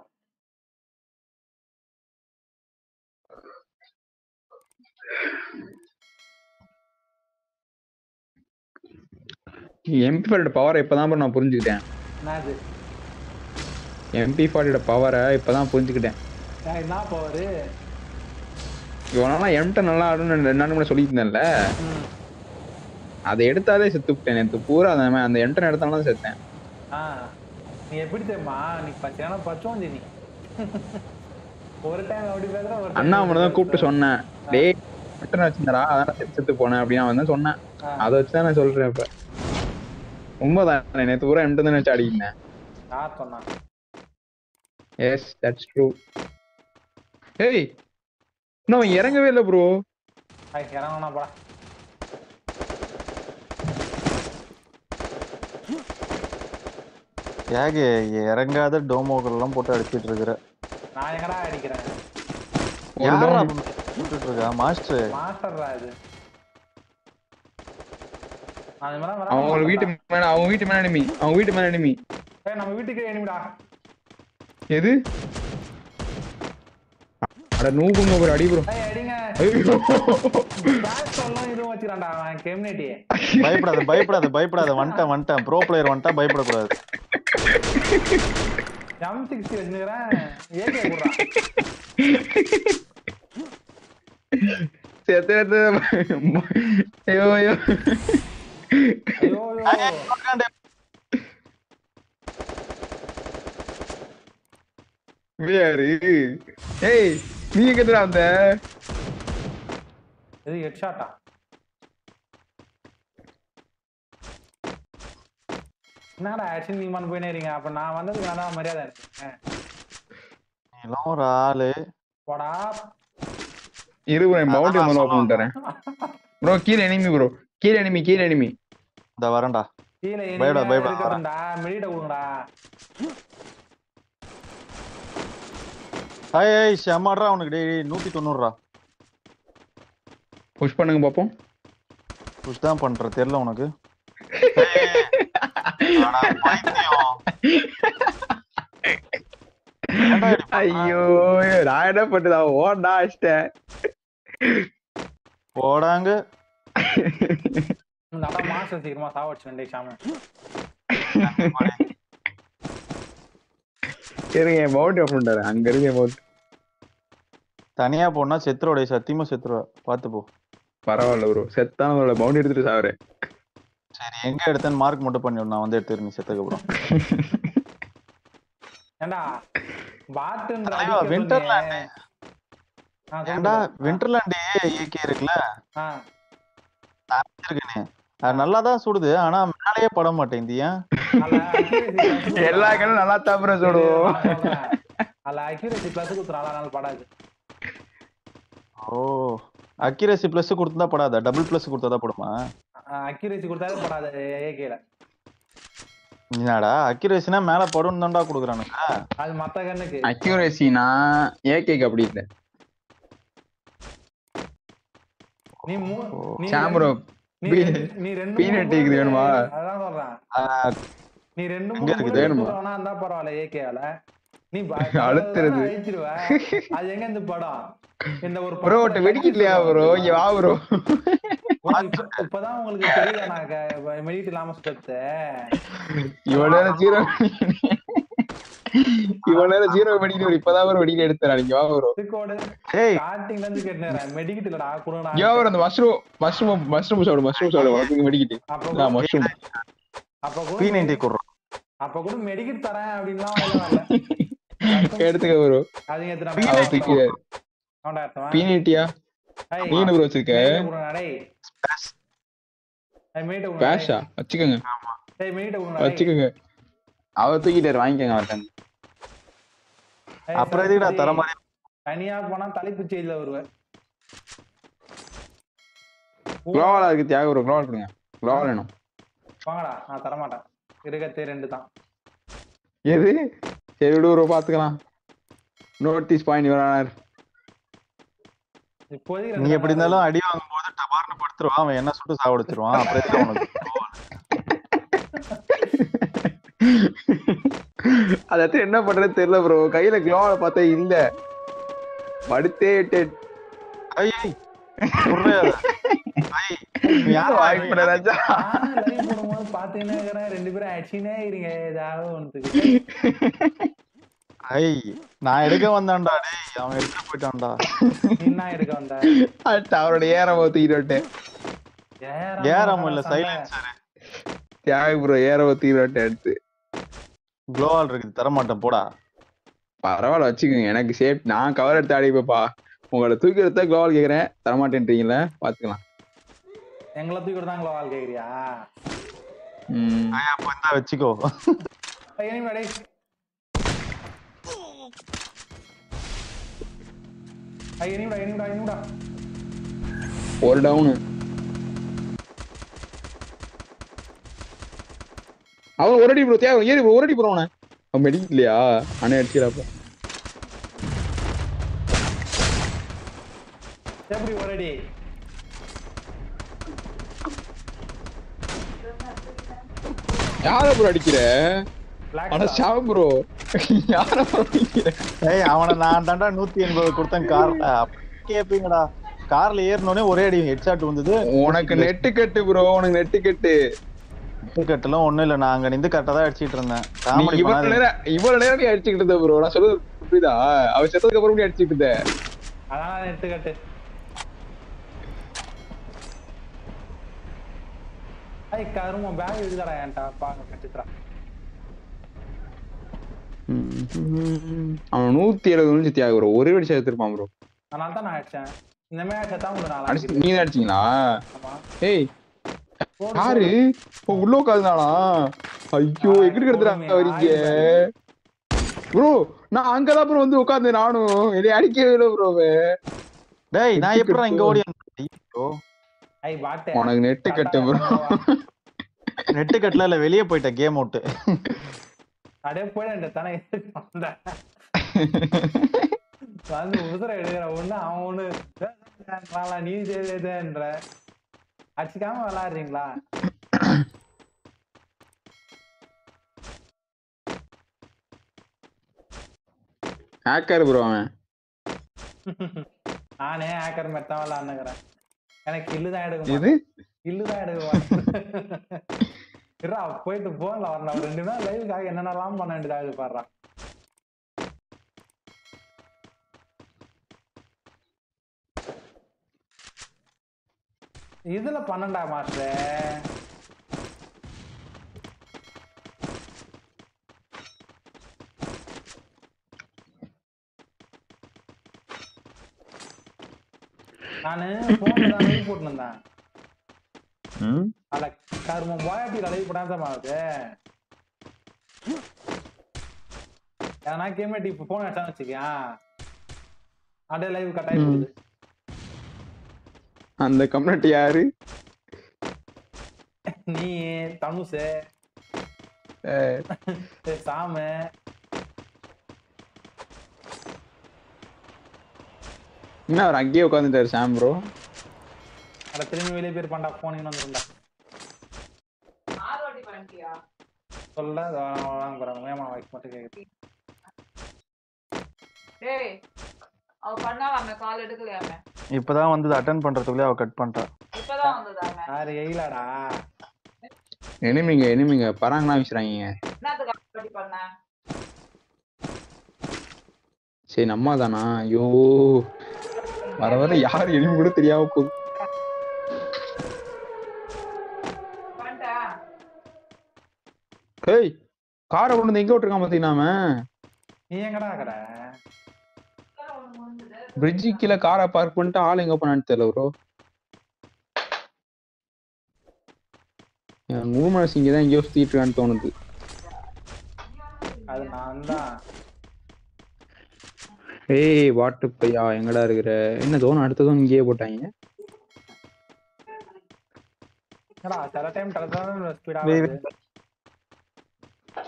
Speaker 2: எம்பி ஃபார்ட்டியோட பவரை இப்பதான் நான் புரிஞ்சுக்கிட்டேன். எம்பி ஃபார்ட்டியோட பவரை இப்பதான் புரிஞ்சுக்கிட்டேன்.
Speaker 1: என்ன பவரு
Speaker 2: இவனெல்லாம் எம்கிட்ட நல்லா ஆடுன்னு ரெண்டு நாள் சொல்லியிருந்தேன்ல. அதை எடுத்தாலே செத்துவிட்டேன் நேற்று பூரா அந்த அந்த என்டன் எடுத்தாலும் தான் செத்தேன்.
Speaker 1: நீ எப்படி தெரியுமா? நீ பச்சையான பச்சோந்தி நீ. ஒரு டைம் அப்படி பேசுற
Speaker 2: அண்ணா மட்டும் தான் கூப்பிட்டு. சொன்னேன். டேய் என்டன் வச்சிருந்தா அதான் செத்து போனேன் அப்படின்னு அவன் தான் சொன்னேன். அதை வச்சு தான் நான் சொல்றேன் இப்ப. உண்மைதான் நேற்று பூரா என்கிட்ட தான் வச்சு ஆடிக்கிட்டேன்
Speaker 1: யார் சொன்னா?
Speaker 2: எஸ் தட்ஸ் ட்ரூ ஏய் இன்னும் அவன் இறங்கவே இல்லை ப்ரோ
Speaker 1: ஐ இறங்கணா படா.
Speaker 3: ஏக இறங்காத டோமோக்கள் எல்லாம் போட்டு அடிச்சிட்டு இருக்கிற.
Speaker 1: நான் எங்கடா அடிக்கிறேன்?
Speaker 3: யாரா போட்டுட்டு இருக்கா? மாஸ்டர்.
Speaker 1: மாஸ்டர்ரா இது?
Speaker 2: அவங்க வீட்டு. மேல அவங்க வீட்டு மேல enemy. அவங்க வீட்டு மேல enemy.
Speaker 1: ஏய் நம்ம வீட்டுக்கு எனிமிடா
Speaker 2: எது? அட நூகுங்க ஒரு அடி ப்ரோ
Speaker 1: ஏய் அடிங்க.
Speaker 2: ஐயோ.
Speaker 1: பேக் சொல்லலாம் இதுவும் வச்சிரான்டா அவன் கெம்னேட்டி.
Speaker 3: பயப்படாத பயப்படாத பயப்படாத. வந்துட்டேன் வந்துட்டேன். ப்ரோ பிளேயர் வந்துட்டா பயப்படக்கூடாது.
Speaker 1: எம் சிக்ஸ்டி வச்சுக்கிறேன் ஏகே
Speaker 2: செத்து செத்து ஐயோ ஐயோ.
Speaker 1: ஐயோ
Speaker 2: யாரு ஏய் நீ எங்கடா வந்த
Speaker 1: இது ஹெட் ஷாட்டா என்னடா ஆக்ஷன் நீமான் போயினே இருக்கீங்க? அப்ப நான் வந்ததுக்கு நான் மரியாதை இருக்கேன்
Speaker 3: எல்லாம் ஒரு ஆளு.
Speaker 1: போடா.
Speaker 2: இரு ப்ரோ பவுண்டரி முதல்ல ஓப்பன் பண்ணிட்டறேன் ப்ரோ கீழே எனிமி ப்ரோ கீழே எனிமி கீழே எனிமி
Speaker 3: இந்த வரேன்டா.
Speaker 1: கீழே
Speaker 3: பயப்படாத, பயப்படாத,
Speaker 1: இருக்கட்டும்டா மெடிட்ட கொடுங்கடா
Speaker 3: ஹாய் ஏய் செம்மாடுறா அவனுக்கு. டேய் நூத்தி தொண்ணூறுரா
Speaker 2: புஷ் பண்ணுங்க பாப்போம்.
Speaker 3: புஷ் தான் பண்ற தெரியல உனக்கு?
Speaker 2: ஐயோ நான் என்ன பண்ணுதா ஓடா அடிச்சிட்டேன்.
Speaker 3: போடாங்க.
Speaker 1: நல்லா மாஸ்டர் சீக்கிரமா சாவடிச்சு ரெண்டே ஷாம
Speaker 2: இருங்க பவுண்டரி ஓப்பன் பண்ணிட்டறேன் அங்க இருங்க
Speaker 3: தனியா போனா செத்துருவோடைய சத்தியமா செத்துருவா. பாத்து போ.
Speaker 2: பரவாயில்ல ப்ரோ செத்தான பவுண்டரி எடுத்துட்டு சாவறேன்
Speaker 3: சரி எங்க எடுத்தேன்னு மார்க் மட்டும் பண்ணி நான் வந்து எடுத்துக்கிறேன் நீ செத்ததுக்கு அப்புறம்.
Speaker 1: ஏண்டா பாட்டுன்ற
Speaker 3: ஏன்டா
Speaker 1: சொல்லு.
Speaker 3: விண்டர்லாண்டே ஏகே இருக்குல்ல? நல்லா தான் சுடுது ஆனா மேலேயே பட மாட்டேங்குது ஏன்
Speaker 2: எல்லா கண்ணும் நல்லா
Speaker 1: நான் சொல்றேன். அதுல accuracy plus குத்துறான், அதனால படாது.
Speaker 3: ஓ அக்யூரேசி பிளஸ் கொடுத்தா படாதா? டபுள் பிளஸ் கொடுத்தா படுமா?
Speaker 1: accuracy கொடுத்தாலே படாது AK ல.
Speaker 3: என்னடா அக்யூரேசினா மேல படும் தான்டா கொடுக்குறானுங்க.
Speaker 1: அது மத்த கண்ணுக்கு.
Speaker 2: அக்யூரேசினா ஏகேக்கு அப்படி இல்லை.
Speaker 1: நீ மூ- நீ ரெண்டு- நீ
Speaker 2: பீ-
Speaker 1: ரெண்டு- நீ ரெண்டு
Speaker 2: peanut
Speaker 1: மூணு
Speaker 2: இருக்குது வேணுமா?
Speaker 1: அதான் சொல்றேன். நீ ரெண்டு மூணு
Speaker 2: வேணுமா?
Speaker 1: போடுறவனா இருந்தா பரவாயில்ல ஏகேல நீ ப-
Speaker 2: அழுத்துறது.
Speaker 1: அது எங்க இந்த படம்? இந்த ஒரு
Speaker 2: ப்ரோ
Speaker 1: படத்துல
Speaker 2: வெடிக்கலையா ப்ரோ இங்க வா ப்ரோ
Speaker 1: இப்பதான் உங்களுக்கு தெரியல நான் மெடிட் இல்லாம சுத்தத்து
Speaker 2: இவ்வளவு நேரம் ஜீரோ இவ்வளவு நேரம் ஜீரோ வெடிக்கிட்டு இப்பதான் ஒரு வெடிக்கிட்டு எடுத்தேன் நீங்க வா
Speaker 3: ஏய்.
Speaker 1: ஸ்டார்டிங்ல இருந்து கேட்டேன் மெடிக்கிட் இல்லடா குடுங்கடா
Speaker 2: யோ ப்ரோ அந்த மஷ்ரூம் மஷ்ரூம் மஷ்ரூம் சாப்பிடு மஷ்ரூம் சாப்பிடு உனக்கு
Speaker 1: அப்ப
Speaker 2: மஷ்ரூம்
Speaker 1: அப்ப கூட
Speaker 3: பி நைன்டி கொடுறோம்.
Speaker 1: அப்ப கூட மெடிக்கிட் தரேன் அப்படின்லாம்
Speaker 2: எடுத்துக்க ப்ரோ
Speaker 1: அதுங்க எத்தனை
Speaker 2: அவ தூக்கிறாரு
Speaker 1: அவன்டா எடுத்தவன்.
Speaker 2: பீனிட்டியா
Speaker 1: ஏய்,
Speaker 2: நீ என்ன ப்ரோ வச்சிருக்க பேஷா வச்சுக்கோங்க. வச்சுக்கோங்க. அவர் தூக்கிட்டாரு வாங்கிக்கோங்க அவர்கிட்ட
Speaker 3: அப்புறம் எதுக்குடா தர மாதிரி
Speaker 1: தனியா போனா தலைப்பு செய்தியில வருவேன்
Speaker 2: குளோவலா இருக்கு தியாக ப்ரோ குளோவல் கொடுங்க. குளோவல் வேணும்.
Speaker 1: வாங்கடா நான் தரமாட்டேன். இருக்கத்தே ரெண்டு தான்.
Speaker 2: எது? சரி விடு ப்ரோ பாத்துக்கலாம். நோட்டீஸ் பாயிண்ட்
Speaker 1: இப்போதைக்கு
Speaker 3: நீ எப்படி இருந்தாலும் அடி வாங்கும் போது டபார்னு படுத்துருவான். அவன் என்ன சுட்டு சாவடிச்சிருவான். அப்புறம் அவனுக்கு?
Speaker 2: அதாவது என்ன பண்றது தெரியல ப்ரோ கையில குளோவல பார்த்தா இல்ல. படுத்தே விட்டேன்
Speaker 1: ரெண்டு பேரும் அடிச்சுக்கினே இருங்க. ஏதாவது
Speaker 3: நான் எடுக்க வந்தான்டா டேய். அவன் எடுத்து போயிட்டான்டா.
Speaker 1: நீ என்ன எடுக்க வந்த?
Speaker 2: அடுத்து அவரோட ஏரம்
Speaker 1: ஏறாம
Speaker 3: ஏறாம இல்ல. சைலன்சர்
Speaker 2: தியாக ப்ரோ ஏரம் தூக்கிட்டு விட்டேன் அடுத்து.
Speaker 3: க்ளோவால் இருக்குது தர மாட்டேன் போடா.
Speaker 2: பரவாயில்ல வச்சுக்கோங்க. எனக்கு சேஃப் நான் கவர் எடுத்து அடிப்பேப்பா உங்களை தூக்கி எடுத்தா குளோவல் கேக்குறேன். தரமாட்டேன்றீங்களே? பாத்துக்கலாம்
Speaker 1: எங்களை தூக்கி கேக்குறியா?
Speaker 2: ம்.
Speaker 3: ஐய், அப்ப இந்தா வச்சுக்கோ.
Speaker 1: இனிமேடா.
Speaker 2: ஒரு டவுனு அவன் ஒரு அடி ப்ரோ தேவை ஏறி bro, ஒரு அடி ப்ரோ அவனை. அவன் மெடிக்கல் இல்லையா அண்ணே அடிச்சிடாப்பா
Speaker 1: எப்படி ஒரு அடி?
Speaker 2: யார ப்ரோ அடிக்கிற? ஆனா. சாவ் ப்ரோ யார ப்ரோ அடிக்கிற?
Speaker 3: ஏய் அவனை நான் தாண்டா நூத்தி எண்பது கொடுத்தேன் கார்ல கேப்பீங்கடா. கார்ல ஏறினோடனே ஒரே அடி ஹெட்ஷாட் வந்தது
Speaker 2: உனக்கு நெட்டு கட்டு ப்ரோ உனக்கு நெட்டு கட்டு
Speaker 3: கட்டெல்லாம் ஒண்ணும் இல்ல. நான் அங்க நின்று கரெக்டா தான் அடிச்சிட்டு இருந்தேன். காமெடி
Speaker 2: இவ்வளவு நேரம் இவ்வளவு நேரம் நீ அடிச்சுக்கிட்டு இருந்த ப்ரோ நான் சொல்றது புரியுதா? அவன் செத்ததுக்கு அப்புறம் நீ அடிச்சுக்கிட்டு இருந்த.
Speaker 1: அதான் எடுத்துக்கட்டு ஐய் கரும பேக் இருக்குதாடா என்கிட்ட. பாங்க கச்சித்ரா
Speaker 2: அவன் நூத்தி எழுபது நிமிஷம் தியாக ப்ரோ ஒரே அடிச்சு எடுத்திருப்பான் ப்ரோ
Speaker 1: அதனால தான் நான் அடிச்சேன். இந்த மாதிரி அடிச்சா தான்.
Speaker 2: நீங்க அடிச்சீங்களா ஏய் யாரு. இப்போ உள்ள உட்காந்துனானா ஐயோ எங்கிட்டு கிடத்துறாங்க வரீங்க. ப்ரோ நான் அங்கதான் ப்ரோ வந்து உட்கார்ந்தேன் நானும் என்னை அடிக்கவே இல்லை ப்ரோ
Speaker 3: டேய் நான் எப்படிடா இங்க ஓடி
Speaker 2: உனக்கு நெட்டு கட்டு ப்ரோ
Speaker 3: நெட்டு கட்டல இல்ல வெளியே போயிட்டேன் கேம் அவுட்
Speaker 1: அப்படியே போயிட தானே வந்து உசுர எடுக்கிற ஒண்ணு அவன் நீ செய்தேன்ற அடிச்சுக்காம விளையாடுறீங்களா
Speaker 2: ஹேக்கர் ப்ரோ அவன்.
Speaker 1: நானே ஹேக்கர் மாதிரி தான் விளையாடுனுங்கிறேன் எனக்கு கில்லு தான் எடுக்க
Speaker 2: இது?
Speaker 1: கில்லு தான் எடுக்க போயிட்டு போன்ல வரணும் ரெண்டு நாள் லைவுக்காக என்னென்னலாம் பண்ண வேண்டியதாக பாடுறான் இதுல பன்னெண்டா மாஸ்டர். நானு போன்ல லைவ் போட்டுருந்தேன். அட கருமம் போயாட்டி லைவ் போடாம தான் ஆகுது ஏன்னா கேமேட்டி இப்போ போன் அடிச்சான்னு வச்சுக்கியா அப்படியே லைவ் கட் ஆகி போகுது
Speaker 2: அந்த கம்யூனிட்டி யாரு?
Speaker 1: நீ தனுஷ். சாமு.
Speaker 2: என்ன அவர் அங்கேயே உட்காந்துட்டாரு சாம் ப்ரோ
Speaker 1: அட திரும்பி வெளியே போய் பண்ணா போனீங்கன்னு வந்துருந்தா
Speaker 7: ஆறு வாட்டி பண்ணிட்டியா
Speaker 1: சொல்ல வாங்க போறாங்க மேமா வாய்ஸ் மட்டும் கேக்குது.
Speaker 7: டேய் அவ பண்ணாலாமே கால் எடுக்கலையாமே?
Speaker 3: இப்பதான் வந்து அட்டன் பண்றதுக்குள்ளே அவ கட் பண்ணிட்டா.
Speaker 7: இப்பதான் வந்ததாமே
Speaker 1: யாரு எயிலாடா?
Speaker 2: எனிமிங்க எனிமிங்க பராங்கலாம் வீசுறாங்க
Speaker 7: என்னத்துக்கு பண்ண
Speaker 2: சரி நம்ம தானா ஐயோ. வர வர யார் எனிமி கூட தெரியாம போகுது
Speaker 7: பண்ணிட்டேன்
Speaker 2: ஹேய் காரை கொண்டு வந்து எங்க விட்டுருக்கான் பாத்தீங்கன்னா
Speaker 1: நீ எங்கடா இருக்கிற
Speaker 2: பிரிட்ஜு கீழே காரை பார்க் பண்ணிட்டு ஆள் எங்க போனான்னு தெரியல ப்ரோ நூறு மனசு இங்கே தான் எங்கேயோ சுத்திட்டு இருக்கான்னு தோணுது.
Speaker 1: அது நான் தான்
Speaker 2: ஏய் வாட்டு பையா எங்கடா இருக்கிற? என்ன தோணும் அடுத்த தோணும் இங்கேயே போட்டாங்க.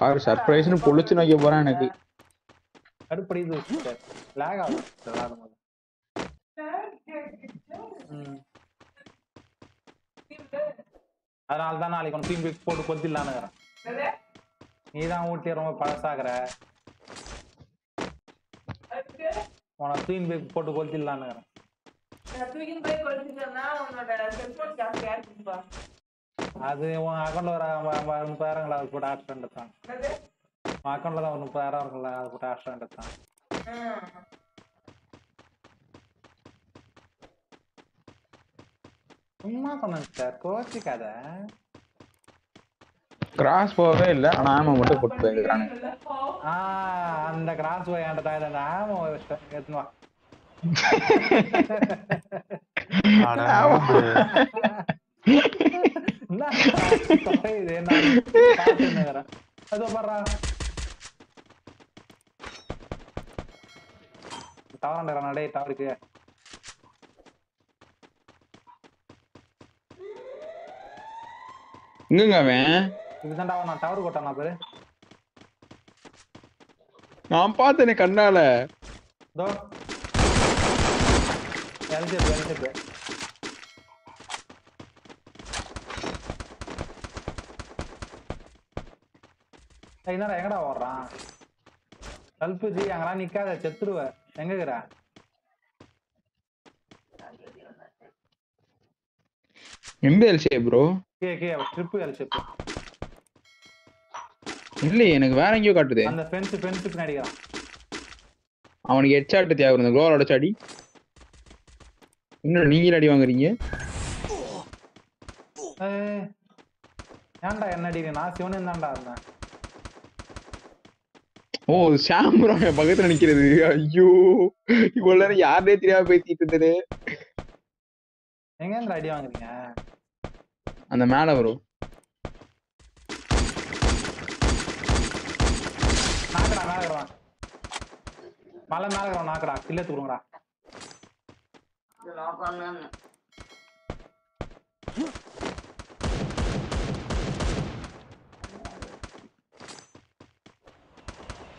Speaker 2: ஆறு சர்ப்ரைஸ்னு பொழிச்சு வைக்க போறான் எனக்கு.
Speaker 1: கடுப்படிது லேக் ஆகும். அதனால தான் நாளைக்கு உனக்கு டீம் போட்டு கொத்திடலான்னு நீ தான் ஊட்டி ரொம்ப பழசாகிற உனக்கு தீன் பேக் போட்டு கொத்திடலான்னு அது உன் அக்கௌண்ட்ல ஒரு முப்பதாயிரங்களா அது போட்டு ஆக்சிடென்ட் தான். உன் அக்கௌண்ட்ல தான் ஒரு முப்பதாயிரம் இருக்குல்ல அது போட்டு ஆக்சிடென்ட் தான். சும்மா சொன்னேன் சார் கோச்சிக்காத
Speaker 2: கிராஸ் போகவே இல்லை ஆனா ஆமா மட்டும் போட்டு போயிருக்கானு
Speaker 1: ஆ அந்த கிராஸ் போய் என்கிட்ட தான் இந்த ஆமோ எடுத்துன்னு வா.
Speaker 3: அட நோம்பு.
Speaker 1: என்ன தொலையுது, நான் பார்த்துன்னு இருக்கிறேன். அதோ பாருடா. டவராண்டா டேய் டவருக்கு
Speaker 2: எங்கங்க அவன்.
Speaker 1: இதுதான்டா நான் டவர் கொட்டானா பேரு.
Speaker 2: நான் பார்த்தேனே கண்ணால.
Speaker 1: இதோ. எல்ஜிபி எல்ஜிபி என்னடா எங்கடா ஓடுறான்? கல்புஜி அங்கெல்லாம் நிக்காத செத்துருவ. எங்க இருக்கிற?
Speaker 2: MBLC bro
Speaker 1: K K trip LGB
Speaker 2: இல்லையே எனக்கு வேற எங்கேயோ காட்டுது.
Speaker 1: அந்த ஃபென்ஸ் ஃபென்ஸ் பின்னாடி
Speaker 2: அவனுக்கு ஹெட்ஷாட் தேவை இந்த குளோர் அடிச்சாடி? இன்னும் நீங்க அடி வாங்குறீங்க?
Speaker 1: ஏன்டா என்ன அடிக்க நான் சிவனன் தான்டா இருந்தேன்.
Speaker 2: ஓ என் பக்கத்துல நிக்கிறது. ஐயோ இவ்வளவு நேரம் யாருனே தெரியாம பேசிட்டு இருந்தது
Speaker 1: எங்க அடி வாங்குறீங்க?
Speaker 2: அந்த மேல வரும்.
Speaker 1: மேல மலை இருக்கிறான் நாக்கடா. கில்ல தூக்குங்கடா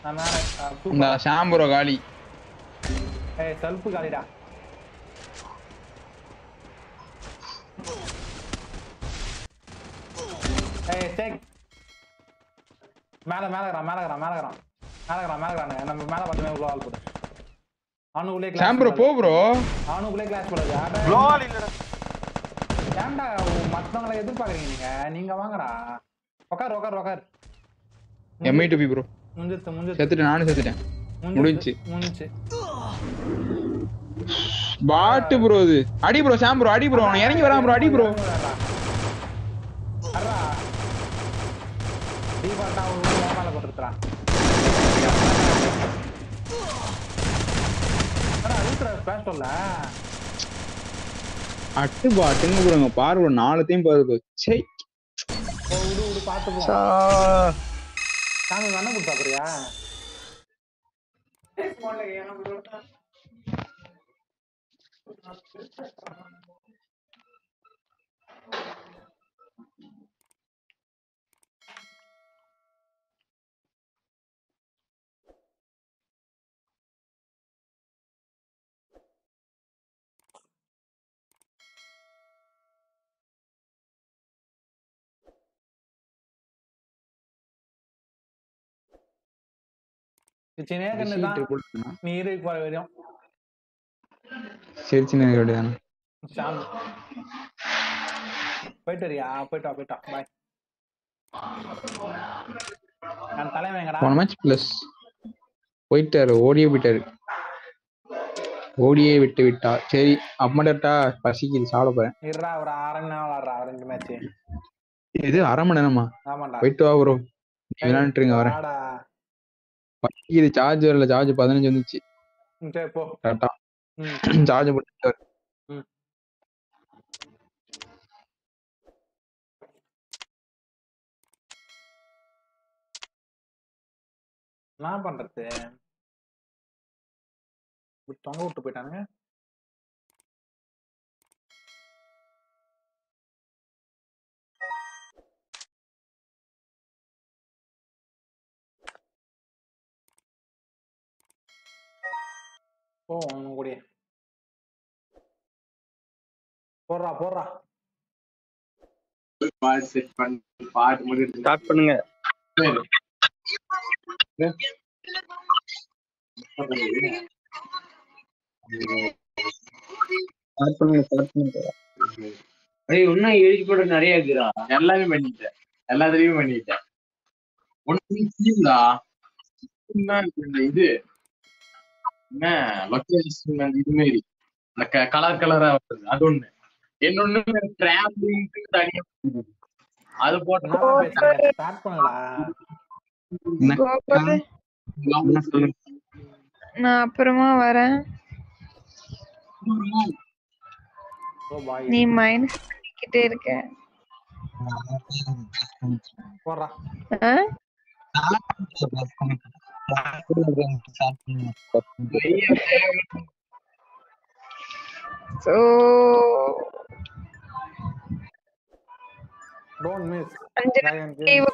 Speaker 1: நான் மேல ஆ,
Speaker 2: இந்த
Speaker 1: சூப்பர்.
Speaker 2: ஷாம் ப்ரோ காலி.
Speaker 1: ஏய் செல்ஃபு காலிடா ஏய் டேக் மேல மேல இருக்கிறான் மேல இருக்கிறான் மேல இருக்கிறான். மேல இருக்கிறான் மேல இருக்கிறான். நம்ம மேல பத்து உள்ள ஆள் போடு. அவனு உள்ளே
Speaker 2: ஷாம் ப்ரோ போ ப்ரோ
Speaker 1: அவனு உள்ளே கிளாஸ் போடுது.
Speaker 3: இல்லடா.
Speaker 1: ஏன்டா மத்தவங்களை எதிர்பார்க்கறீங்க நீங்க? நீங்க வாங்கடா. உக்கார் உக்கார் உக்கார்.
Speaker 2: எம்ஐ டு பி ப்ரோ
Speaker 1: முஞ்சித்து முஞ்சித்து
Speaker 2: செத்துட்டேன் நானும் செத்துட்டேன். முடிஞ்சுச்சு.
Speaker 1: முடிஞ்சு
Speaker 2: பாட்டு ப்ரோ இது. அடி ப்ரோ ஷாம் ப்ரோ அடி ப்ரோ இறங்கி வரான் ப்ரோ அடி ப்ரோ
Speaker 1: சொல்ல
Speaker 2: அட்டு பாட்டுங்க ப்ரோ இங்க பாரு ப்ரோ நாலுத்தையும் பாரு ப்ரோ சே
Speaker 1: விடு விடு பாத்து போ
Speaker 3: சா.
Speaker 1: சாமி வண்ண கொடுத்தா பாரியா சின்னே கண்ணு தான் நீ இரு போற வரையும்.
Speaker 2: சரி சின்ன
Speaker 1: ஷாம். போயிட்டு வரியா? போயிட்டு போயிட்டு பாய் நான் தலைவன் எங்கடா
Speaker 2: போன மேட்ச் பிளஸ் போயிட்டாரு ஓடியே போயிட்டாரு. ஓடியே விட்டு விட்டா. சரி அப்பமாட்டா பசிக்குது சாப்பிட போறேன்.
Speaker 1: இருடா ஒரு அரை மணி நேரம் விளாடுறா ரெண்டு மேட்ச்
Speaker 2: இது அரை மணி நேரமா?
Speaker 1: ஆமாண்டா.
Speaker 2: போயிட்டு வா ப்ரோ விளையாண்டுருங்க வரேன்.
Speaker 1: வாடா
Speaker 2: இது சார்ஜ் வரல. சார்ஜ் பதினஞ்சு வந்துச்சு. கரெக்டா சார்ஜ் போட்டு
Speaker 1: என்ன பண்றது? தொங்க விட்டு போயிட்டானுங்க. போ உங்க கூடயே. போடுறா போடுறா.
Speaker 4: பாட்டு செட் பண்ணி
Speaker 6: ஸ்டார்ட் பண்ணுங்க. ஸ்டார்ட் பண்ணுங்க ஸ்டார்ட் பண்ணுங்க.
Speaker 4: ஏய் இன்னும் எழுதி போட நிறைய இருக்குடா. எல்லாமே பண்ணிட்டேன். எல்லாத்துலயும் பண்ணிட்டேன். ஒண்ணு கீழா இந்த இது? என்ன? லொக்கேஷன் இது மாரி. இந்த கலர் கலரா வருது அது ஒண்ணு. இன்னொன்னு டிராவலிங் தனியா. அது போட்டா
Speaker 8: நான் அப்புறமா வரேன். நீ மைனஸ் பண்ணிக்கிட்டே இருக்க.
Speaker 1: போடுறா
Speaker 8: So,
Speaker 1: டோன்ட் மிஸ்
Speaker 8: அஞ்சு
Speaker 1: Dragon King.
Speaker 8: லீவு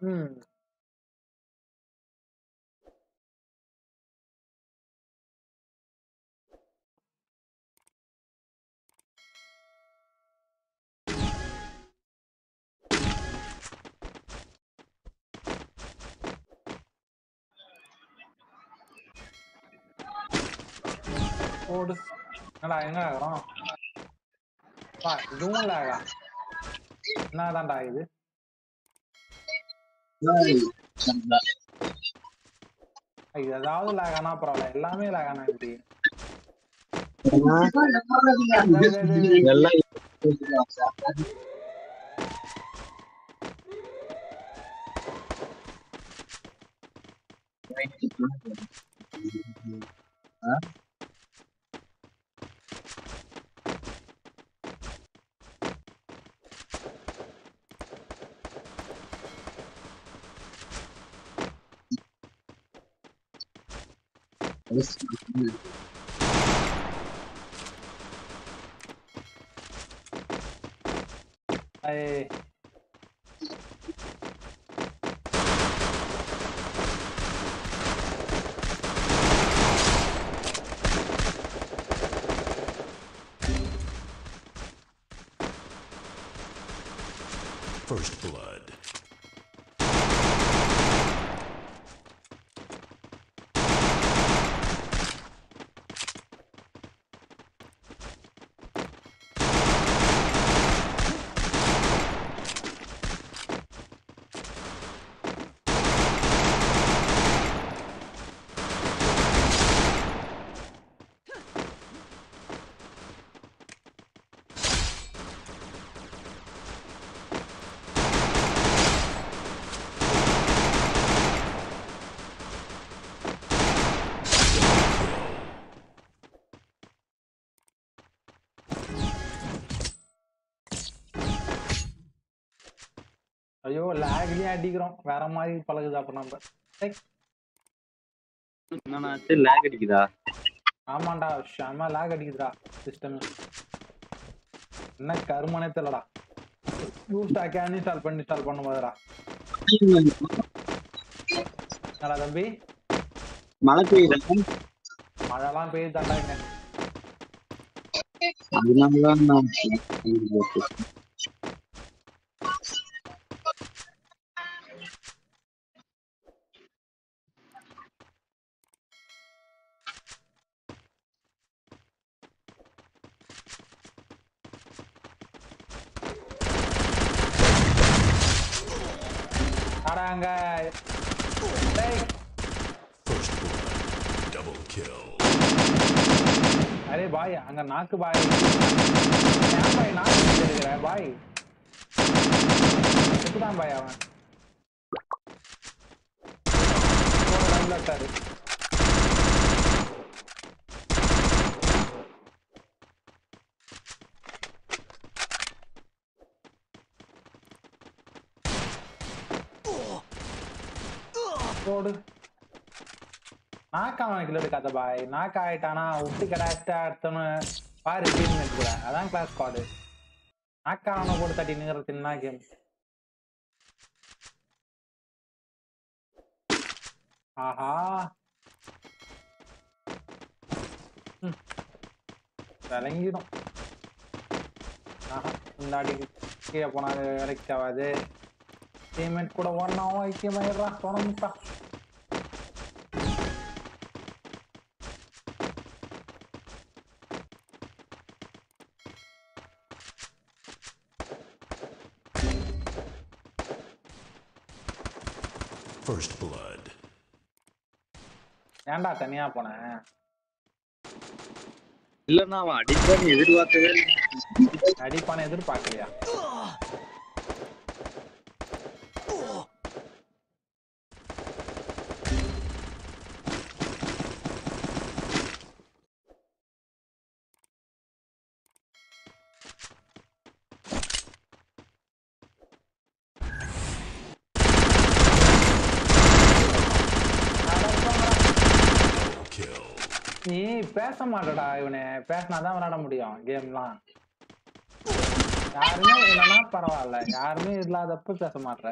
Speaker 8: கோகுல் ஜாலியா கேம் ஆடலாம் அஹ் வீட்டுக்கு போல
Speaker 1: ம் ஓடு என்னடா எங்க ஆகிறோம் பா இதுவும் லேகா என்னதான்டா இது இது ஏதாவது லேகானா பரவாயில்ல. எல்லாமே லேகானா இப்படி டேய், டேய், டேய், லேக்லயே அடிக்கிறோம். வேற மாதிரி பழகுது அப்ப நம்ம.
Speaker 6: லேக் அடிக்குதா?
Speaker 1: ஆமாண்டா செம லேக் அடிக்குதுடா சிஸ்டம் என்ன கருமனே தெரியலடா. யூஸ்டா கேன் இன்ஸ்டால் பண்ணி இன்ஸ்டால் பண்ணும் போதுடா. என்னடா தம்பி?
Speaker 6: மழை பெய்யுது?
Speaker 1: மழைலாம் பெய்யுதாண்டா இங்க
Speaker 6: அதனாலதான் நான் இது போட்டேன்.
Speaker 1: அங்க டேய்
Speaker 5: First blood. Double kill.
Speaker 1: அரே பாய் அங்க நாக்கு பாய் ஏன் பாய் நாக்கு இருக்கிற பாய் எப்படிதான் பாய் அவன் ஒரு ரன்ல இருக்காரு போடு நாக்கு அவன் கிலோ பாய். நாக்கு ஆயிட்டானா விட்டு கடாச்சிட்டா அடுத்தவனு பாரு டீம் கூட அதான் கிளாஸ் ஸ்குவாடு நாக்கு அவனை போட்டு தட்டி நிற்கிறது என்ன கேம். ஆஹா. விளங்கிடும். ஆஹா இந்த கீழே போனா வேலைக்கு ஆகாது. டீம்மேட் கூட ஒன்னா ஐக்கியமாயிடுறா தொடர்ந்துட்டா
Speaker 5: First blood.
Speaker 1: ஏன்டா தனியா போனேன்
Speaker 9: இல்லன்னா அவன் அடிப்பான்னு எதிர்பார்க்கவே.
Speaker 1: அடிப்பான எதிர்பார்க்கலையா
Speaker 5: Kill.
Speaker 1: நீ பேச மாட்டடா இவனே. பேசினாதான் விளையாட முடியும் கேம்லாம். யாருமே இல்லைன்னா பரவாயில்ல. யாருமே இல்லாதப்ப பேச மாட்ற.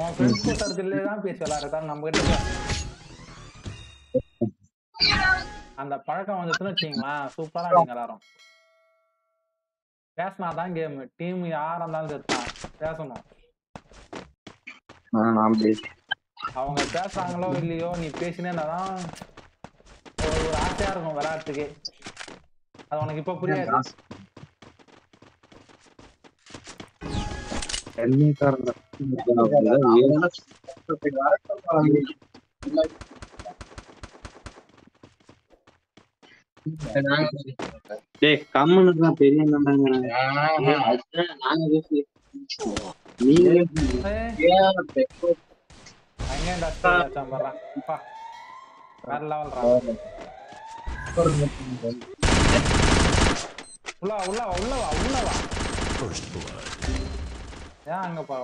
Speaker 1: உன் ஃப்ரெண்ட்ஸ் கூட்டத்திலே தான் பேசி விளையாடுறதா நம்ம கிட்ட. அந்த பழக்கம் வந்துச்சுன்னு வச்சுங்களேன் சூப்பரா நீங்க எல்லாரும் பேசினாதான் கேம் டீம் யாரா இருந்தாலும் செத்தான் பேசணும். அவங்க பேசுறாங்களோ இல்லையோ நீ பேசினே தான் ஆசையா இருக்கும் விளையாட்டுக்கே அது உனக்கு இப்ப புரியாது
Speaker 9: டேய் கம்முன்னு தான் பெரிய நாங்க
Speaker 1: உள்ள உள்ள உள்ள வா உள்ள வா.
Speaker 5: First blood.
Speaker 1: ஏன் அங்க போ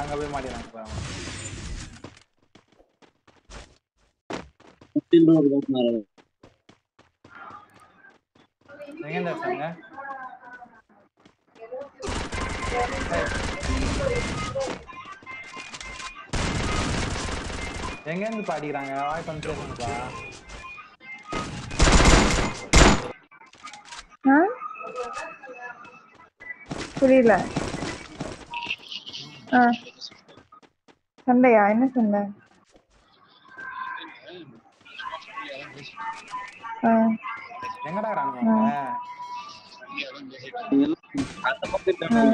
Speaker 1: அங்க போய் மாட்டினாங்க பாரு அவன்.
Speaker 9: சுத்தின்னு ஒரு பேசினாரு
Speaker 1: எங்க இருந்து வச்சாங்க எங்க இருந்து பாடிக்கிறாங்க? வாய் கொஞ்சம்
Speaker 8: புரியல. ஆ. சண்டையா? என்ன சண்டை? ஆ.
Speaker 1: எங்கடா
Speaker 9: அந்த பக்கம் இருக்காங்க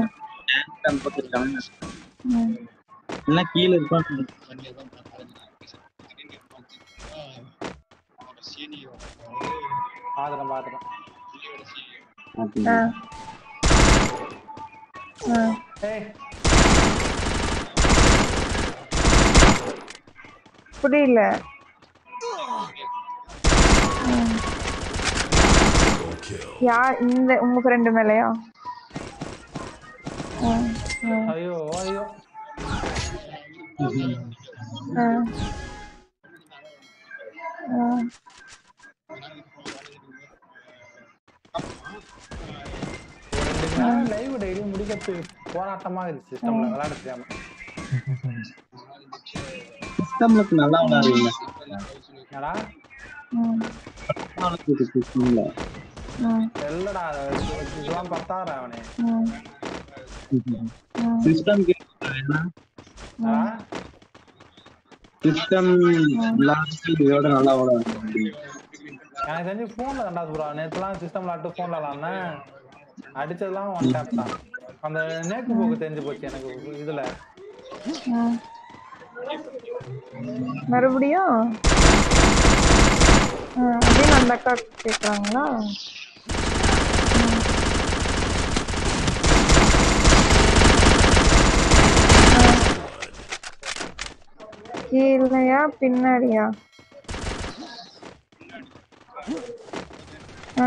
Speaker 9: அந்த
Speaker 8: புரியல. யார் இந்த உங்க ஃப்ரெண்டு மேலயா
Speaker 1: ஐயோ ஐயோ
Speaker 8: ஆ. ஆ.
Speaker 1: லைவ் டெய்லி முடிக்கிறது போராட்டமா இருக்கு சிஸ்டம்ல விளையாட தெரியாம
Speaker 9: சிஸ்டம்லுக்கு நல்லா விளையாடுவீங்க.
Speaker 1: என்னடா?
Speaker 9: சிஸ்டம்ல
Speaker 1: இல்லடா இதெல்லாம் அவனே.
Speaker 9: சிஸ்டம்
Speaker 1: ஆ?
Speaker 9: சிஸ்டம் இதோட நல்லா விளையாடுவீங்க.
Speaker 1: எனக்கு தெரிஞ்சு போன்ல ப்ரோ நேத்துலாம் சிஸ்டம் விளாட்டு போன்ல விளாட்னேன் அடிச்சதெல்லாம் ஒன் டேப் தான். அந்த நேக்கு போக்கு தெரிஞ்சு போச்சு எனக்கு இதுல.
Speaker 8: மறுபடியும்? அந்த அக்கா கேக்குறாங்களா? கீழையா பின்னாடியா? ஆ.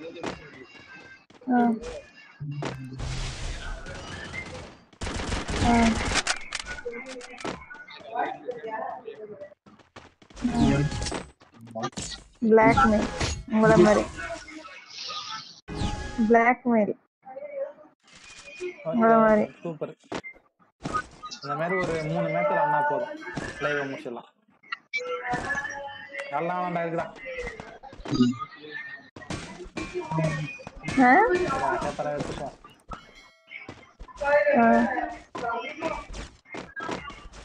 Speaker 8: ம்.
Speaker 4: மொத்தமா பண்ணிட்டு இந்த மாதிரி cut ஆகிடுறது. Zoom கம்மி பண்ணி பார்க்காம இந்த மாதிரி கடைசி
Speaker 8: ம். ஆ ஆ ஆ பிளாக்மெயில் உங்கள மாதிரி பிளாக்மெயில் உங்கள மாதிரி
Speaker 1: சூப்பர் இந்த மாதிரி ஒரு மூணு மேட்ச்ல அண்ணா போதும் லைவ் முடிச்சிடலாம் நல்லா வேண்டாம் இருக்குடா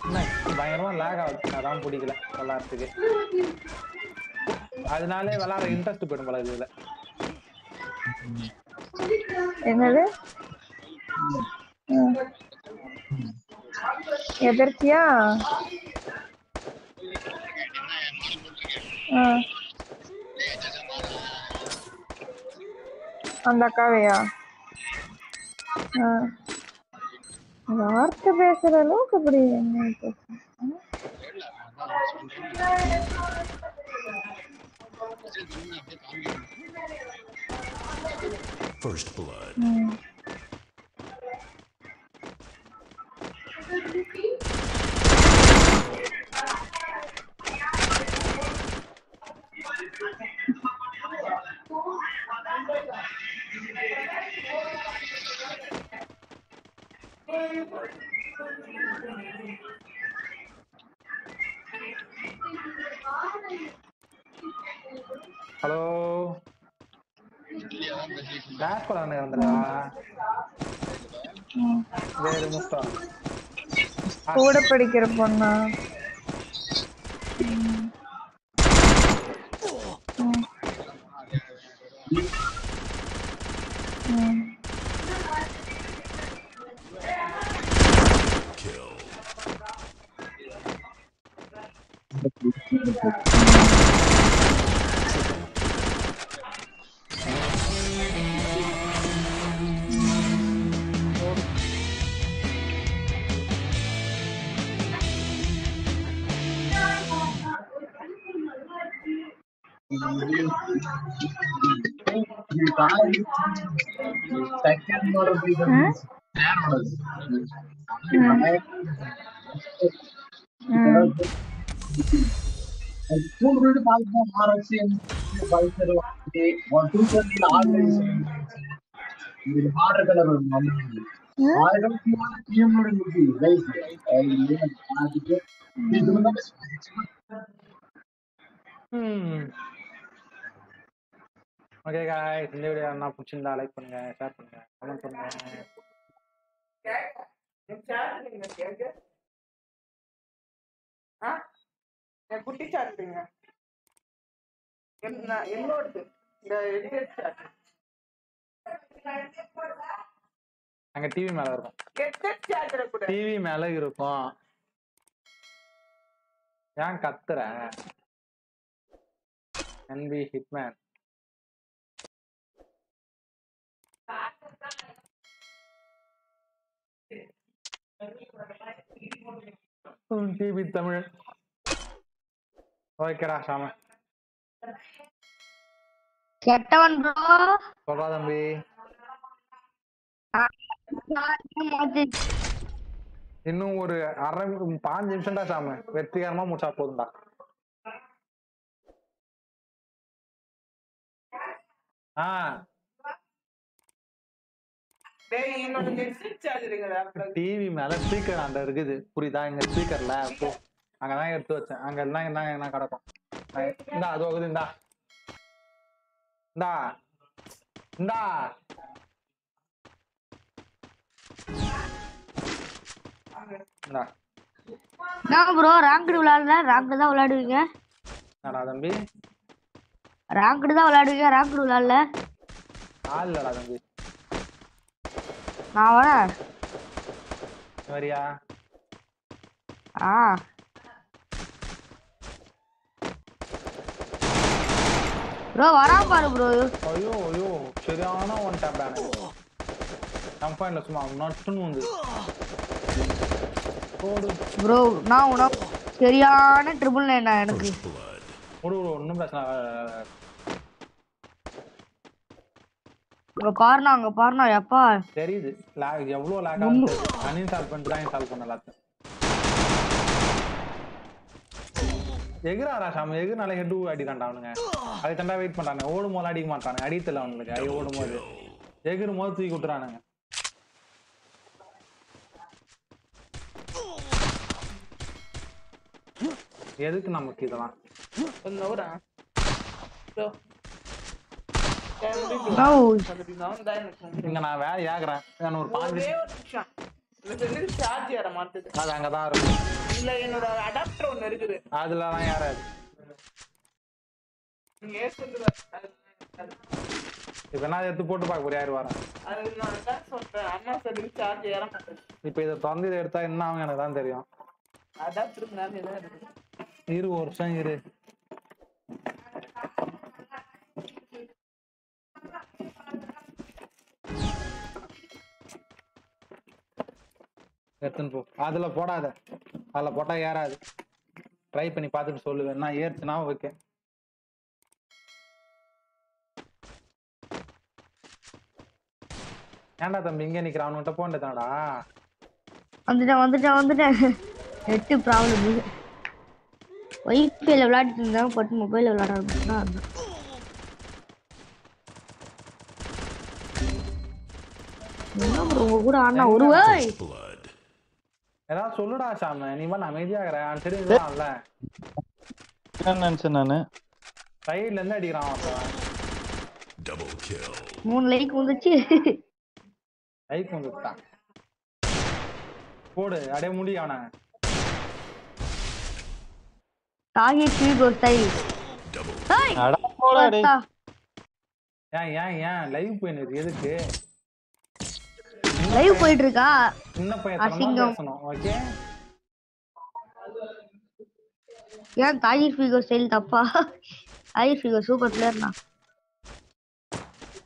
Speaker 1: என்ன பயங்கரமா லேக் ஆகுது. அதான் பிடிக்கல விளாட்றதுக்கு அதனாலே விளாட இன்ட்ரெஸ்ட் போயிடும் போல இதுல.
Speaker 8: என்னது? ம். எதர்ச்சியா ஆ. அந்த அக்காவையா. வார்த்தை பேசுற அளவுக்கு அப்படி என்ன
Speaker 5: First blood.
Speaker 1: ஹலோ. டேஷ் பண்ண வந்துடா. வேறு முஸ்தான்
Speaker 8: கூட படிக்கிற பொண்ணா?
Speaker 4: செகண்ட் மாடல்
Speaker 8: ம்? ம்.
Speaker 4: மூணு வீடு பார்த்துப்போம் RX Pulsar one two twenty always இது ஆர்டர் கலர் ஆர்டர் பிஎம்மோட இருக்கு ரைஸ் அதுக்கு இது வந்து
Speaker 1: ஓகே காய்ஸ் இந்த வீடியோ என்ன பிடிச்சிருந்தா லைக் பண்ணுங்க ஷேர் பண்ணுங்க கமெண்ட் பண்ணுங்க.
Speaker 10: குட்டி சாட்டுங்க என்ன என்னோடது? இந்த எடிட் சாட்
Speaker 1: அங்க டிவி மேல இருக்கும். டிவி மேல இருக்கும். ஏன் கத்துற? என்பி ஹிட்மேன் டிவி தமிழ் ஓகேடா சாம
Speaker 11: கெட்டவன் ப்ரோ
Speaker 1: சொல்றா தம்பி. இன்னும் ஒரு அரை பாஞ்சு நிமிஷம்டா சாம வெற்றிகரமா முடிச்சா போதும்டா. ஆ
Speaker 10: டேய் இன்னொரு ஹெட்செட் சார்ஜருங்கடா அப்புறம்
Speaker 1: டிவி மேல ஸ்பீக்கர் அந்த இருக்குது. புரியுதா? இங்க ஸ்பீக்கர்ல போ அங்கதான் எடுத்து வச்சேன். அங்க இருந்தா என்ன என்ன கிடக்கும். இந்தா அது வகுது இந்தா. இந்தா. இந்தா. இந்தா.
Speaker 11: நான் ப்ரோ ரேங்க்டு விளையாடல ரேங்க்டு தான் விளையாடுவீங்க
Speaker 1: என்னடா தம்பி?
Speaker 11: ரேங்க்டு தான் விளையாடுவீங்க ரேங்க்டு விளையாடல
Speaker 1: ஆள் இல்லடா தம்பி.
Speaker 11: நான் வரேன்.
Speaker 1: வரியா?
Speaker 11: ஆ. ப்ரோ வரா பாரு ப்ரோ.
Speaker 1: ஐயோ ஐயோ சரியான ஒன் டேப் தானே கம்பெனில சும்மா நட்டுன்னு வந்து.
Speaker 11: ப்ரோ நான் உனக்கு சரியான ட்ரிபிள் நைன் எனக்கு.
Speaker 1: விடு ஒன்றும் பிரச்சனை இல்ல.
Speaker 11: இங்க பாருண்ணா அங்க பாருண்ணா எப்பா?
Speaker 1: தெரியுது. லேக் எவ்வளோ லேக் ஆகுது? அன்இன்ஸ்டால் பண்ணிட்டு தான் இன்ஸ்டால் பண்ண எல்லாத்தையும். எகுறாரா சாமி? எகுனால ஹெட்டு அடிக்கிறான்டா அவனுங்க. தண்டா வெயிட் பண்றாங்க. ஓடும் போது அடிக்க மாட்டானுங்க. அடித்தல அவனுக்கு அது ஓடும் போது எகுறும் போது தூக்கி விட்டுறானுங்க எதுக்கு நமக்கு இதெல்லாம்
Speaker 10: ஒன் ஹவரா ப்ரோ
Speaker 11: No.
Speaker 1: இங்க நான் வேலை ஏகுறேன் நான் ஒரு பாஞ்சு
Speaker 10: ஒரே ஒரு நிமிஷம். எனக்கு சார்ஜ் ஏற மாட்டுது
Speaker 1: அது அங்கதான் இருக்கும்.
Speaker 10: இல்ல என்னோட அடாப்டர் ஒண்ணு இருக்குது
Speaker 1: ஏறாது.
Speaker 10: நீங்க ஏசுறது
Speaker 1: இப்ப என்ன எடுத்து போட்டு பார்க்க ஒரு ஆயிரம் வரேன்
Speaker 10: அது நான் தான் சொல்றேன் அம்மா சொல்லி சார்ஜ் ஏற மாட்டேது
Speaker 1: இப்ப இதை திறந்து இதை எடுத்தா என்ன ஆகும் எனக்கு தான் தெரியும்.
Speaker 10: அடாப்டர் மேலே தான் இருக்குது
Speaker 1: இரு ஒரு வருஷம் இரு. எடுத்துன்னு போ. அதுல போடாத. அதுல போட்டா ஏறாது. ட்ரை பண்ணி பார்த்துட்டு சொல்லுவேன் நான் ஏறுச்சுனா ஓகே ஏன்டா தம்பி இங்கே நிக்கிற? அவன்கிட்ட போண்டதாடா
Speaker 11: வந்துட்டேன் வந்துட்டேன் வந்துட்டேன் நெட்டு ப்ராப்ளம் ஒய்ஃபைல விளையாடிட்டு இருந்தேன் பட்டு மொபைலில் விளையாட ஆரம்பிச்சுனா அதுதான் என்ன bro, உங்க கூட ஆனா ஒரு வேய்
Speaker 1: ஏதாவது சொல்லுடா சாம நீ மாதிரி அமைதியாகிற சரி. இல்ல.
Speaker 3: என்ன நினைச்சேன் நானு
Speaker 1: சைடுல இருந்து அடிக்கிறான் அவன்.
Speaker 11: மூணு லைக் வந்துச்சு.
Speaker 1: லைக் வந்துட்டான் போடு. அடைய முடியும் அவனை.
Speaker 11: தாகி ஸ்டைல்
Speaker 3: அட போடா டேய்.
Speaker 11: பார்த்தா.
Speaker 1: ஏன் ஏன் ஏன்? லைவ் போயின்னு எதுக்கு?
Speaker 11: லைவ் போயிட்டு இருக்கா
Speaker 1: சின்ன பையன் தரமா
Speaker 11: அசிங்கம்.
Speaker 1: ஓகே
Speaker 11: ஏன் தாஜிர் ஃபிகோ ஸ்டைல் தப்பா? தாஜிர் ஃபிகோ சூப்பர் பிளேயர்னா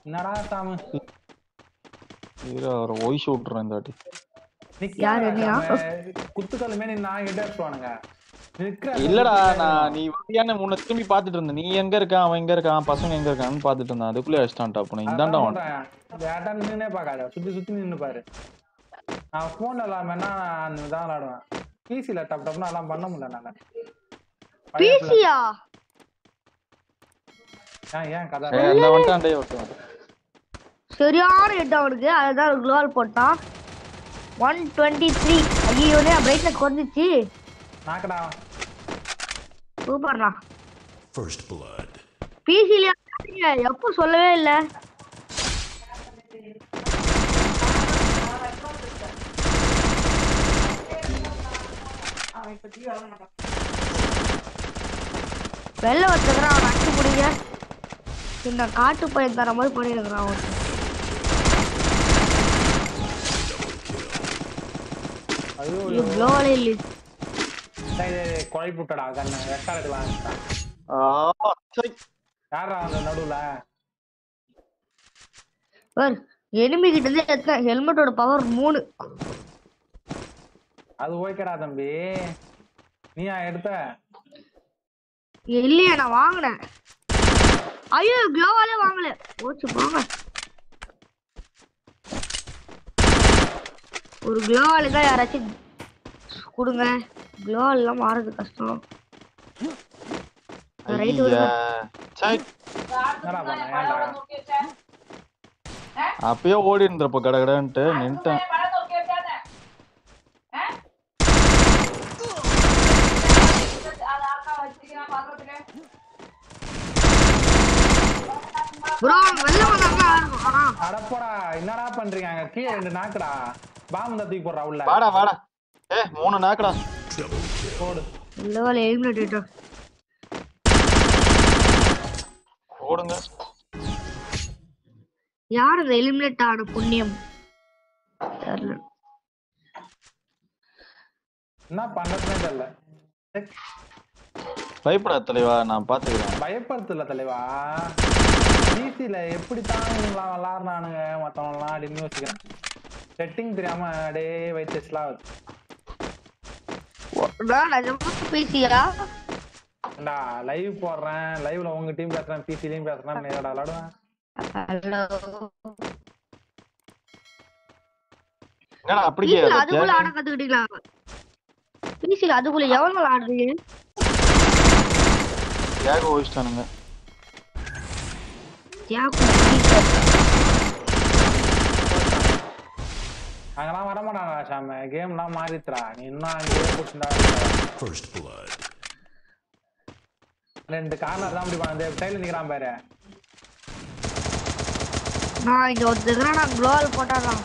Speaker 1: என்னடா சாமு?
Speaker 3: அவரை ஒய்ஸ் விட்டுறேன் இந்த வாட்டி.
Speaker 11: யார் என்னையா?
Speaker 1: குத்துக்கல்லுமே நீ நான் கிட்ட அடிச்சுவானுங்க
Speaker 3: இல்லடா நான் நீ வரியான முன்ன திரும்பி பாத்துட்டு இருந்தேன். நீ எங்க இருக்கான் அவன் எங்க இருக்கான்? பசங்க எங்க இருக்கான்னு பாத்துட்டு இருந்தேன். அதுக்குள்ளே அடிச்சிட்டான்டா நான். இந்தாண்டா அவன்.
Speaker 1: டேட்டா நின்னுனே பார்க்காத. சுத்தி சுத்தி நின்னு பாரு. நான் போன்ல இல்லாமன்னா அந்த தான் விளாடுவேன். பிசில டப் டப்னு எல்லாம் பண்ண முடியல என்னால
Speaker 11: பிசியா
Speaker 1: ஏன் ஏன் கதை?
Speaker 3: இந்த வந்துட்டான் டேய் ஒருத்தன்.
Speaker 11: சரியான ஹெட் அவனுக்கு. அதுதான் குளோவல் போட்டான். ஒன் டுவெண்ட்டி த்ரீ ஐயோனே பிரைட்னஸ் குறைஞ்சிச்சு.
Speaker 1: நாக்கடா.
Speaker 11: சூப்பர்ண்ணா
Speaker 5: First blood.
Speaker 11: பிசில எப்போ சொல்லவே இல்லை. வெளில வச்சுக்கிறான் அவன் அடிச்சு பிடிங்க. இந்த காட்டு பையன் தர மாதிரி பண்ணிருக்கிறான் அவன்.
Speaker 1: ஐயோ
Speaker 11: இது குளோவலே இல்லை
Speaker 1: குழப்பி விட்டடா கண்ணு ரெக்கார்ட் எடுக்கலாம். யாரா அந்த நடுவுல?
Speaker 11: எனிமி கிட்ட இருந்து எத்தனை ஹெல்மெட்டோட பவர் மூணு.
Speaker 1: அது ஓகேடா தம்பி. நீயா எடுத்த?
Speaker 11: இல்லையா நான் வாங்கினேன். ஐயோ க்ளோவாலே வாங்கல. போச்சு போங்க. ஒரு க்ளோவால தான் யாராச்சும் கொடுங்க. க்ளோவால் எல்லாம் மாறது கஷ்டம். ரைட்
Speaker 3: அப்பயே ஓடி இருந்திருப்ப கடகடன்ட்டு நின்ட்டேன்.
Speaker 11: ப்ரோ வெளில வந்தாங்க ஆனா
Speaker 1: அடப்போடா என்னடா பண்றீங்க? அங்க கீழே ரெண்டு நாக்குடா. பாம்பு தூக்கி போடுறா உள்ள.
Speaker 3: வாடா வாடா. ஏ மூணு நாக்குடா.
Speaker 1: போடு
Speaker 11: லெவல் எலிமினேட்
Speaker 3: ஓடுங்க.
Speaker 11: யார் அந்த எலிமினேட் ஆன புண்ணியம்? தெரியல.
Speaker 1: என்ன பண்றதுனே தெரியல.
Speaker 3: பயப்படாத தலைவா நான் பாத்துக்கிறேன்.
Speaker 1: பயப்படுத்தல தலைவா. பிசில எப்படித்தான் இவங்களாம் விளாடுறானுங்க மத்தவங்கலாம் அப்படின்னு யோசிக்கிறேன். செட்டிங் தெரியாம அப்படியே வைத்தஸ்லாம்
Speaker 11: பேசியா
Speaker 1: லைவ் போடுறேன். லைவ்ல உங்க டீம் பேசுறேன் பிசிலையும் பேசுறேன். நேரடா விளாடுவேன்
Speaker 11: ஹலோ
Speaker 3: என்னடா அப்படி
Speaker 11: பிசில
Speaker 3: கேக்குற?
Speaker 11: அதுக்குள்ள ஆட கத்துக்கிட்டீங்களா பிசில அதுக்குள்ள எவ்வளவு ஆடுறீங்க?
Speaker 3: தியாக ஓடிச்சிட்டானுங்க
Speaker 11: தியாகம்
Speaker 1: அங்கெல்லாம் வரமாட்டாங்கடா ஷாம கேம்லாம் மாறித்துறா நீ இன்னும் பிடிச்சிருந்தா
Speaker 5: First blood.
Speaker 1: ரெண்டு கார்னர் தான் அப்படி பண்ண சைடுல நிக்கிறான் பாரு.
Speaker 11: நான் இங்க ஒருத்தர் நான் குளோவல் போட்டாதான்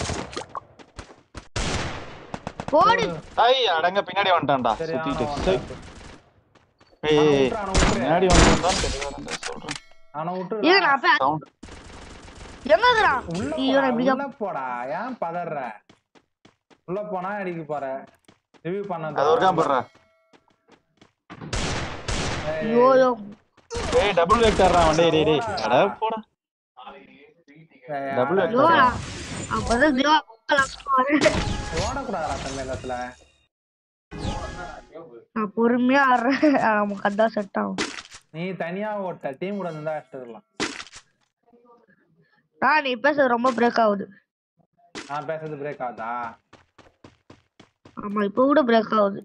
Speaker 11: போடு
Speaker 3: ஐய் அடங்க பின்னாடி வந்துட்டான்டா.
Speaker 1: சரி,
Speaker 3: சுத்திட்டு. ஏய். பின்னாடி வந்துட்டான் தெரியல சொல்றேன்.
Speaker 1: அவனை விட்டு
Speaker 11: ஏங்க நான் ஐயோ
Speaker 1: போடா,
Speaker 11: நான் இப்படி
Speaker 1: போடா. ஏன் பதற உள்ள போனா அடிக்க போற. ரிவ்யூ பண்ண
Speaker 3: அது ஒரு காம்
Speaker 11: ஐயோ
Speaker 3: ஏய். டபுள் வெக்டர்ரா வண்டே. டேய் டேய் அட போடா. டபுள் வெக்டர்
Speaker 11: அப்பதான் குளோவல்
Speaker 1: ஓடக்கூடாதா தம்பி இந்த இடத்துல
Speaker 11: நான் பொறுமையா ஆடுறேன். நமக்கு அதான் செட் ஆகும்.
Speaker 1: நீ தனியா ஓட்ட டீம் கூட இருந்தா அடிச்சிடலாம்
Speaker 11: நான் நீ பேசுறது ரொம்ப பிரேக் ஆகுது.
Speaker 1: நான் பேசுறது பிரேக் ஆகுதா?
Speaker 11: ஆமா இப்ப கூட பிரேக் ஆகுது.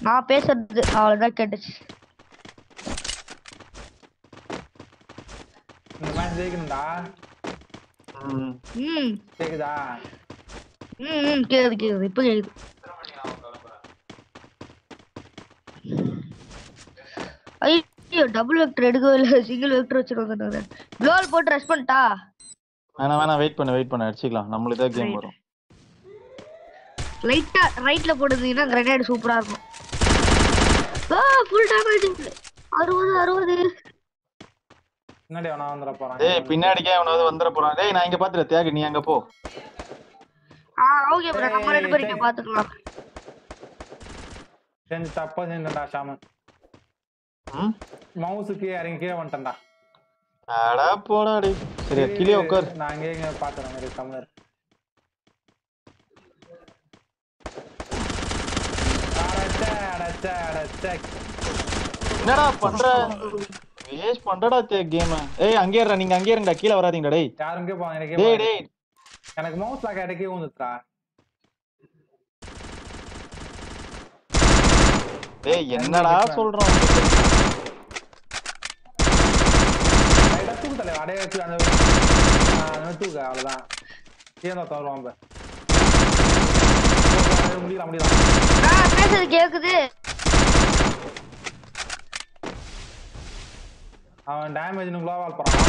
Speaker 11: நான் பேசுறது அவ்வளவுதான் கேட்டுச்சு.
Speaker 1: இந்த மேட்ச் ஜெயிக்கணும்டா.
Speaker 3: ம்.
Speaker 11: ம்.
Speaker 1: கேக்குதா?
Speaker 11: ம் ம் கேக்குது கேக்குது. இப்ப கேக்குது. ஐயோ டபுள் வெக்டர் எடுக்கவே இல்லை. சிங்கிள் வெக்டர் வச்சுட்டு வந்துருந்தேன் க்ளோவல் போட்டு ரஷ் பண்ணிட்டா?
Speaker 3: வேணாம் வேணாம். வெயிட் பண்ணு வெயிட் பண்ணு. அடிச்சுக்கலாம். நம்மளுக்கு தான் கேம் வரும்.
Speaker 11: லைட்டா ரைட்ல போட்டுருந்தீங்கன்னா கிரனேட் சூப்பரா இருக்கும். ஆ ஃபுல் டேமேஜ் அறுபது அறுபது.
Speaker 1: பின்னாடி அவனா வந்துட போறான்.
Speaker 3: டேய் பின்னாடிக்கே அவனாவது வந்துட போறான். டேய் நான் இங்க பாத்துற தியாகு நீ அங்க போ.
Speaker 11: ஆ ஓகே ப்ரோ நம்ம ரெண்டு பேரும் இங்க பாத்துக்கலாம்.
Speaker 1: செஞ்சு தப்பா செஞ்சா ஷாமன்.
Speaker 3: ம்?
Speaker 1: மவுஸுக்கு இறங்கி கீழே வந்துட்டேன்டா.
Speaker 3: அட போடா டேய். சரி கீழே உட்கார்.
Speaker 1: நான் அங்கேயே இங்க பாத்துறேன் மாதிரி கம்மியர் அடச்சே அடச்சே அடச்சே
Speaker 3: என்னடா பண்ற? வேஸ்ட் பண்றடா தே கேம். ஏய் அங்கே இருடா நீங்க அங்கே இருங்கடா கீழ வராதீங்கடா டேய்.
Speaker 1: யாருக்கே போவாங்க எனக்கே
Speaker 3: டேய்
Speaker 1: எனக்கு மவுஸ் லாக்
Speaker 3: டேய் என்னடா சொல்றோம்?
Speaker 1: தூக்கு தலைவா? அடைய அந்த தூக்கு அவ்வளவுதான். ஏன் தருவான் ப முடியலாம் முடியலாம்
Speaker 11: பேசுறது கேக்குது.
Speaker 1: அவன் டேமேஜ் குளோவால் போறான்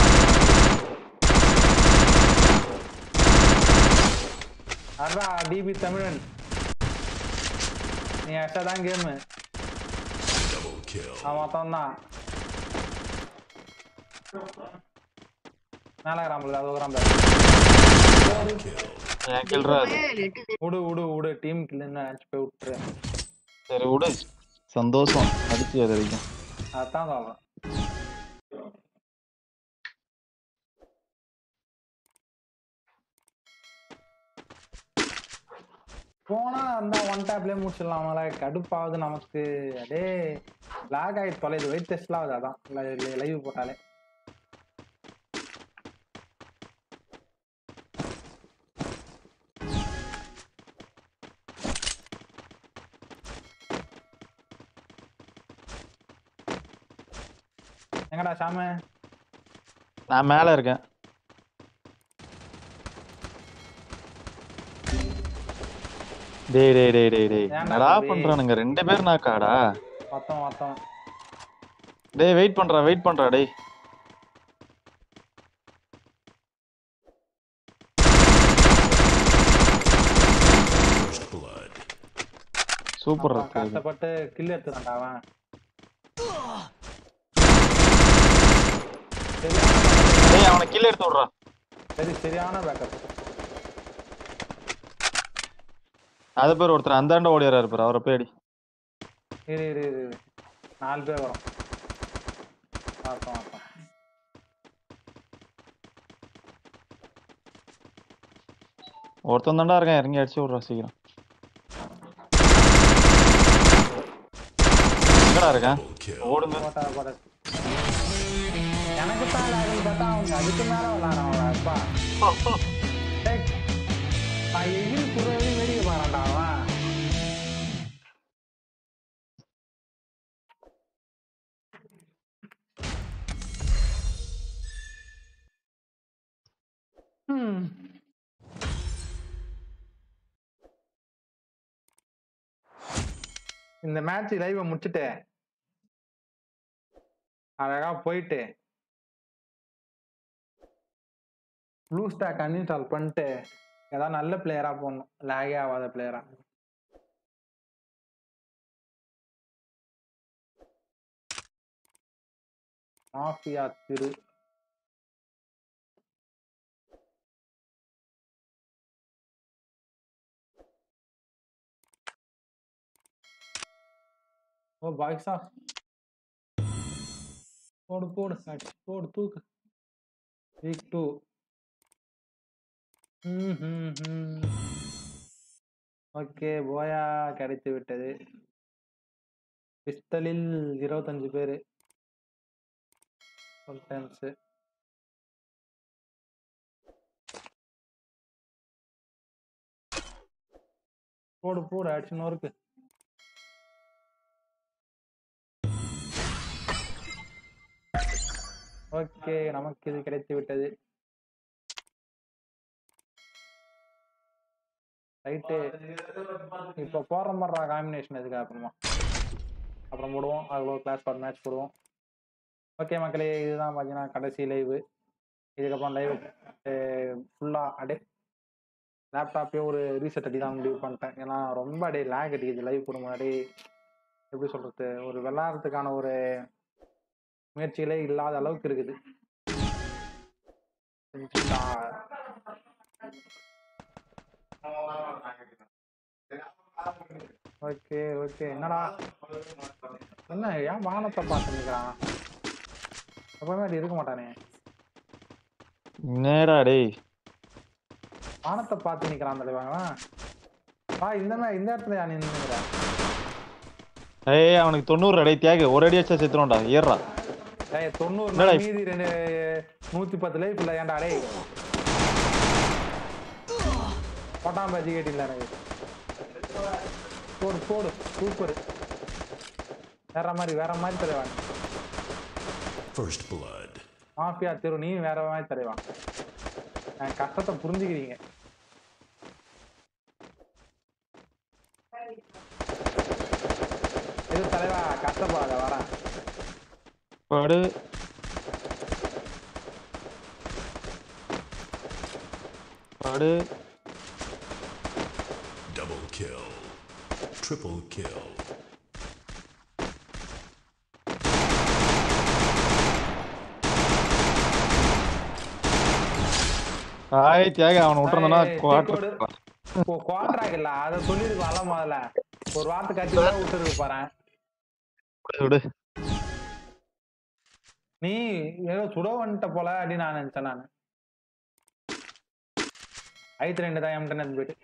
Speaker 1: அட்ரா டிபி தமிழன். நீ அஷ்டா தான் கேமு. அவன் மொத்தம் தான் மேல கிராம்பு அது கிராம்பு
Speaker 3: ஏன் கில்றா அது?
Speaker 1: விடு விடு விடு டீம் கில்லுன்னு நினைச்சு போய் விட்டுரு.
Speaker 3: சரி விடு சந்தோஷம் அடிச்சு அது வரைக்கும்
Speaker 1: அதான் சொல்றேன் போனா அந்த ஒன் டேப்லயே முடிச்சிடலாமல. கடுப்பாவது நமக்கு. அதே லாக் ஆகி தொலைது வெயிட் டெஸ்ட்லாம் ஆகுது அதான். லைவ் போட்டாலே. எங்கடா சாம
Speaker 3: நான் மேல இருக்கேன். டேய் டேய் டேய் டேய் டேய். என்னடா? பண்றானுங்க? ரெண்டு பேர் நாக்காடா
Speaker 1: மொத்தம் மொத்தம்.
Speaker 3: டேய் வெயிட் பண்றா வெயிட் பண்றா டேய். சூப்பர்
Speaker 1: கஷ்டப்பட்டு கில் எடுத்துட்டான்டா அவன்.
Speaker 3: டேய் அவனை கில் எடுத்து விடுறா.
Speaker 1: சரி சரியான பேக்கப்
Speaker 3: அது பேர் ஒருத்தர் அந்தாண்ட ஓடியாரா பாரு அவரை போய் அடி
Speaker 1: இரு இரு இரு இரு. நாலு பேர் வரும். பார்த்தோம் பார்த்தோம்
Speaker 3: ஒருத்தன் தாண்டா இருக்கான் இறங்கி அடிச்சு விடுறா சீக்கிரம். எங்கடா இருக்கான்? ஓடுங்க.
Speaker 1: போட்டா போட்டா எனக்கு தான் பார்த்தா அவங்க அதுக்கு மேல அப்பா. எகிரி இந்த மேட்ச் லைவ முடிச்சுட்டு அழகா போயிட்டு. ப்ளூ ஸ்டாக் அன்இன்ஸ்டால் பண்ணிட்டு ஏதாவது நல்ல பிளேயரா போடணும். லேகே ஆகாத பிளேயரா மாஃபியா திரு ஓ பாய்ஸா போடு போடு அடிச்சு போடு தூக்கு வீக் டூ ஓகே போயா கிடைத்து விட்டது பிஸ்தலில் இருபத்தஞ்சு பேரு டைம்ஸ் போடு போடு அடிச்சு நோருக்கு ஓகே நமக்கு இது கிடைத்து விட்டது. ரைட்டு. இப்போ போடுற மாதிரி காம்பினேஷன் எதுக்கு? அப்புறமா. அப்புறம் போடுவோம். அவ்வளோ கிளாஸ் ஃபார் மேட்ச் போடுவோம். ஓகே மக்களே இதுதான் பார்த்தீங்கன்னா கடைசி லைவு இதுக்கப்புறம் லைவ் ஃபுல்லாக அடே லேப்டாப்பே ஒரு ரீசெட் அடி தான் முடிவு பண்ணிட்டேன். ஏன்னா ரொம்ப அடே லேக் அடிக்குது. லைவ் போடும் முன்னாடி எப்படி சொல்கிறது ஒரு விளாட்றதுக்கான ஒரு முயற்சிகளே இல்லாத அளவுக்கு இருக்குது. Okay okay. என்னடா? என்ன ஏன் வானத்தை பார்த்து நிற்கிறான் எப்பவுமே அப்படி இருக்க மாட்டானே.
Speaker 3: நேரா டேய்?
Speaker 1: வானத்தை பார்த்து நிற்கிறான் தலைவாங்களா வா இந்த இந்த இடத்துல யா நின்னுங்கிற
Speaker 3: ஏய் அவனுக்கு தொண்ணூறு அடை தியாகு ஒரு அடி அடிச்சா செத்துரும்டா ஏறுறா
Speaker 1: ஏய் தொண்ணூறு மீதி ரெண்டு நூத்தி பத்து லைஃப் இல்லை ஏன்டா டேய். போட்டான் எனக்கு போடு போடு சூப்பர். வேற மாதிரி வேற மாதிரி தலைவான்
Speaker 5: First blood.
Speaker 1: மாஃபியா தெரு நீ வேற மாதிரி தலைவான் என் கஷ்டத்தை புரிஞ்சுக்கிறீங்க. இது தலைவா கஷ்டப்படாத வரேன்.
Speaker 3: படு. படு.
Speaker 5: Double kill. Triple kill.
Speaker 3: ஆய் தியாகு அவனை விட்டுருந்தனா
Speaker 1: ஏய்,
Speaker 3: குவார்டர்
Speaker 1: குவாட்ராக் இல்ல அதை ஒரு வார்த்தை கட்டி விட்டுருக்கு பாரு.
Speaker 3: விடு.
Speaker 1: நீ ஏதோ சுட வந்துட்ட போல அப்படின்னு நான் நினைச்சேன் நான். ஐத்து ரெண்டு தான் எம்டன் போயிட்டு.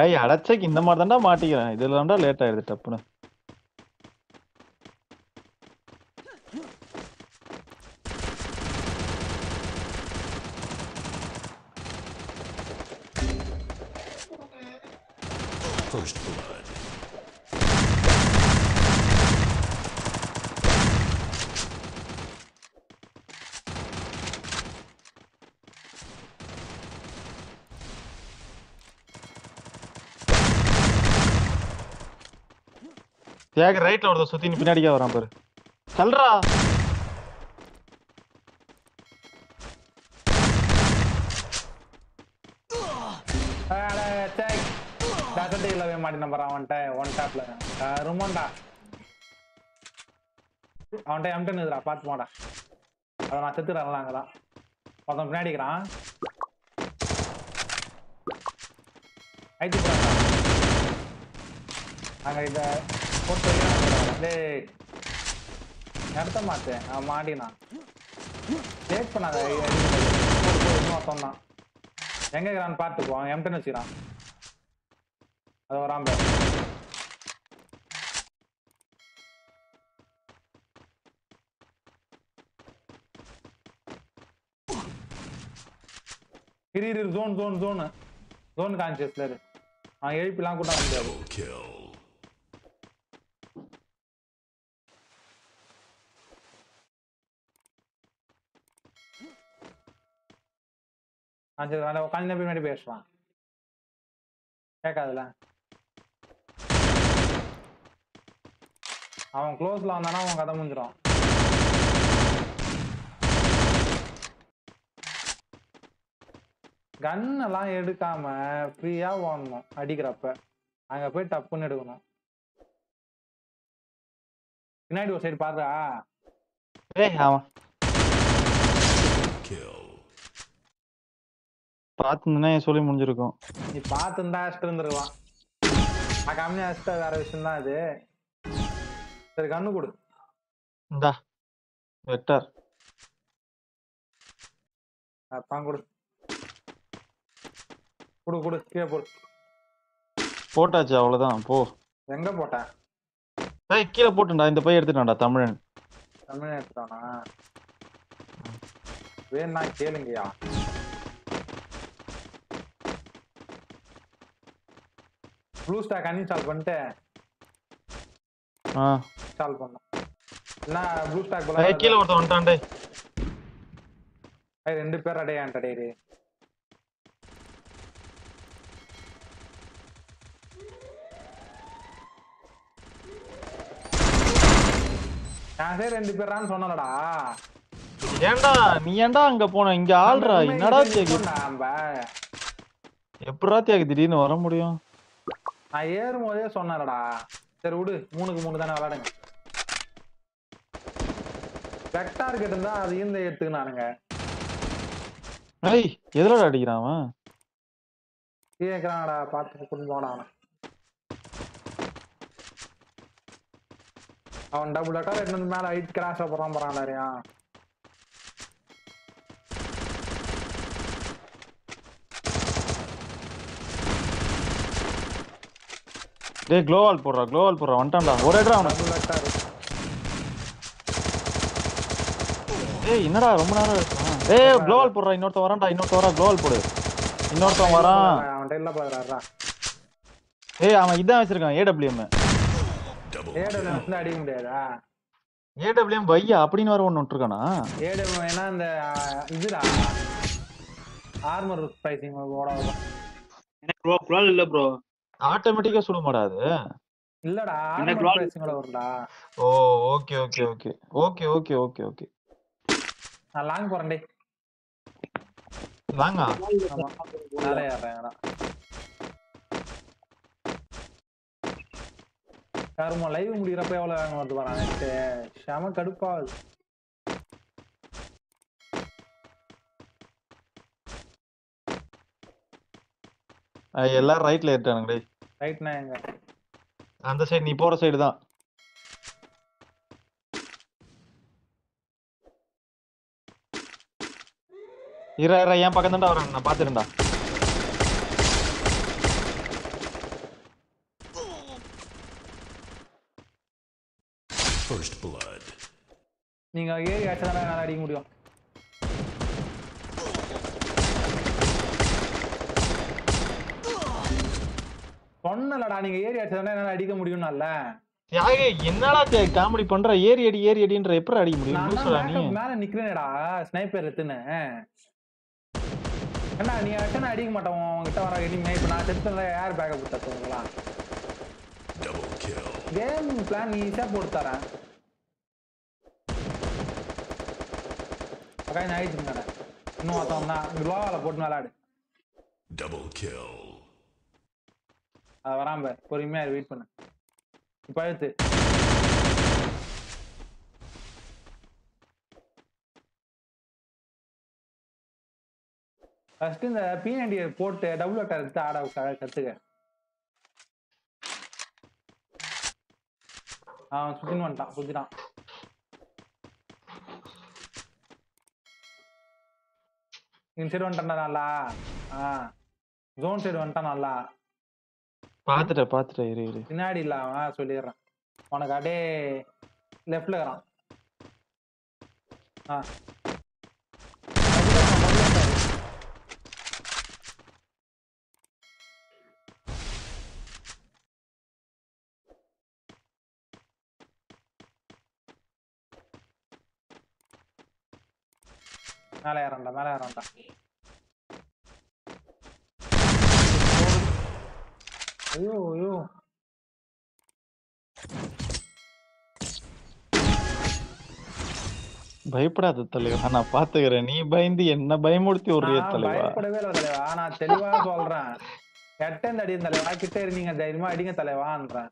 Speaker 3: ஏய் அடைச்சக்கு இந்த மாதிரி தான்டா மாட்டிக்கிறேன். இதுல தான்டா லேட் ஆயிடுது டப்புன்னு. தியாக ரைட்ல ஒருத்தர் சுத்தி பின்னாடிக்கே பின்னாடியே வரான் பாரு. கல்றா
Speaker 1: டசட்டே இல்லவே மாட்டி நம்பர் அவன்கிட்ட ஒன் டாப்ல ருமோண்டா அவன்கிட்ட எம்டன் இதுடா பார்த்து போடா. அதை நான் செத்துறேன்ல அங்கதான். ஒருத்தன் பின்னாடிக்கிறான் ஐடி போறான்டா அங்க இத போட்டு டேய் நடத்த மாட்டேன் அவன் மாட்டினான் லேட் பண்ணாத சொன்னான் எங்க இருக்கிறான்னு பார்த்துக்குவோம் எம்டன் வச்சுக்கிறான் அது வராம பாரு. இரு இரு ஜோன் ஜோன் ஜோன் ஜோன் கான்சியஸ்ல இரு அவன் எழுப்பிலாம் கூட முடியாது கான்சியஸ் வேலை உட்காந்து பின்னாடி பேசுவான். கேட்காதுல? அவன் க்ளோஸ்ல வந்தானா அவன் கதை முடிஞ்சிடும் கன் எல்லாம் எடுக்காம ஃப்ரீயா ஓடணும் அடிக்கிறப்ப. அங்க போய் டப்புன்னு எடுக்கணும். பின்னாடி ஒரு சைடு பாருடா.
Speaker 3: அவன். என் சொல்லி முடிஞ்சிருக்கும்.
Speaker 1: நீ பார்த்துருந்தா அடிச்சுட்டு இருந்துருக்கலாம். நான் கம்மியா அடிச்சுட்டா வேற விஷயம் தான் இது சரி கண்ணு கொடு.
Speaker 3: இந்தா வெக்டர்
Speaker 1: அதான் கொடு. கொடு கொடு கீழே போடு.
Speaker 3: போட்டாச்சு அவ்வளவுதான். போ.
Speaker 1: எங்க போட்ட?
Speaker 3: ஏய் கீழே போட்டுடா இந்த பையன் எடுத்துட்டான்டா தமிழன்.
Speaker 1: தமிழ் எடுத்துட்டானா? வேணா கேளுங்கய்யா. ப்ளூ ஸ்டாக் அன்இன்ஸ்டால் பண்ணிட்டு
Speaker 3: ஆ.
Speaker 1: இன்ஸ்டால் பண்ணோம் என்ன ப்ளூ ஸ்டாக்
Speaker 3: ஏய் கீழே ஒருத்தன் வந்துட்டான் டேய்.
Speaker 1: ஏய், ரெண்டு பேர் அடையான்ட்ட டேய் நான் சரி ரெண்டு பேரான்னு சொன்னலடா
Speaker 3: ஏன்டா நீ ஏன்டா அங்க போன? இங்க ஆள்றா. என்னடா
Speaker 1: நம்ம.
Speaker 3: எப்படா தியாகி திடீர்னு வர முடியும்.
Speaker 1: நான் ஏறும் போதே சொன்னாரடா சரி விடு மூணுக்கு மூணு தானே விளாடுங்க வெக்டார் கிட்ட இருந்தா அது இந்த எடுத்துக்கினானுங்க.
Speaker 3: ஏய் எதுலடா அடிக்கிறான் அவன்?
Speaker 1: கேக்குறாங்கடா பார்த்து கொண்டு போடா அவனை. அவன் டபுள் வெக்டார் எடுத்து மேல ஹைட் கிராஷ் போறான் போறான்
Speaker 3: டேய் க்ளோவால் போடுறா க்ளோவால் போடுறா வந்துட்டான்டா. ஒரு இடரா அவனை. ஏய் என்னடா ரொம்ப நேரம் ஏய் க்ளோவால் போடுறா இன்னொருத்தன் வரான்டா இன்னொருத்தன் வரா க்ளோவால் போடு. இன்னொருத்தன் வரான்.
Speaker 1: அவன்கிட்ட இல்ல பாக்குறாரா
Speaker 3: ஏய் அவன் இதான் வச்சிருக்கான் ஏடபிள்யூஎம்
Speaker 1: ஏடபிள்யூ வந்து அடிக்க முடியாதா?
Speaker 3: ஏடபிள்யூஎம் வையா? அப்படின்னு வர ஒன்று விட்டுருக்கானா?
Speaker 1: ஏடபிள்யூ வேணா இந்த ஆ, இதுடா. ஆர்மர் ஸ்பைசிங் ஓட வரும்
Speaker 9: ப்ரோ குரால் இல்ல ப்ரோ
Speaker 3: ஆட்டோமேட்டிக்கா சுட மாட்டாது
Speaker 1: இல்லடா வரும்டா
Speaker 3: ஓ okay okay okay. Okay okay okay okay.
Speaker 1: நான் லாங் போறேன் டேய் மேலே ஏறேன் கருமா லைவ் முடிகிறப்ப எவ்வளவு வேகம் வருது பாரு செம கடுப்பாகுது
Speaker 3: எல்லாரும் ரைட்ல ஏறிட்டானுங்க டேய்.
Speaker 1: ரைட்னா எங்க?
Speaker 3: அந்த சைடு நீ போற சைடு தான். இர இர என் பக்கம் தான்டா வரேன் நான் பாத்துறேன்டா
Speaker 5: First blood.
Speaker 1: நீங்க ஏறி அடிச்சதானே என்னால அடிக்க முடியும். சொன்னலடா நீங்க ஏறி அடிச்சதானே என்னால அடிக்க முடியும்னால
Speaker 3: தியாகே என்னடா காமெடி பண்ற ஏறி அடி ஏறி அடின்ற எப்படி அடிக்க முடியும்? நீ.
Speaker 1: மேல நிக்கிறேனேடா ஸ்னைப்பர் எடுத்துன்னு. ஏண்டா நீ அடிச்சா அடிக்க மாட்டோம் உங்ககிட்ட வர இனிமே இப்ப நான் செத்துல யார் பேக்கப் கொடுத்தா. கேம் பிளான் ஈஸியா போட்டு தரேன். அக்கா நான் ஆயிடுச்சு மேடம் இன்னும் ஒருத்தவன் தான் போட்டு விளையாடு
Speaker 5: Double kill.
Speaker 1: அது வராம பாரு. பொறுமையா வெயிட் பண்ணு. இப்ப அழுத்து. ஃபர்ஸ்ட் இந்த பிஎன்டி போட்டு டபுள் அட்டை எடுத்து ஆட கத்துக்க. அவன் சுத்தின்னு வந்துட்டான் சுத்திட்டான். இந்த சைடு வந்துட்டான் நல்லா? ஆ. ஜோன் சைடு வந்துட்டான் நல்லா?
Speaker 3: பாத்துட்டேன் பாத்துட்டேன். இரு இரு.
Speaker 1: பின்னாடி இல்ல அவன் சொல்லிடுறேன். உனக்கு அப்படியே லெஃப்ட்ல இருக்கான் ஆ. மேலே ஏறண்டா மேலே ஏறண்டா. ஐயோ ஐயோ.
Speaker 3: பயப்படாத தலைவா நான் பாத்துக்கிறேன். நீ பயந்து என்ன விடுறிய
Speaker 1: நான்
Speaker 3: தலைவா?
Speaker 1: பயப்படவே இல்லை தலைவா. நான் தெளிவா சொல்றேன். எட்டேந்து அடியும் தலைவா. கிட்ட இருந்தீங்க தைரியமா அடிங்க தலைவான்றேன்.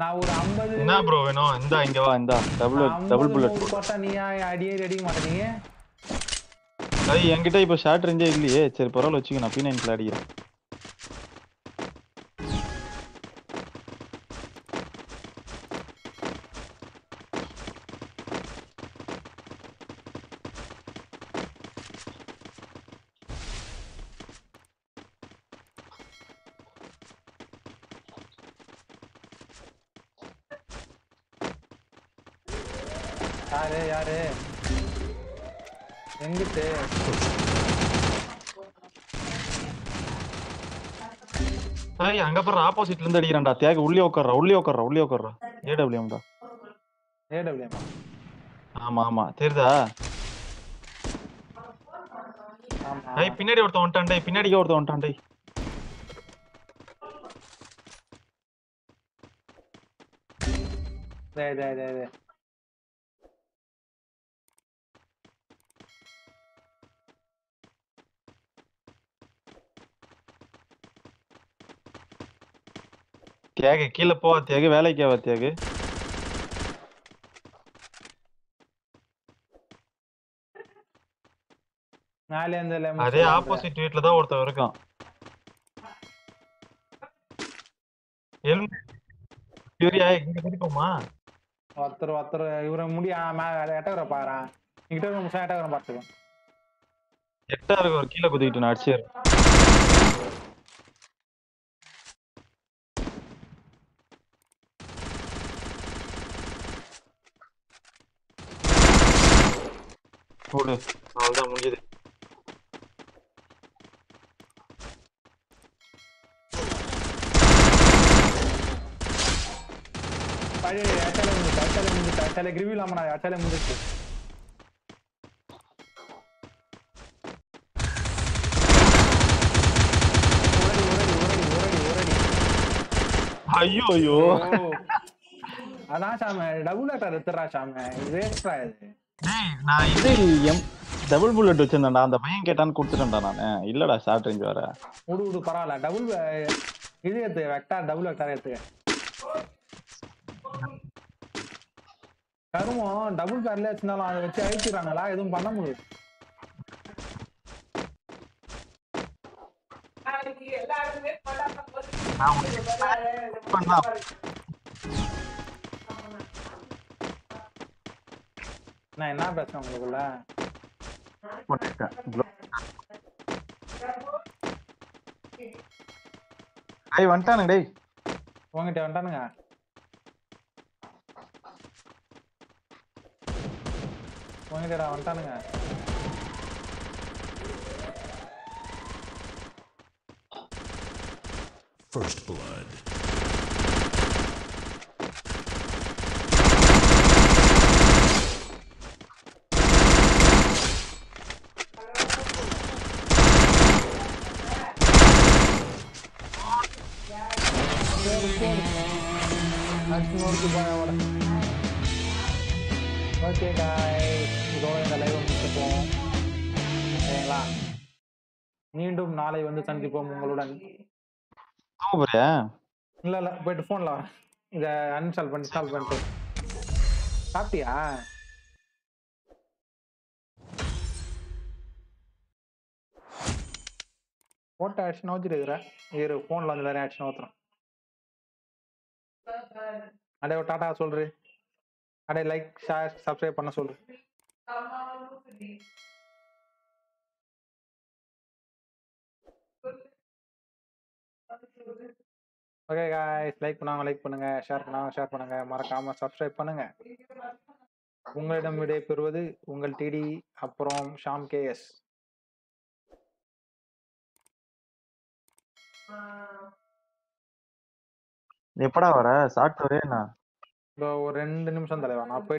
Speaker 1: நான் ஒரு ஐம்பது
Speaker 3: என்ன ப்ரோ வேணும்? இந்தா இங்க வா இந்தா. டபுள் டபுள் புல்லட்
Speaker 1: போட்டா நீ ஏன் அடியேறி அடிக்க மாட்டேங்க
Speaker 3: ஐய் என்கிட்ட இப்ப ஷார்ட் ரேஞ்சே இல்லையே. சரி பரவாயில்ல வச்சுக்க. நான் பி நைன்ல அடிக்கிறேன்.
Speaker 1: யாரு யாரு? எங்கிட்டு?
Speaker 3: ஐய் அங்க பாரு ஆப்போசிட்ல இருந்து அடிக்கிறான்டா. தியாக உள்ளே உட்கார்றா உள்ளே உட்கார்றா உள்ளே உட்கார்றா. ஏடபிள்யூம்டா
Speaker 1: ஏடபிள்யூமா
Speaker 3: ஆமா ஆமா. தெரியுதா? ஐய் பின்னாடி ஒருத்தன் வந்துட்டான் டேய். பின்னாடி ஒருத்தன் வந்துட்டான் டேய்
Speaker 1: டேய் டேய் டேய்.
Speaker 3: தியாக கீழே போ தியாக வேலைக்கு ஆவா தியாக அதே. ஆப்போசிட் வீட்ல தான் ஒருத்தன் இருக்கான். யூரியா இங்க குதிப்போமா
Speaker 1: ஒருத்தர் ஒருத்தர் இவரை முடியா எட்டவரை பாரு. நிமிஷம் எட்டவரை பார்த்துக்கோ
Speaker 3: எட்டா இருக்கு ஒரு கீழே குதிக்கிட்டு நான் அடிச்சேன் போடு அவ்வளவுதான் முடிஞ்சது
Speaker 1: பழைய எட்டாலே முடிச்சு எட்டாலே முடிச்சு எட்டாலே கிரிவி இல்லாம எட்டாலே முடிச்சு
Speaker 3: ஐயோ ஐயோ
Speaker 1: ஓ. அதான் சாம டபுள் அட்டார் எடுத்துறா சாம வேஸ்டா இது
Speaker 3: டேய் நான் இது எம் டபுள் புல்லட் வச்சிருந்தேன்டா அந்த பையன் கேட்டான்னு கொடுத்துட்டேன்டா நானு. இல்லடா ஷார்ட் ரேஞ்ச் வேற.
Speaker 1: விடு விடு பரவாயில்ல. டபுள் இது எடுத்து வெக்டார் டபுள் வெக்டார் எடுத்து கருமம் டபுள் பேர்ல வச்சிருந்தாலும் அதை வச்சு அழிச்சிடறாங்களா? எதுவும் பண்ண முடியும்
Speaker 10: எல்லாருமே
Speaker 1: நான் என்ன பேசுறேன் உங்களுக்குள்ள?
Speaker 3: டேய் வந்துட்டானுங்க டேய்.
Speaker 1: உங்ககிட்ட வந்துட்டானுங்க. உங்ககிட்ட வந்துட்டானுங்க.
Speaker 5: First blood.
Speaker 1: இதோட இந்த லைவ் முடிச்சுப்போம் சரிங்களா மீண்டும் நாளை வந்து சந்திப்போம் உங்களுடன். இல்ல இல்ல போயிட்டு போன்ல வரேன் இத அன்இன்ஸ்டால் பண்ணி இன்ஸ்டால் பண்ணிட்டு. சாப்பிட்டியா? போட்ட ஆக்ஷன் வச்சுருக்குற இரு போன்ல வந்து வேற ஆக்ஷன் ஊத்துறேன் அடே ஒரு டாடா சொல்று அடே லைக் ஷேர் சப்ஸ்கிரைப் பண்ண சொல்லு. ஓகே காய்ஸ் லைக் பண்ணாங்க லைக் பண்ணுங்க ஷேர் பண்ணாங்க ஷேர் பண்ணுங்க. மறக்காம சப்ஸ்கிரைப் பண்ணுங்க. உங்களிடம் விடை பெறுவது உங்கள் டிடி அப்புறம் ஷாம் கேஎஸ்
Speaker 3: எப்படா வர? சாப்பிட்டு வரேன் நான்
Speaker 1: ஒரு ரெண்டு நிமிஷம் தலைவா நான் போய்